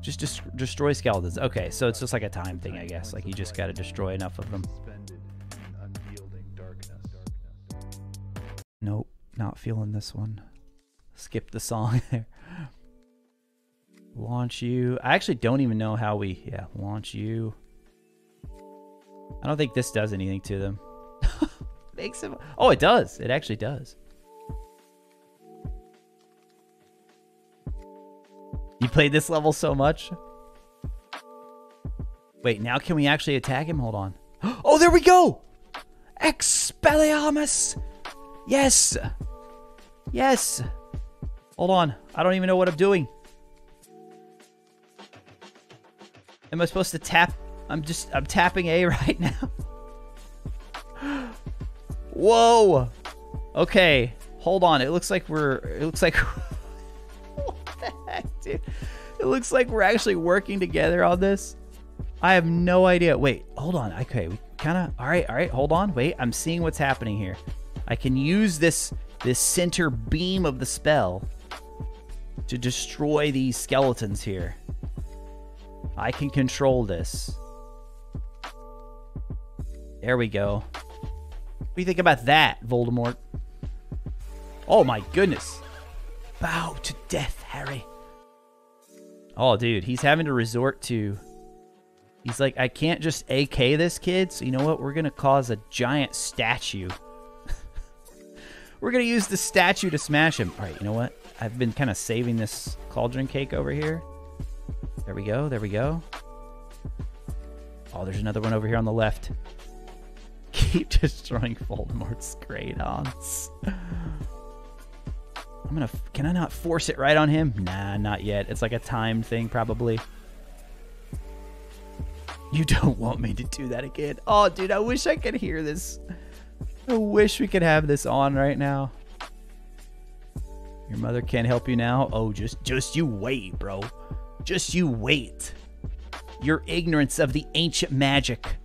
Just dis- destroy skeletons. Okay, so it's just like a time thing, I guess. Like you just got to destroy enough of them. Nope, not feeling this one. Skip the song there. Launch you. I actually don't even know how we. Yeah, launch you. I don't think this does anything to them. Makes him. Oh, it does. It actually does. You played this level so much. Wait, now can we actually attack him? Hold on. Oh, there we go! Expelliarmus! Yes! Yes! Hold on. I don't even know what I'm doing. Am I supposed to tap? I'm just, I'm tapping A right now. Whoa! Okay, hold on. It looks like we're, it looks like, what the heck, dude? It looks like we're actually working together on this. I have no idea. Wait, hold on. Okay, we kind of, all right, all right, hold on. Wait, I'm seeing what's happening here. I can use this, this center beam of the spell to destroy these skeletons here. I can control this. There we go. What do you think about that, Voldemort? Oh my goodness. Bow to death, Harry. Oh, dude, he's having to resort to. He's like, I can't just AK this kid, so you know what? We're going to cause a giant statue. We're going to use the statue to smash him. All right, you know what? I've been kind of saving this cauldron cake over here. There we go. There we go. Oh, there's another one over here on the left. Keep destroying Voldemort's great. I'm gonna. Can I not force it right on him? Nah, not yet. It's like a timed thing, probably. You don't want me to do that again. Oh, dude, I wish I could hear this. I wish we could have this on right now. Your mother can't help you now. Oh, just just you wait, bro. Just you wait. Your ignorance of the ancient magic.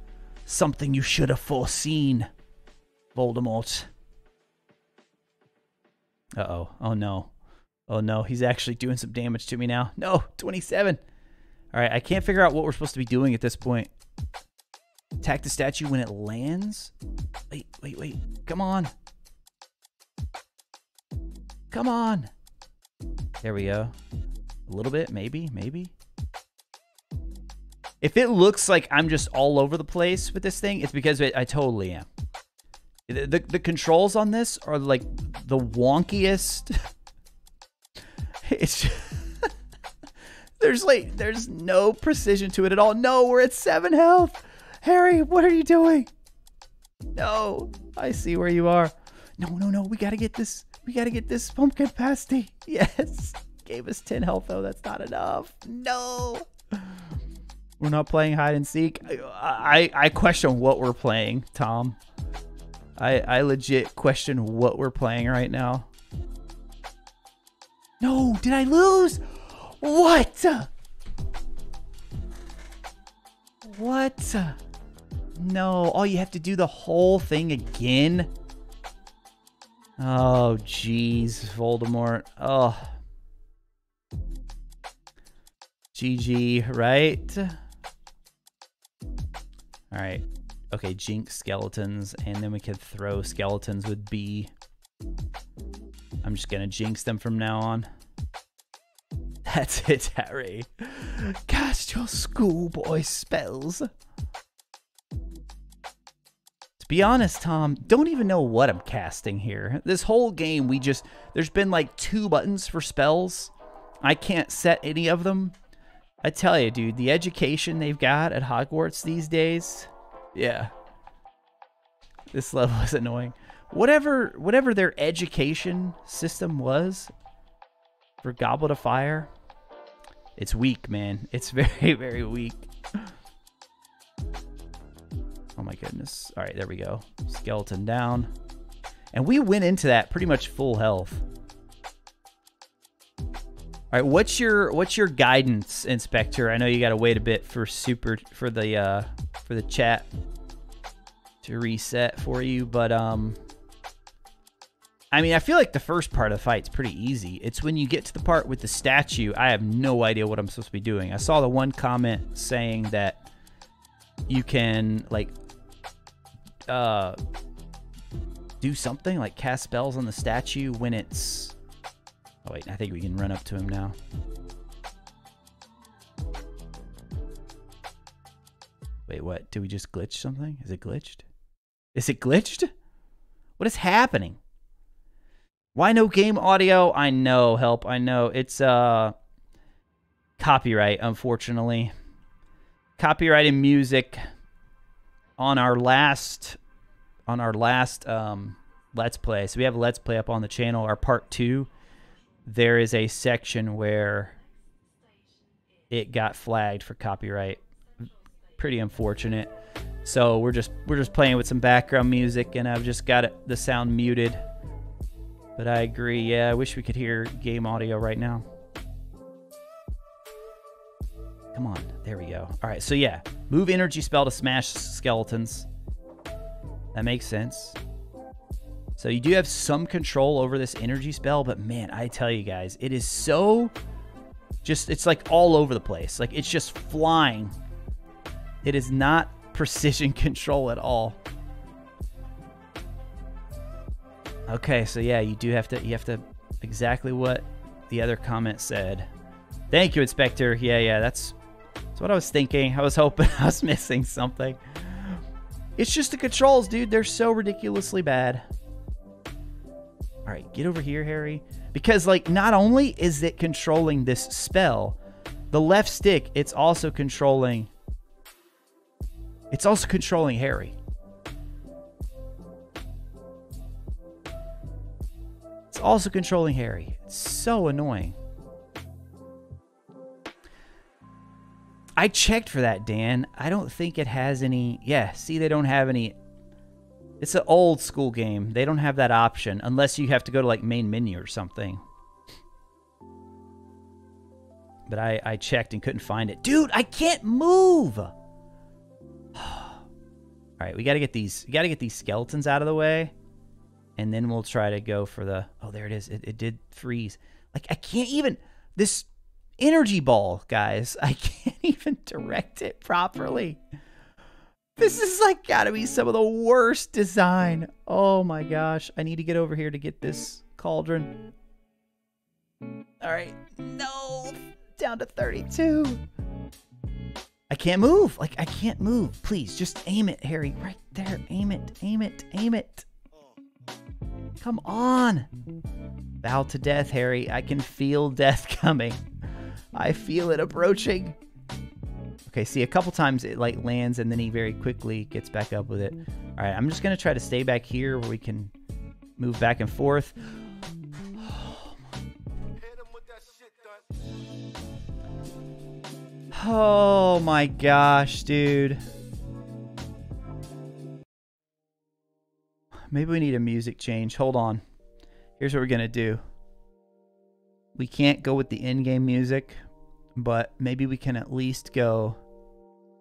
Something you should have foreseen. Voldemort. Uh-oh. Oh no. Oh no, he's actually doing some damage to me now. No, 27. All right, I can't figure out what we're supposed to be doing at this point. Attack the statue when it lands? Wait, wait, wait. Come on. Come on. There we go. A little bit, maybe, maybe. If it looks like I'm just all over the place with this thing, it's because I totally am. The, the, the controls on this are like the wonkiest. it's just, there's like there's no precision to it at all. No, we're at seven health. Harry, what are you doing? No, I see where you are. No, no, no. We gotta get this. We gotta get this pumpkin pasty. Yes. Gave us 10 health though. That's not enough. No. We're not playing hide and seek. I, I, I question what we're playing, Tom. I, I legit question what we're playing right now. No, did I lose? What? What? No, oh, you have to do the whole thing again? Oh, jeez, Voldemort. Oh. GG, right? All right. Okay, jinx skeletons, and then we could throw skeletons with B. I'm just gonna jinx them from now on. That's it, Harry. Cast your schoolboy spells. Be honest, Tom, don't even know what I'm casting here. This whole game, we just, there's been like two buttons for spells. I can't set any of them. I tell you, dude, the education they've got at Hogwarts these days, yeah. This level is annoying. Whatever, whatever their education system was for Goblet of Fire, it's weak, man. It's very, very weak. Oh my goodness. All right, there we go. Skeleton down. And we went into that pretty much full health. All right, what's your what's your guidance, Inspector? I know you got to wait a bit for super for the uh for the chat to reset for you, but um I mean, I feel like the first part of the fight's pretty easy. It's when you get to the part with the statue, I have no idea what I'm supposed to be doing. I saw the one comment saying that you can like uh do something like cast spells on the statue when it's Oh wait, I think we can run up to him now. Wait, what? Did we just glitch something? Is it glitched? Is it glitched? What is happening? Why no game audio? I know, help. I know. It's uh copyright, unfortunately. Copyright Copyrighted music on our last on our last um let's play. So we have a let's play up on the channel, our part 2. There is a section where it got flagged for copyright. Pretty unfortunate. So we're just we're just playing with some background music and I've just got it, the sound muted. But I agree. Yeah, I wish we could hear game audio right now. Come on. There we go. All right. So yeah, move energy spell to smash skeletons. That makes sense. So you do have some control over this energy spell, but man, I tell you guys, it is so just it's like all over the place. Like it's just flying. It is not precision control at all. Okay, so yeah, you do have to you have to exactly what the other comment said. Thank you, Inspector. Yeah, yeah, that's that's what I was thinking. I was hoping I was missing something. It's just the controls, dude. They're so ridiculously bad. All right, get over here, Harry. Because like not only is it controlling this spell, the left stick, it's also controlling it's also controlling Harry. It's also controlling Harry. It's so annoying. I checked for that, Dan. I don't think it has any. Yeah, see, they don't have any. It's an old school game. They don't have that option unless you have to go to like main menu or something. But I, I checked and couldn't find it. Dude, I can't move. All right, we got to get these. We got to get these skeletons out of the way, and then we'll try to go for the. Oh, there it is. It, it did freeze. Like I can't even this energy ball, guys. I can't even direct it properly. This is like gotta be some of the worst design. Oh my gosh. I need to get over here to get this cauldron. All right. No. Down to 32. I can't move. Like, I can't move. Please, just aim it, Harry. Right there. Aim it. Aim it. Aim it. Come on. Bow to death, Harry. I can feel death coming. I feel it approaching. Okay, see, a couple times it like lands and then he very quickly gets back up with it. All right, I'm just going to try to stay back here where we can move back and forth. Oh my gosh, dude. Maybe we need a music change. Hold on. Here's what we're going to do. We can't go with the in-game music, but maybe we can at least go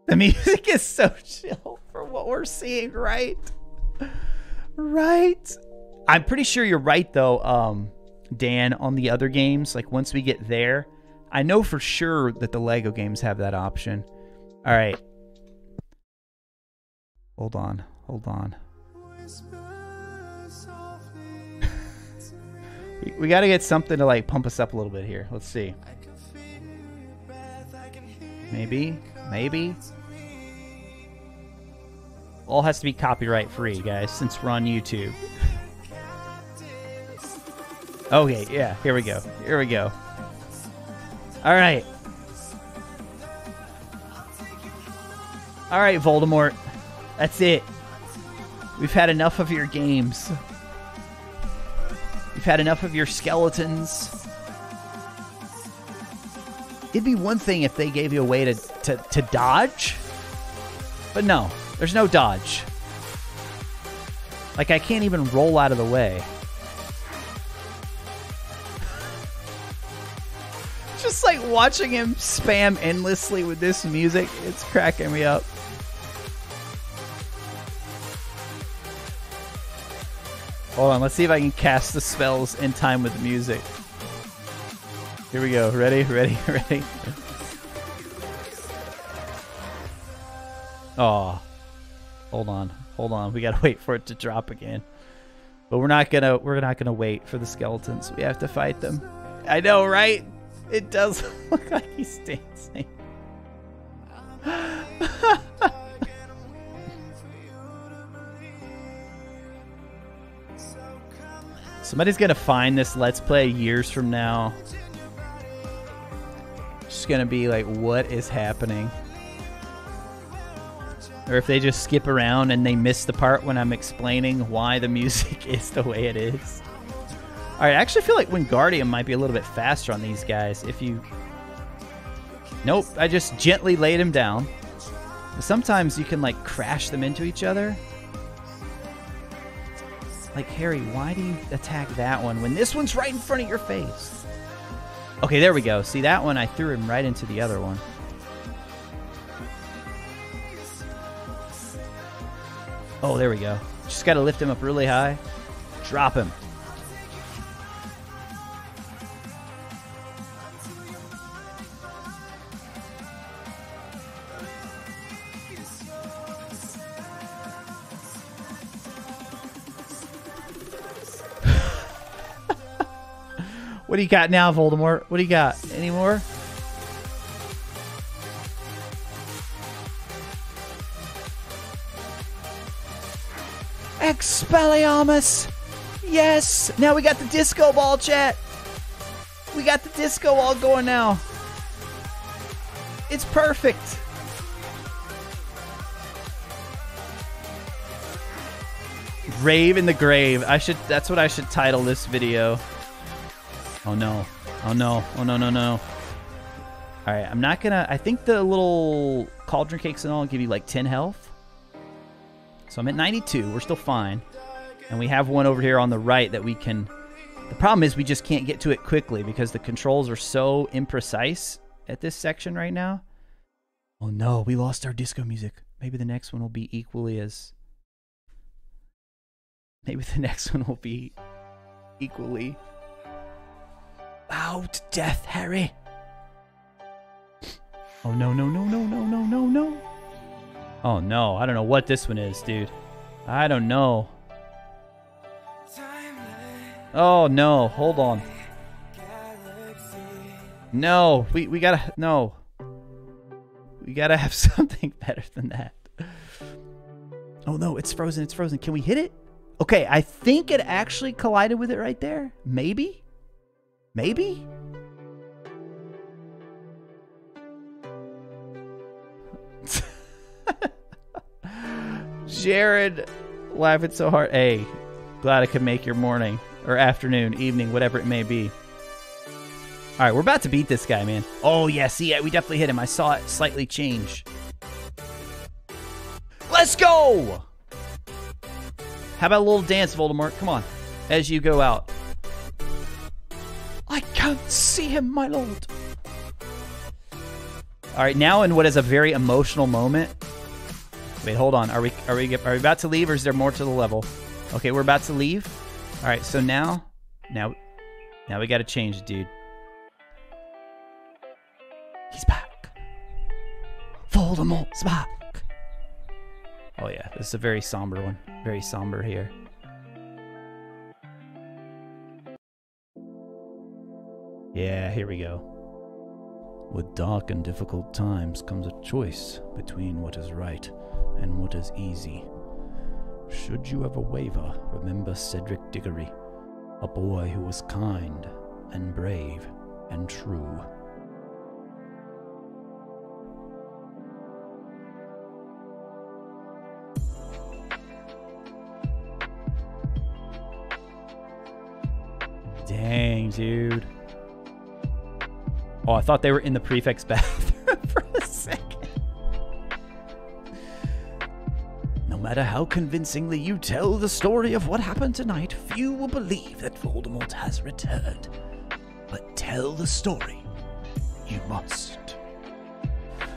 the music is so chill for what we're seeing, right? Right? I'm pretty sure you're right though, um, Dan, on the other games. Like once we get there, I know for sure that the Lego games have that option. All right. Hold on. Hold on. We, got to get something to like pump us up a little bit here. Let's see. Maybe, maybe. All has to be copyright free, guys, since we're on YouTube. Okay, yeah, here we go. Here we go. All right. All right, Voldemort. That's it. We've had enough of your games. We've had enough of your skeletons. It'd be one thing if they gave you a way to, to, to dodge, but no, there's no dodge. Like, I can't even roll out of the way. Just like watching him spam endlessly with this music, it's cracking me up. Hold on, let's see if I can cast the spells in time with the music. Here we go. Ready? Ready? Ready? Oh. Hold on. Hold on. We gotta wait for it to drop again. But we're not gonna we're not gonna wait for the skeletons. We have to fight them. I know, right? It does look like he's dancing. Somebody's gonna find this Let's Play years from now. Just gonna be like, what is happening? Or if they just skip around and they miss the part when I'm explaining why the music is the way it is. Alright, I actually feel like Wingardium might be a little bit faster on these guys if you... Nope, I just gently laid him down. Sometimes you can, like, crash them into each other. Like, Harry, why do you attack that one when this one's right in front of your face? Okay, there we go. See, that one, I threw him right into the other one. Oh, there we go. Just got to lift him up really high. Drop him. What do you got now, Voldemort? What do you got? Any more? Expelliarmus! Yes! Now we got the disco ball, chat! We got the disco ball going now. It's perfect. Rave in the grave. I should that's what I should title this video. Oh no. Oh no. Oh no no no. Alright, I'm not gonna I think the little cauldron cakes and all give you like 10 health. So I'm at 92. We're still fine. And we have one over here on the right that we can the problem is we just can't get to it quickly because the controls are so imprecise at this section right now. Oh no, we lost our disco music. Maybe the next one will be equally as. Maybe the next one will be equally. Bow death, Harry. Oh no, no, no, no, no, no, no, no. Oh no, I don't know what this one is, dude. I don't know. Oh no, hold on. No, we we gotta no. We gotta have something better than that. Oh no, it's frozen, it's frozen. Can we hit it? Okay, I think it actually collided with it right there. Maybe? Maybe? Jared laughing so hard. Hey, glad I could make your morning or afternoon, evening, whatever it may be. All right, we're about to beat this guy, man. Oh, yeah, see, we definitely hit him. I saw it slightly change. Let's go! How about a little dance, Voldemort? Come on, as you go out. Can't see him, my lord. All right, now in what is a very emotional moment. Wait, hold on. Are we are we are we about to leave, or is there more to the level? Okay, we're about to leave. All right, so now, now, now we got to change, dude. He's back. Voldemort's back. Oh yeah, this is a very somber one. Very somber here. Yeah, here we go. With dark and difficult times comes a choice between what is right and what is easy. Should you ever waver, remember Cedric Diggory, a boy who was kind and brave and true. Dang, dude. Oh, I thought they were in the prefect's bathroom for a second. No matter how convincingly you tell the story of what happened tonight, few will believe that Voldemort has returned. But tell the story. You must.